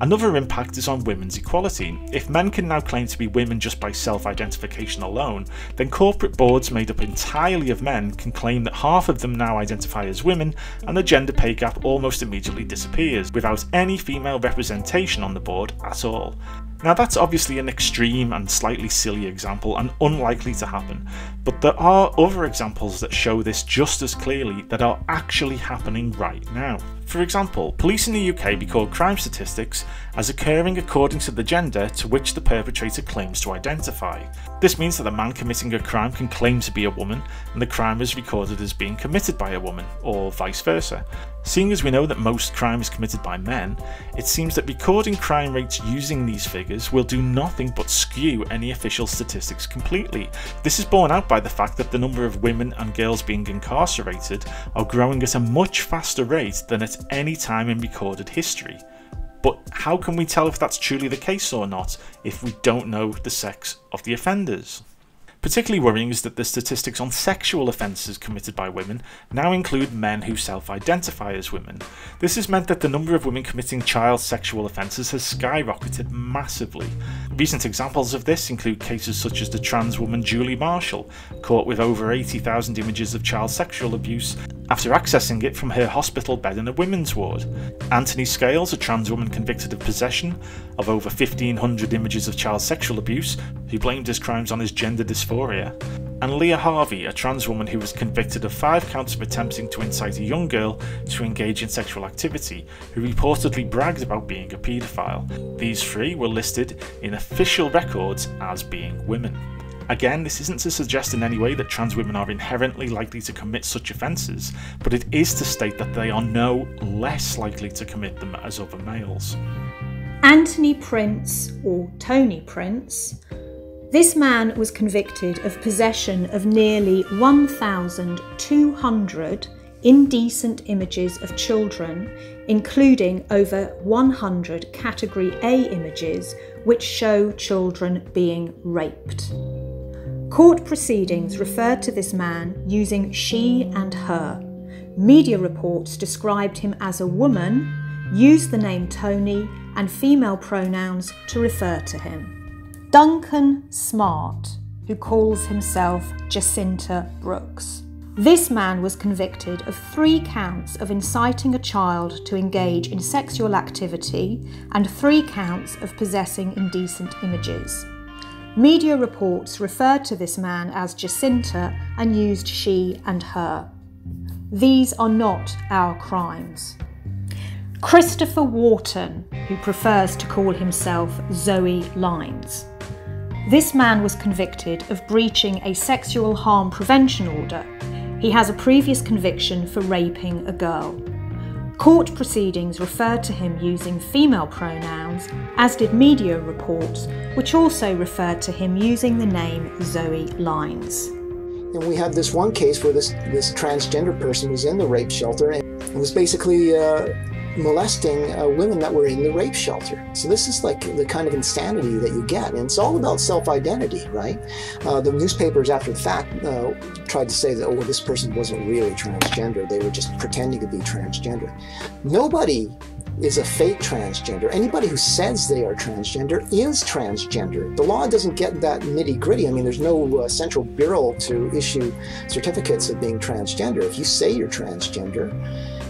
Another impact is on women's equality. If men can now claim to be women just by self identification alone, then corporate boards made up entirely of men can claim that half of them now identify as women, and the gender pay gap almost immediately disappears, without any female representation on the board at all. Now, that's obviously an extreme and slightly silly example and unlikely to happen, but there are other examples that show this just as clearly that are actually happening right now. For example, police in the UK record crime statistics as occurring according to the gender to which the perpetrator claims to identify. This means that a man committing a crime can claim to be a woman, and the crime is recorded as being committed by a woman, or vice versa. Seeing as we know that most crime is committed by men, it seems that recording crime rates using these figures will do nothing but skew any official statistics completely. This is borne out by the fact that the number of women and girls being incarcerated are growing at a much faster rate than at any time in recorded history. But how can we tell if that's truly the case or not if we don't know the sex of the offenders? Particularly worrying is that the statistics on sexual offences committed by women now include men who self identify as women. This has meant that the number of women committing child sexual offences has skyrocketed massively. Recent examples of this include cases such as the trans woman Julie Marshall, caught with over 80,000 images of child sexual abuse after accessing it from her hospital bed in a women's ward. Anthony Scales, a trans woman convicted of possession of over 1,500 images of child sexual abuse, who blamed his crimes on his gender dysphoria, and Leah Harvey, a trans woman who was convicted of five counts of attempting to incite a young girl to engage in sexual activity, who reportedly bragged about being a paedophile. These three were listed in official records as being women. Again, this isn't to suggest in any way that trans women are inherently likely to commit such offences, but it is to state that they are no less likely to commit them as other males. Anthony Prince, or Tony Prince, this man was convicted of possession of nearly 1,200 indecent images of children, including over 100 Category A images which show children being raped. Court proceedings referred to this man using she and her. Media reports described him as a woman, used the name Tony, and female pronouns to refer to him. Duncan Smart, who calls himself Jacinta Brooks. This man was convicted of three counts of inciting a child to engage in sexual activity and three counts of possessing indecent images. Media reports referred to this man as Jacinta and used she and her. These are not our crimes. Christopher Wharton, who prefers to call himself Zoe Lines. This man was convicted of breaching a sexual harm prevention order. He has a previous conviction for raping a girl. Court proceedings referred to him using female pronouns, as did media reports, which also referred to him using the name Zoe Lines. And we had this one case where this, this transgender person was in the rape shelter and was basically uh, molesting uh, women that were in the rape shelter. So this is like the kind of insanity that you get, and it's all about self-identity, right? Uh, the newspapers, after the fact, uh, tried to say that oh, well, this person wasn't really transgender; they were just pretending to be transgender. Nobody is a fake transgender. Anybody who says they are transgender is transgender. The law doesn't get that nitty gritty. I mean, there's no uh, central bureau to issue certificates of being transgender. If you say you're transgender,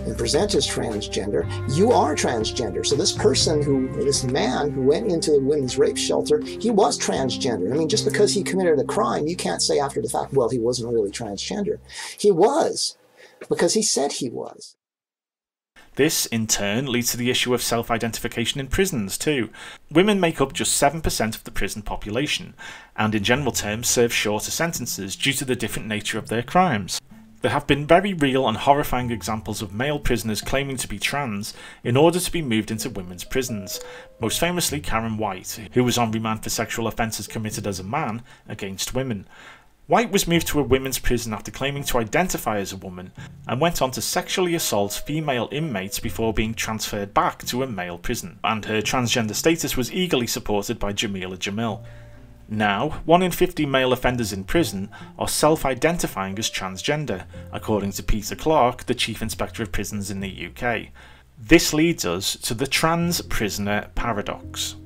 and present as transgender, you are transgender. So this person who, this man who went into the women's rape shelter, he was transgender. I mean, just because he committed a crime, you can't say after the fact, well, he wasn't really transgender. He was, because he said he was. This, in turn, leads to the issue of self identification in prisons, too. Women make up just 7% of the prison population, and in general terms serve shorter sentences due to the different nature of their crimes. There have been very real and horrifying examples of male prisoners claiming to be trans in order to be moved into women's prisons, most famously Karen White, who was on remand for sexual offences committed as a man against women. White was moved to a women's prison after claiming to identify as a woman and went on to sexually assault female inmates before being transferred back to a male prison, and her transgender status was eagerly supported by Jameela Jamil. Now, 1 in 50 male offenders in prison are self identifying as transgender, according to Peter Clarke, the Chief Inspector of Prisons in the UK. This leads us to the trans prisoner paradox.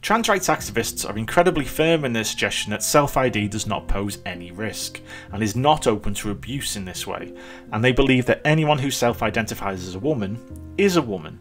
Trans rights activists are incredibly firm in their suggestion that self ID does not pose any risk and is not open to abuse in this way, and they believe that anyone who self identifies as a woman is a woman.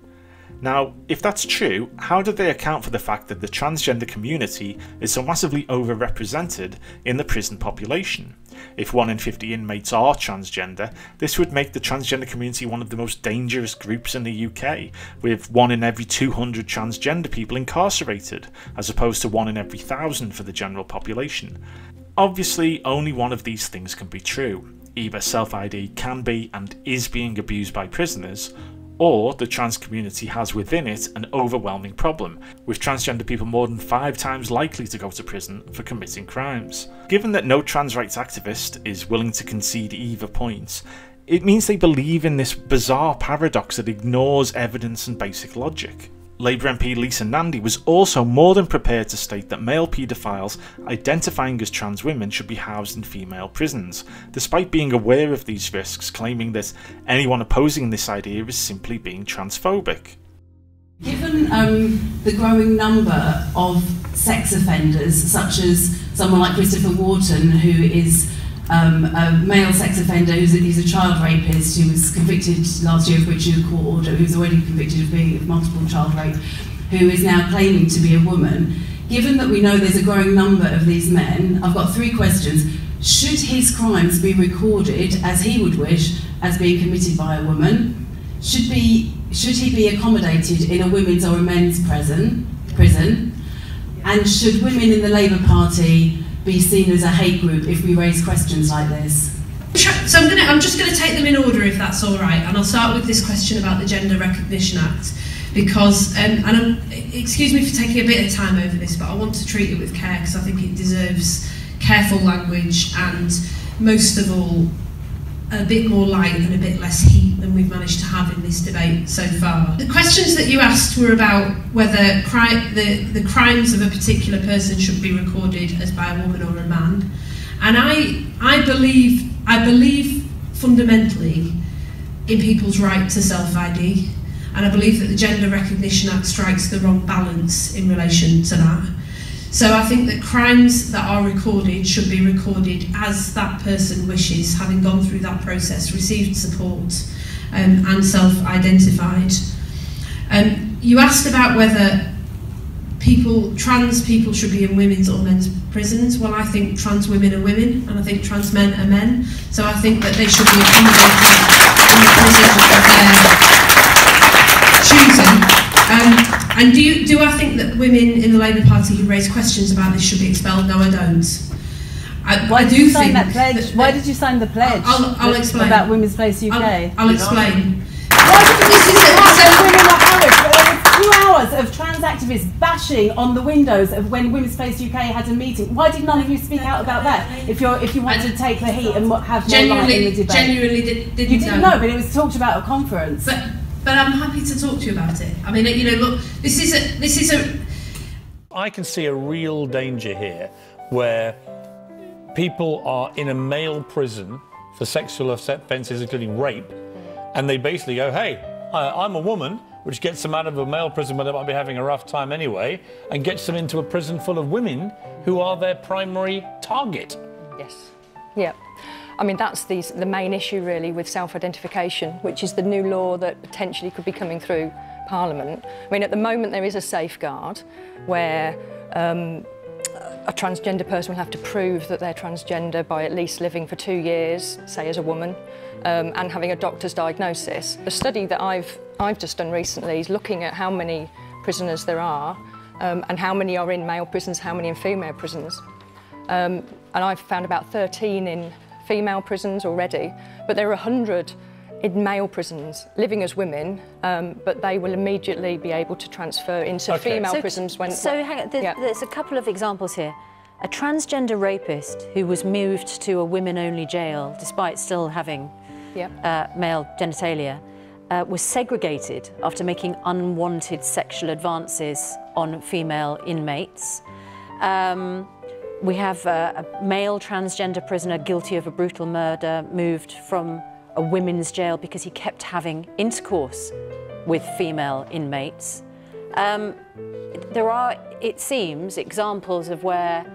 Now, if that's true, how do they account for the fact that the transgender community is so massively overrepresented in the prison population? If 1 in 50 inmates are transgender, this would make the transgender community one of the most dangerous groups in the UK, with 1 in every 200 transgender people incarcerated, as opposed to 1 in every 1000 for the general population. Obviously, only one of these things can be true. Either self ID can be and is being abused by prisoners, or the trans community has within it an overwhelming problem, with transgender people more than five times likely to go to prison for committing crimes. Given that no trans rights activist is willing to concede either point, it means they believe in this bizarre paradox that ignores evidence and basic logic. Labour MP Lisa Nandy was also more than prepared to state that male paedophiles identifying as trans women should be housed in female prisons, despite being aware of these risks, claiming that anyone opposing this idea is simply being transphobic. Given um, the growing number of sex offenders, such as someone like Christopher Wharton, who is um, a male sex offender who's a, a child rapist who was convicted last year of a court order, who's already convicted of being of multiple child rape, who is now claiming to be a woman. Given that we know there's a growing number of these men, I've got three questions. Should his crimes be recorded as he would wish as being committed by a woman? Should be should he be accommodated in a women's or a men's prison? Prison, and should women in the Labour Party be seen as a hate group if we raise questions like this. So I'm, gonna, I'm just going to take them in order if that's all right, and I'll start with this question about the Gender Recognition Act, because, um, and I'm, excuse me for taking a bit of time over this, but I want to treat it with care because I think it deserves careful language and most of all a bit more light and a bit less heat than we've managed to have in this debate so far. The questions that you asked were about whether cri the, the crimes of a particular person should be recorded as by a woman or a man. And I, I, believe, I believe fundamentally in people's right to self-ID. And I believe that the Gender Recognition Act strikes the wrong balance in relation to that. So I think that crimes that are recorded should be recorded as that person wishes, having gone through that process, received support um, and self-identified. Um, you asked about whether people, trans people should be in women's or men's prisons. Well, I think trans women are women and I think trans men are men. So I think that they should be accommodated in the prison and do, you, do I think that women in the Labour Party who raise questions about this should be expelled? No, I don't. I, Why I did do you sign think that pledge? Why did you sign the pledge? I'll, I'll explain. About Women's Place UK. I'll, I'll explain. This is two hours of trans activists bashing on the windows of when Women's Place UK had a meeting. Why did none of you speak out about that? If you're if you want to take the heat and have more light in the debate, genuinely did, didn't you didn't know. know, but it was talked about at a conference. But but I'm happy to talk to you about it. I mean, you know, look, this is a this is a I can see a real danger here where people are in a male prison for sexual offences, including rape, and they basically go, hey, I- I'm a woman, which gets them out of a male prison where they might be having a rough time anyway, and gets them into a prison full of women who are their primary target. Yes. Yeah. I mean, that's the, the main issue really with self-identification, which is the new law that potentially could be coming through Parliament. I mean, at the moment there is a safeguard where um, a transgender person will have to prove that they're transgender by at least living for two years, say as a woman, um, and having a doctor's diagnosis. The study that I've, I've just done recently is looking at how many prisoners there are um, and how many are in male prisons, how many in female prisons. Um, and I've found about 13 in female prisons already, but there are 100 in male prisons living as women, um, but they will immediately be able to transfer into female So- prisons when. So hang on, there's, Yeah. there's a couple of examples here. A transgender rapist who was moved to a women-only jail, despite still having Yep. uh, male genitalia, uh, was segregated after making unwanted sexual advances on female inmates. Um, we have a, a male transgender prisoner guilty of a brutal murder moved from a women's jail because he kept having intercourse with female inmates. Um, there are, it seems, examples of where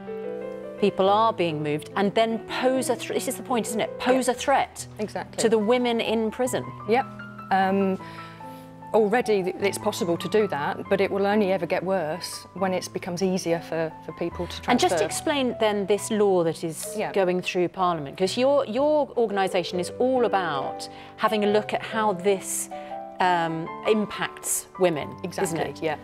people are being moved and then pose a threat. This is the point, isn't it? Pose a threat exactly. to the women in prison. Yep. Um, already it's possible to do that, but it will only ever get worse when it becomes easier for, for people to transfer. And just explain then this law that is going through Parliament, because your, your organisation is all about having a look at how this um, impacts women, Exactly, isn't it? yeah.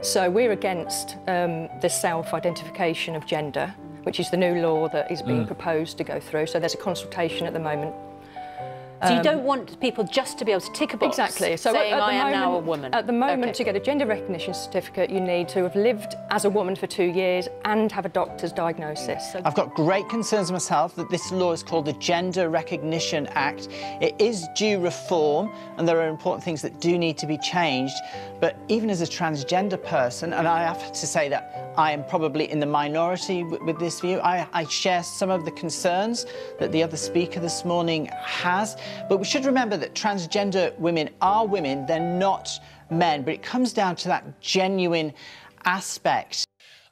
So we're against um, the self-identification of gender, which is the new law that is being Mm. proposed to go through. So there's a consultation at the moment. So you Um, don't want people just to be able to tick a box Exactly. So saying at, at I the am moment, now a woman. At the moment, Okay. to get a gender recognition certificate, you need to have lived as a woman for two years and have a doctor's diagnosis. So I've got great concerns myself that this law is called the Gender Recognition Act. It is due reform, and there are important things that do need to be changed. But even as a transgender person, and I have to say that I am probably in the minority with, with this view, I, I share some of the concerns that the other speaker this morning has. But we should remember that transgender women are women, they're not men. But it comes down to that genuine aspect.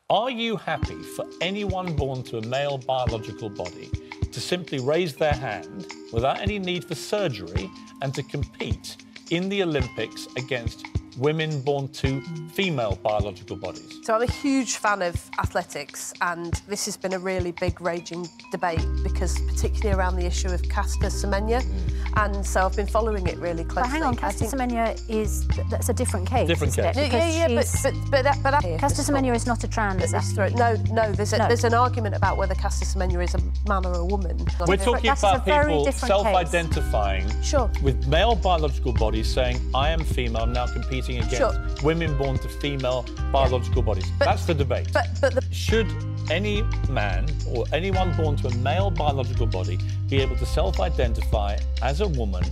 Are you happy for anyone born to a male biological body to simply raise their hand without any need for surgery and to compete in the Olympics against women born to female biological bodies? So I'm a huge fan of athletics, and this has been a really big raging debate because, particularly around the issue of Caster Semenya, mm. And so I've been following it really closely. But hang on, I Caster think- Semenya is th- that's a different case. Different isn't case. It? Yeah, yeah, yeah, Because but she's- but but, but, but Caster Semenya is not a trans. That's right. No, no. There's a, No. there's an argument about whether Caster Semenya is a man or a woman. We're talking about people self-identifying Sure. with male biological bodies saying, I am female, I'm now competing against Sure. women born to female biological bodies. That's the debate. But, but the... Should any man or anyone born to a male biological body be able to self-identify as a woman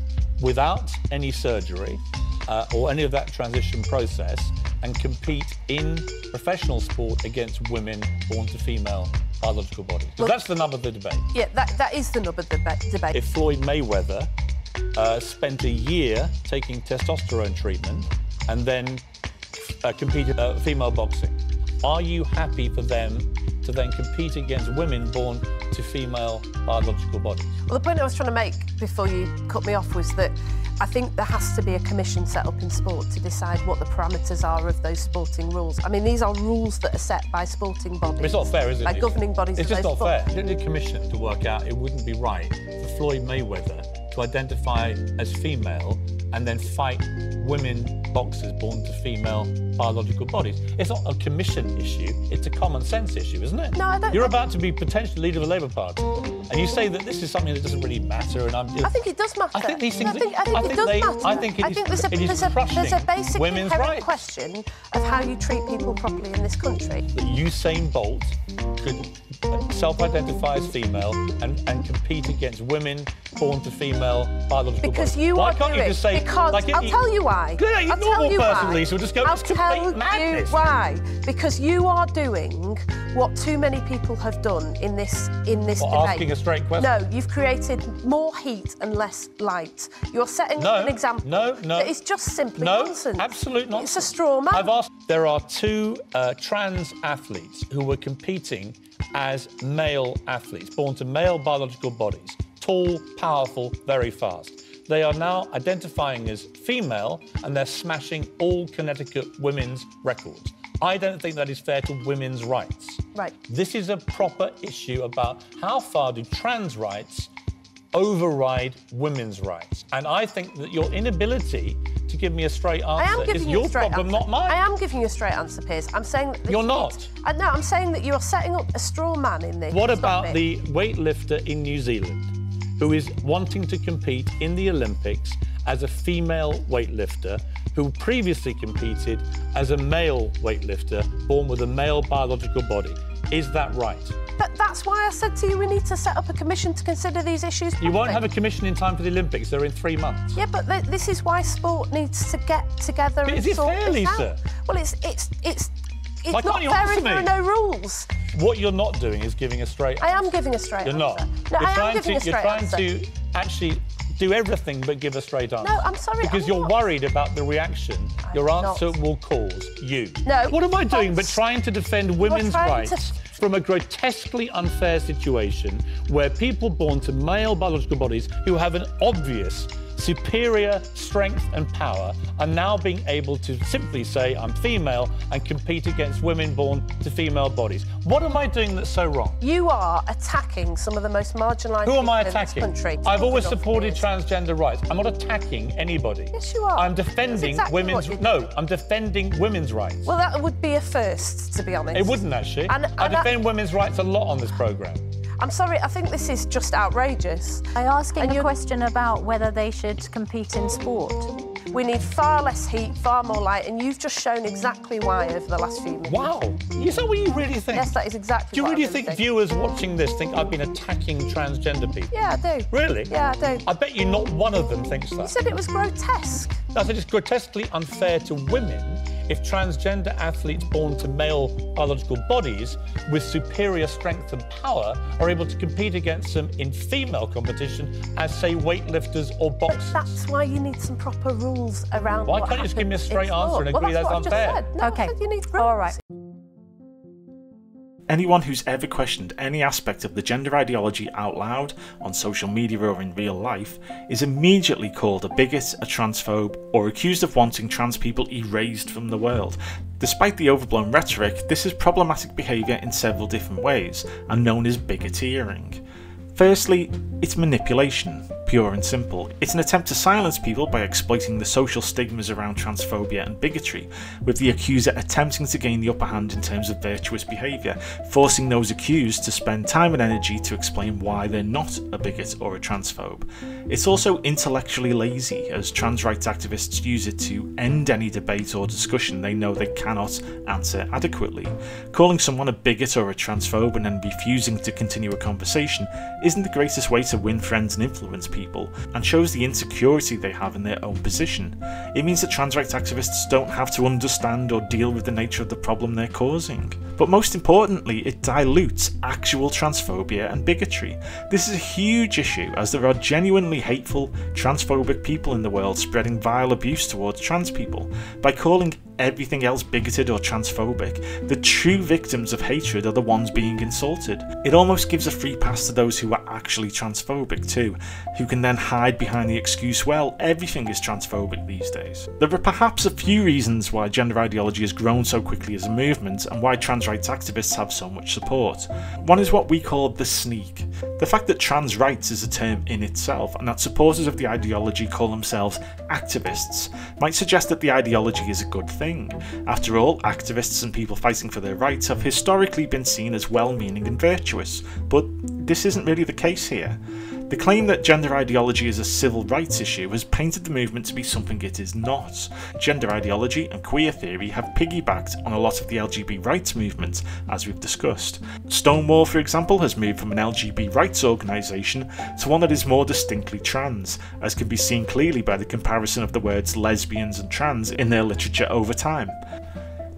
without any surgery uh, or any of that transition process and compete in professional sport against women born to female biological bodies? 'Cause Well- that's the nub of the debate. Yeah, that, that is the nub of the deba- debate. If Floyd Mayweather uh, spent a year taking testosterone treatment and then uh, competed uh, female boxing, are you happy for them to then compete against women born to female biological bodies? Well, the point I was trying to make before you cut me off was that I think there has to be a commission set up in sport to decide what the parameters are of those sporting rules. I mean, these are rules that are set by sporting bodies. It's not fair, is it? By governing bodies. It's just not fair. You don't need a commission to work out it wouldn't be right for Floyd Mayweather to identify as female and then fight women boxers born to female biological bodies. It's not a commission issue, it's a common sense issue, isn't it? No, I don't- You're about to be potentially leader of the Labour Party. And you say that this is something that doesn't really matter and I'm I think it does matter. I think these things I think, I think I it does they- matter. I think it I is- there's a, there's, a, there's a basic women's rights. question of how you treat people properly in this country. that Usain Bolt could uh, self-identify as female and, and compete against women born to female biological Because bodies. you why are can't doing you just say because like I'll tell you why. Yeah, you're I'll normal tell you person, why. Lisa. We'll just go. I'll it's tell madness. you why. Because you are doing what too many people have done in this in this What, debate. asking a straight question? No, you've created more heat and less light. You're setting No, an example no, no. that is just simply No, nonsense. absolute It's a straw man. I've asked. There are two uh, trans athletes who were competing as male athletes, born to male biological bodies, tall, powerful, very fast. They are now identifying as female and they're smashing all Connecticut women's records. I don't think that is fair to women's rights. Right. This is a proper issue about how far do trans rights override women's rights. And I think that your inability to give me a straight I am answer is you your a straight problem, answer. not mine. I am giving you a straight answer, Piers. I'm saying that You're not. Uh, no, I'm saying that you are setting up a straw man in this. What about the weightlifter in New Zealand who is wanting to compete in the Olympics as a female weightlifter who previously competed as a male weightlifter born with a male biological body? Is that right? But that's why I said to you we need to set up a commission to consider these issues. You won't have a commission in time for the Olympics. They're in three months. Yeah, but th- this is why sport needs to get together But and is it sort fair, Lisa? out. Well, it's it's it's it's Why not can't you fair if there are no rules. What you're not doing is giving a straight I am giving a straight You're answer. not. No, you're I am giving to, a straight You're trying answer. to actually do everything but give a straight answer. No, I'm sorry, Because I'm you're not. worried about the reaction your answer will cause you. No, What am I doing but trying to defend women's trying to- rights from a grotesquely unfair situation where people born to male biological bodies who have an obvious superior strength and power are now being able to simply say, I'm female and compete against women born to female bodies. What am I doing that's so wrong? You are attacking some of the most marginalised Who am I people in this attacking? country. I've always supported transgender rights. I'm not attacking anybody. Yes, you are. I'm defending exactly women's. No, I'm defending women's rights. Well, that would be a first, to be honest. it wouldn't actually. And- I and that- defend women's rights a lot on this program. I'm sorry, I think this is just outrageous. By asking And a you're- question about whether they should compete in sport. We need far less heat, far more light, and you've just shown exactly why over the last few minutes. Wow. Is that what you really think? Yes, that is exactly Do you really really think, think. viewers watching this think I've been attacking transgender people? Yeah, I do. Really? Yeah, I do. I bet you not one of them thinks that. You said it was grotesque. I said it's grotesquely unfair to women if transgender athletes born to male biological bodies with superior strength and power are able to compete against them in female competition as, say, weightlifters or boxers. That's why you need some proper rules around Why what can't you just give me a straight answer sport. and Well, agree that's that's what I unfair? just said. No, I Okay. said you need rules. All right. Anyone who's ever questioned any aspect of the gender ideology out loud, on social media or in real life, is immediately called a bigot, a transphobe, or accused of wanting trans people erased from the world. Despite the overblown rhetoric, this is problematic behaviour in several different ways, and known as bigoteering. Firstly, it's manipulation, pure and simple. It's an attempt to silence people by exploiting the social stigmas around transphobia and bigotry, with the accuser attempting to gain the upper hand in terms of virtuous behaviour, forcing those accused to spend time and energy to explain why they're not a bigot or a transphobe. It's also intellectually lazy, as trans rights activists use it to end any debate or discussion they know they cannot answer adequately. Calling someone a bigot or a transphobe and then refusing to continue a conversation isn't the greatest way to win friends and influence people, and shows the insecurity they have in their own position. It means that trans rights activists don't have to understand or deal with the nature of the problem they're causing. But most importantly, it dilutes actual transphobia and bigotry. This is a huge issue as there are genuinely hateful, transphobic people in the world spreading vile abuse towards trans people. By calling everything else bigoted or transphobic, the true victims of hatred are the ones being insulted. It almost gives a free pass to those who are actually transphobic too, who can then hide behind the excuse, well, everything is transphobic these days. There are perhaps a few reasons why gender ideology has grown so quickly as a movement and why trans rights activists have so much support. One is what we call the sneak. The fact that trans rights is a term in itself and that supporters of the ideology call themselves activists might suggest that the ideology is a good thing. After all, activists and people fighting for their rights have historically been seen as well meaning and virtuous, but this isn't really the case here. The claim that gender ideology is a civil rights issue has painted the movement to be something it is not. Gender ideology and queer theory have piggybacked on a lot of the LGBT rights movement, as we've discussed. Stonewall, for example, has moved from an LGBT rights organisation to one that is more distinctly trans, as can be seen clearly by the comparison of the words lesbians and trans in their literature over time.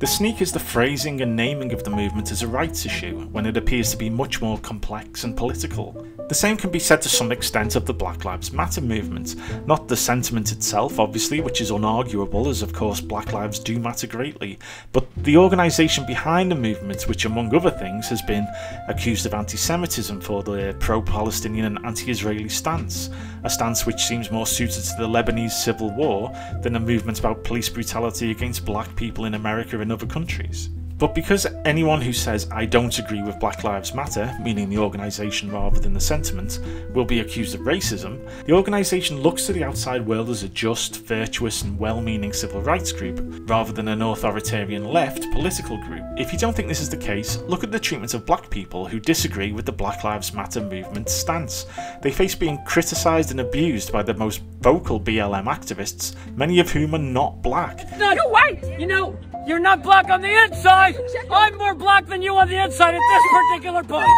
The sneak is the phrasing and naming of the movement as a rights issue, when it appears to be much more complex and political. The same can be said to some extent of the Black Lives Matter movement. Not the sentiment itself, obviously, which is unarguable, as of course Black Lives do matter greatly, but the organisation behind the movement, which among other things has been accused of anti Semitism for their pro Palestinian and anti Israeli stance, a stance which seems more suited to the Lebanese civil war than a movement about police brutality against black people in America and other countries. But because anyone who says, I don't agree with Black Lives Matter, meaning the organisation rather than the sentiment, will be accused of racism, the organisation looks to the outside world as a just, virtuous, and well meaning civil rights group, rather than an authoritarian left political group. If you don't think this is the case, look at the treatment of black people who disagree with the Black Lives Matter movement's stance. They face being criticised and abused by the most vocal BLM activists, many of whom are not black. No, you're white. You know, you're not black on the inside. I'm more black than you on the inside at this particular point.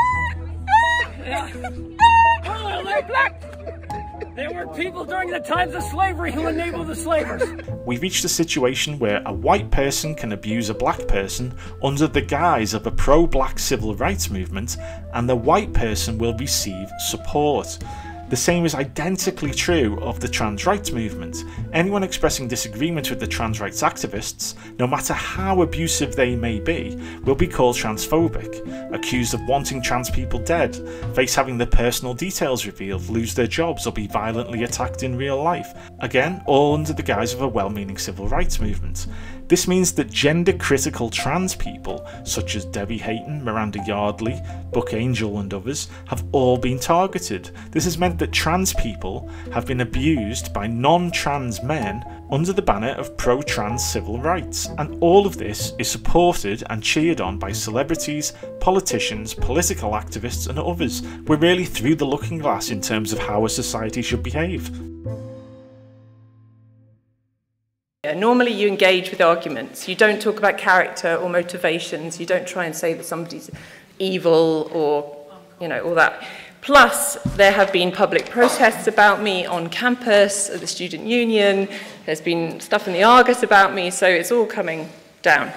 Yeah. Oh, they're black. There were people during the times of slavery who enabled the slavers. We've reached a situation where a white person can abuse a black person under the guise of a pro black civil rights movement, and the white person will receive support. The same is identically true of the trans rights movement. Anyone expressing disagreement with the trans rights activists, no matter how abusive they may be, will be called transphobic, accused of wanting trans people dead, face having their personal details revealed, lose their jobs, or be violently attacked in real life. Again, all under the guise of a well meaning civil rights movement. This means that gender critical trans people, such as Debbie Hayton, Miranda Yardley, Buck Angel, and others, have all been targeted. This has meant that trans people have been abused by non trans men under the banner of pro trans civil rights, and all of this is supported and cheered on by celebrities, politicians, political activists, and others. We're really through the looking glass in terms of how a society should behave. Normally you engage with arguments. You don't talk about character or motivations. You don't try and say that somebody's evil or, you know, all that. Plus, there have been public protests about me on campus, at the student union. There's been stuff in the Argus about me, so it's all coming down.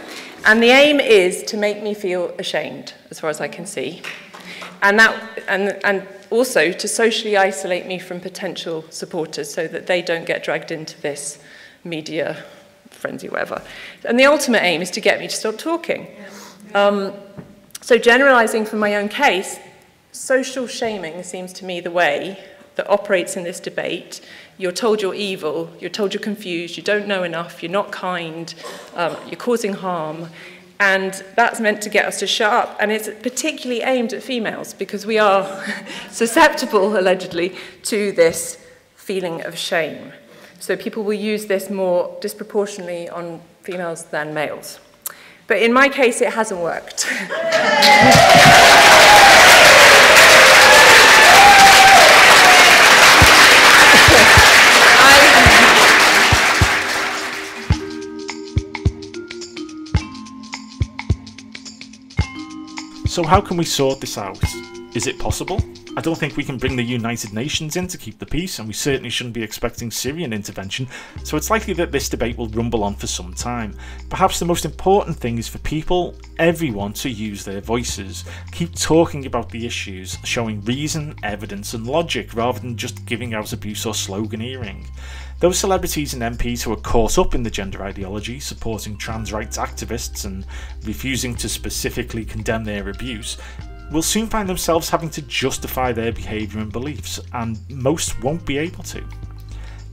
And the aim is to make me feel ashamed, as far as I can see. And, that, and, and also to socially isolate me from potential supporters so that they don't get dragged into this media frenzy, whatever. And the ultimate aim is to get me to stop talking. Um, so generalizing from my own case, social shaming seems to me the way that operates in this debate. You're told you're evil, you're told you're confused, you don't know enough, you're not kind, um, you're causing harm. And that's meant to get us to shut up. And it's particularly aimed at females because we are susceptible, allegedly, to this feeling of shame. So people will use this more disproportionately on females than males. But in my case, it hasn't worked. So, how can we sort this out? Is it possible? I don't think we can bring the United Nations in to keep the peace, and we certainly shouldn't be expecting Syrian intervention, so it's likely that this debate will rumble on for some time. Perhaps the most important thing is for people, everyone, to use their voices. Keep talking about the issues, showing reason, evidence, and logic rather than just giving out abuse or sloganeering. Those celebrities and MPs who are caught up in the gender ideology, supporting trans rights activists and refusing to specifically condemn their abuse, will soon find themselves having to justify their behaviour and beliefs, and most won't be able to.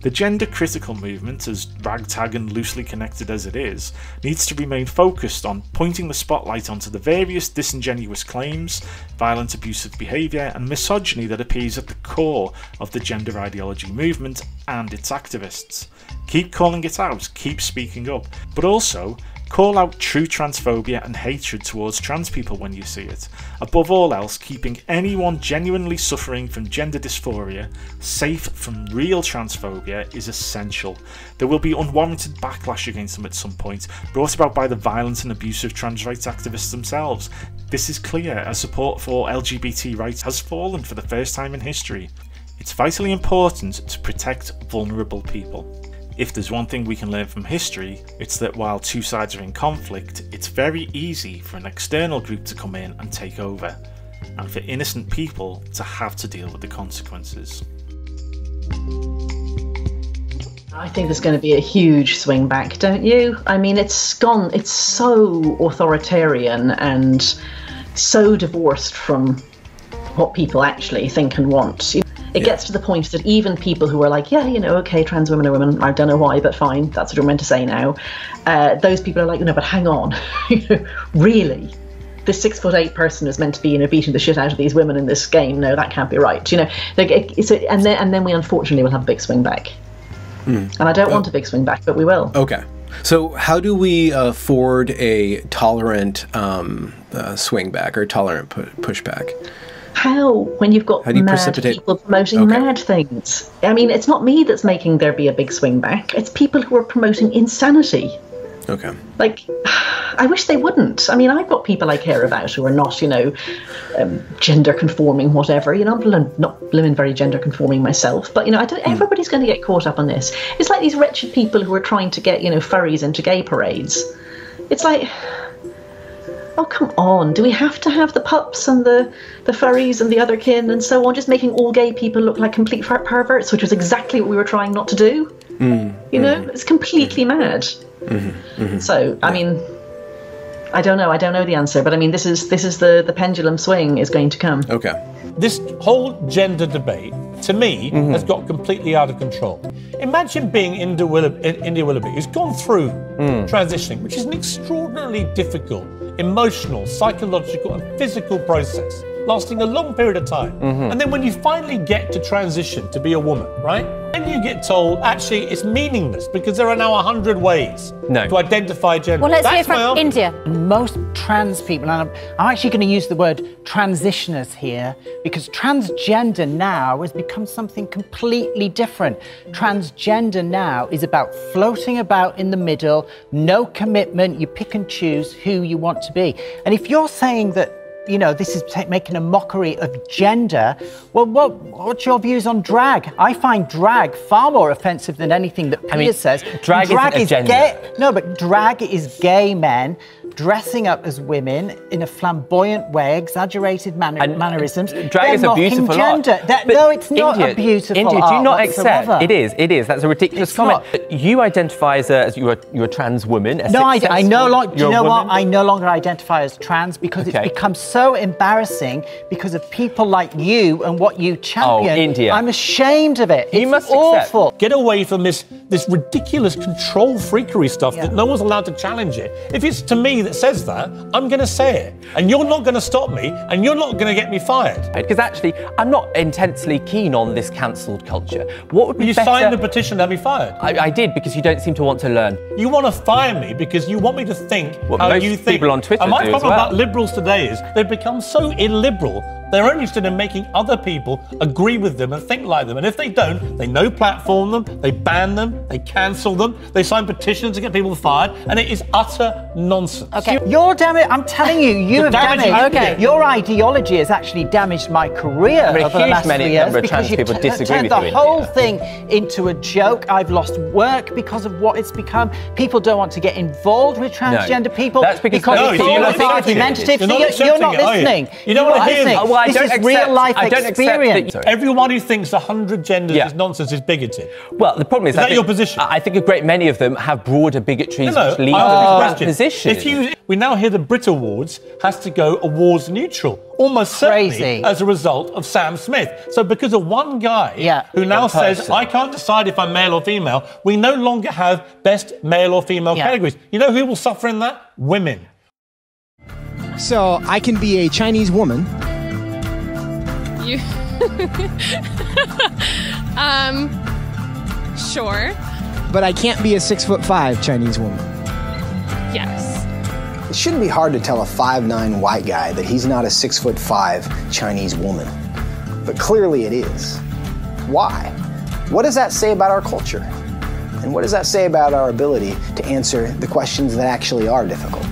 The gender critical movement, as ragtag and loosely connected as it is, needs to remain focused on pointing the spotlight onto the various disingenuous claims, violent abusive behaviour, and misogyny that appears at the core of the gender ideology movement and its activists. Keep calling it out, keep speaking up, but also Call out true transphobia and hatred towards trans people when you see it. Above all else, keeping anyone genuinely suffering from gender dysphoria safe from real transphobia is essential. There will be unwarranted backlash against them at some point, brought about by the violence and abuse of trans rights activists themselves. This is clear as support for LGBT rights has fallen for the first time in history. It's vitally important to protect vulnerable people. If there's one thing we can learn from history, it's that while two sides are in conflict, it's very easy for an external group to come in and take over, and for innocent people to have to deal with the consequences. I think there's going to be a huge swing back, don't you? I mean, it's gone, it's so authoritarian and so divorced from what people actually think and want. It yeah. gets to the point that even people who are like, yeah, you know, okay, trans women are women, I don't know why, but fine, that's what we're meant to say now. Uh, those people are like, you know, but hang on, really? This six foot eight person is meant to be, you know, beating the shit out of these women in this game. No, that can't be right. You know, like, so and then and then we unfortunately will have a big swing back. Mm. And I don't want a big swing back, but we will. Okay. So, how do we uh, forward a tolerant um, uh, swing back or tolerant pu- pushback? How when you've got you mad people promoting Okay. mad things? I mean, it's not me that's making there be a big swing back. It's people who are promoting insanity. Okay. Like, I wish they wouldn't. I mean, I've got people I care about who are not, you know, um, gender conforming, whatever. You know, I'm not blimmin' very gender conforming myself, but you know, I don't. Everybody's going to get caught up on this. It's like these wretched people who are trying to get, you know, furries into gay parades. It's like, oh come on, do we have to have the pups and the the furries and the other kin and so on, just making all gay people look like complete perverts, which was exactly what we were trying not to do. Mm, You know, it's completely mad. mm-hmm, So, I mean, I don't know. I don't know the answer, but I mean, this is this is the the pendulum swing is going to come. Okay. This whole gender debate, to me, Mm-hmm. has got completely out of control. Imagine being India, Willab- In- India Willoughby, who's gone through Mm. transitioning, which is an extraordinarily difficult, emotional, psychological, and physical process. Lasting a long period of time. Mhm. And then when you finally get to transition to be a woman, right? Then you get told actually it's meaningless because there are now a hundred ways No. to identify gender. Well, let's That's hear from argument. India. Most trans people, and I'm, I'm actually going to use the word transitioners here because transgender now has become something completely different. Transgender now is about floating about in the middle, no commitment, you pick and choose who you want to be. And if you're saying that you know, this is making a mockery of gender. Well, what, what's your views on drag? I find drag far more offensive than anything that Peter I mean, says. drag isn't is gender. gay. No, but drag is gay men dressing up as women in a flamboyant way, exaggerated manner- uh, mannerisms. Drag They're is a beautiful gender. art. That- no, it's not India, a beautiful India, do you not whatsoever. accept? It is. It is. That's a ridiculous It's comment. not. You identify as a as you're a, you're a trans woman. a No, I, I no longer. Do you know what? I no longer identify as trans because Okay. it's become so embarrassing because of people like you and what you oh, champion. Oh, India. I'm ashamed of it. You it's must awful. Get away from this this ridiculous control freakery stuff that no one's allowed to challenge it. If it's to me that says that, I'm going to say it, and you're not going to stop me, and you're not going to get me fired. Because actually, I'm not intensely keen on this cancelled culture. What would be You better? signed the petition to have me fired. I, I did because you don't seem to want to learn. You want to fire me because you want me to think Well, how most you think. people on Twitter and my problem well. about liberals today is they've become so illiberal. They're only interested in making other people agree with them and think like them. And if they don't, they no platform them, they ban them, they cancel them, they sign petitions to get people fired, and it is utter nonsense. Okay. You're damaged. I'm telling you, you have damaging damaged. India. Your ideology has actually damaged my career I mean, over the last many three years number of because trans you've people t- disagree turned with the you in whole thing into a joke. I've lost work because of what it's become. People don't want to get involved with transgender people That's because because No, it's so you're all not argumentative. You're So you're, accepting you're not it, are you? listening. You don't You're want to hear oh, Well, I this don't is accept- real life I don't accept that experience. you- Everyone who thinks 100 genders Yeah. is nonsense is bigoted. Well, the problem is, Is that think, your position? I I think a great many of them have broader bigotries No, which no, lead I to asked you that position. If you, we now hear the Brit Awards has to go awards neutral, almost certainly Crazy. as a result of Sam Smith. So because of one guy Yeah. who now One says. I can't decide if I'm male or female, we no longer have best male or female Yeah. categories. You know who will suffer in that? Women. So I can be a Chinese woman. You. um. Sure. But I can't be a six foot five Chinese woman. Yes. It shouldn't be hard to tell a five nine white guy that he's not a 6 foot 5 Chinese woman. But clearly it is. Why? What does that say about our culture? And what does that say about our ability to answer the questions that actually are difficult?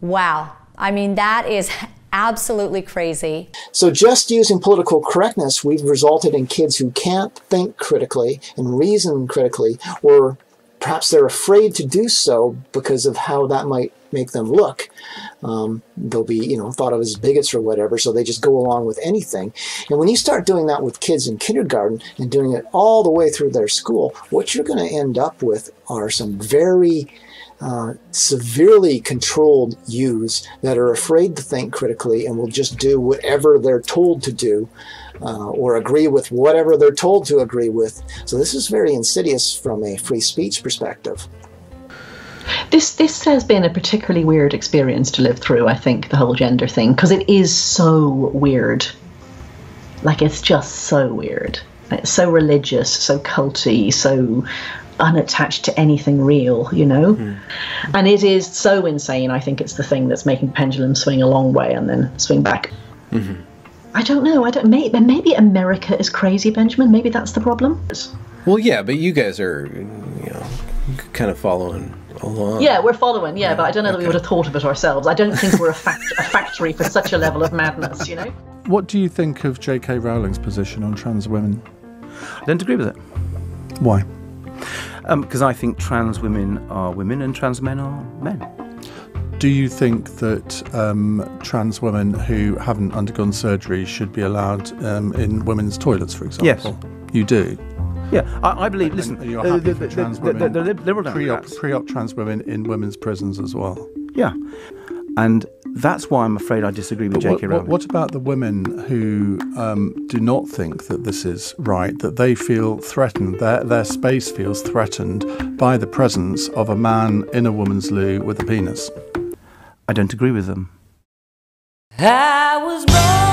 Wow. I mean, that is absolutely crazy. So, just using political correctness, we've resulted in kids who can't think critically and reason critically, or perhaps they're afraid to do so because of how that might make them look. Um, they'll be, you know, thought of as bigots or whatever, so they just go along with anything. And when you start doing that with kids in kindergarten and doing it all the way through their school, what you're going to end up with are some very uh, severely controlled youths that are afraid to think critically and will just do whatever they're told to do uh, or agree with whatever they're told to agree with. So this is very insidious from a free speech perspective. This this has been a particularly weird experience to live through. I think the whole gender thing because it is so weird. Like it's just so weird. It's so religious, so culty, so unattached to anything real, you know. Hmm. And it is so insane. I think it's the thing that's making the pendulum swing a long way and then swing back. Mm-hmm. I don't know. I don't. Maybe, maybe America is crazy, Benjamin. Maybe that's the problem. Well, yeah, but you guys are, you know, kind of following along. Yeah, we're following. Yeah, but I don't know that we would have thought of it ourselves. I don't think we're a, fact- a factory for such a level of madness. You know. What do you think of J.K. Rowling's position on trans women? I don't agree with it. Why? Because I think trans women are women and trans men are men. Do you think that um, trans women who haven't undergone surgery should be allowed um, in women's toilets, for example? Yes. You do? Yeah, I, I believe. Listen, You're uh, happy the, for the, trans the, women, the, the Liberal pre-op, pre-op trans women in women's prisons as well? Yeah, and that's why I'm afraid I disagree with J.K. Rowling. What, about the women who um, do not think that this is right, that they feel threatened, their, their space feels threatened by the presence of a man in a woman's loo with a penis? I don't agree with them. I was born.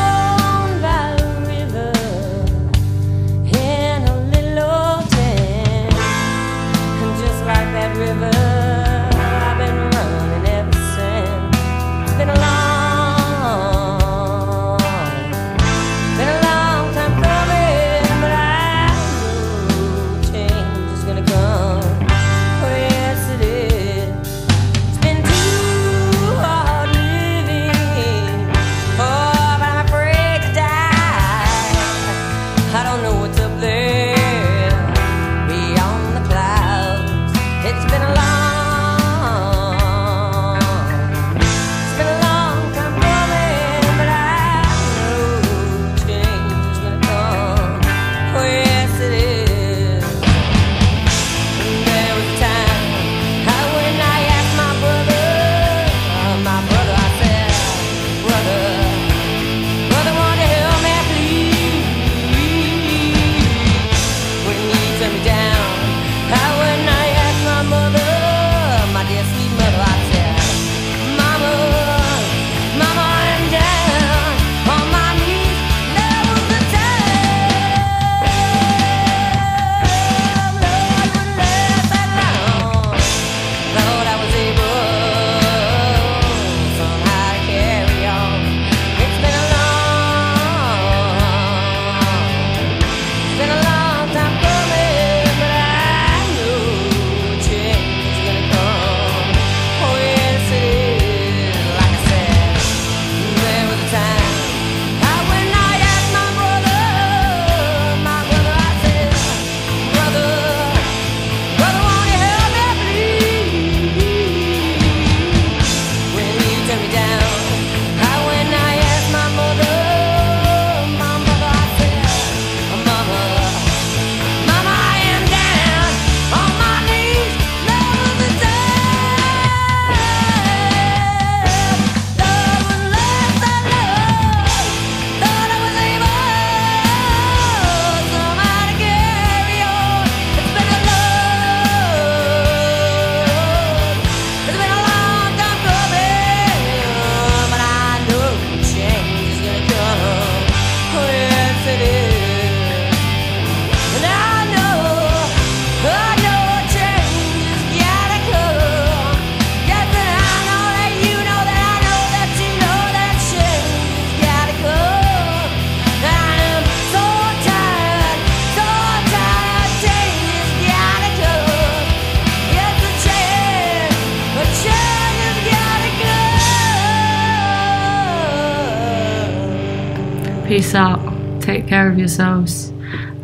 care of yourselves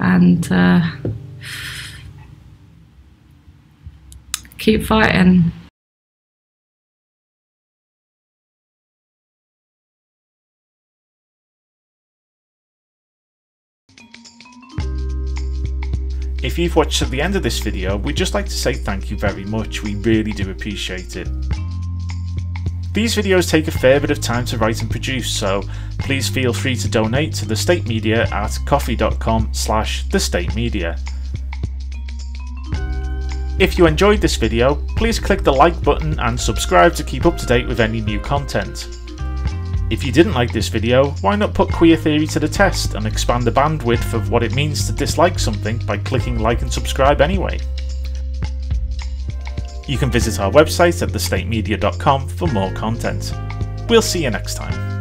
and uh, keep fighting. If you've watched to the end of this video, we'd just like to say thank you very much, we really do appreciate it. These videos take a fair bit of time to write and produce, so please feel free to donate to The State Media at ko-fi.com slash thestatemedia. If you enjoyed this video, please click the like button and subscribe to keep up to date with any new content. If you didn't like this video, why not put queer theory to the test and expand the bandwidth of what it means to dislike something by clicking like and subscribe anyway? You can visit our website at thestatemedia.com for more content. We'll see you next time.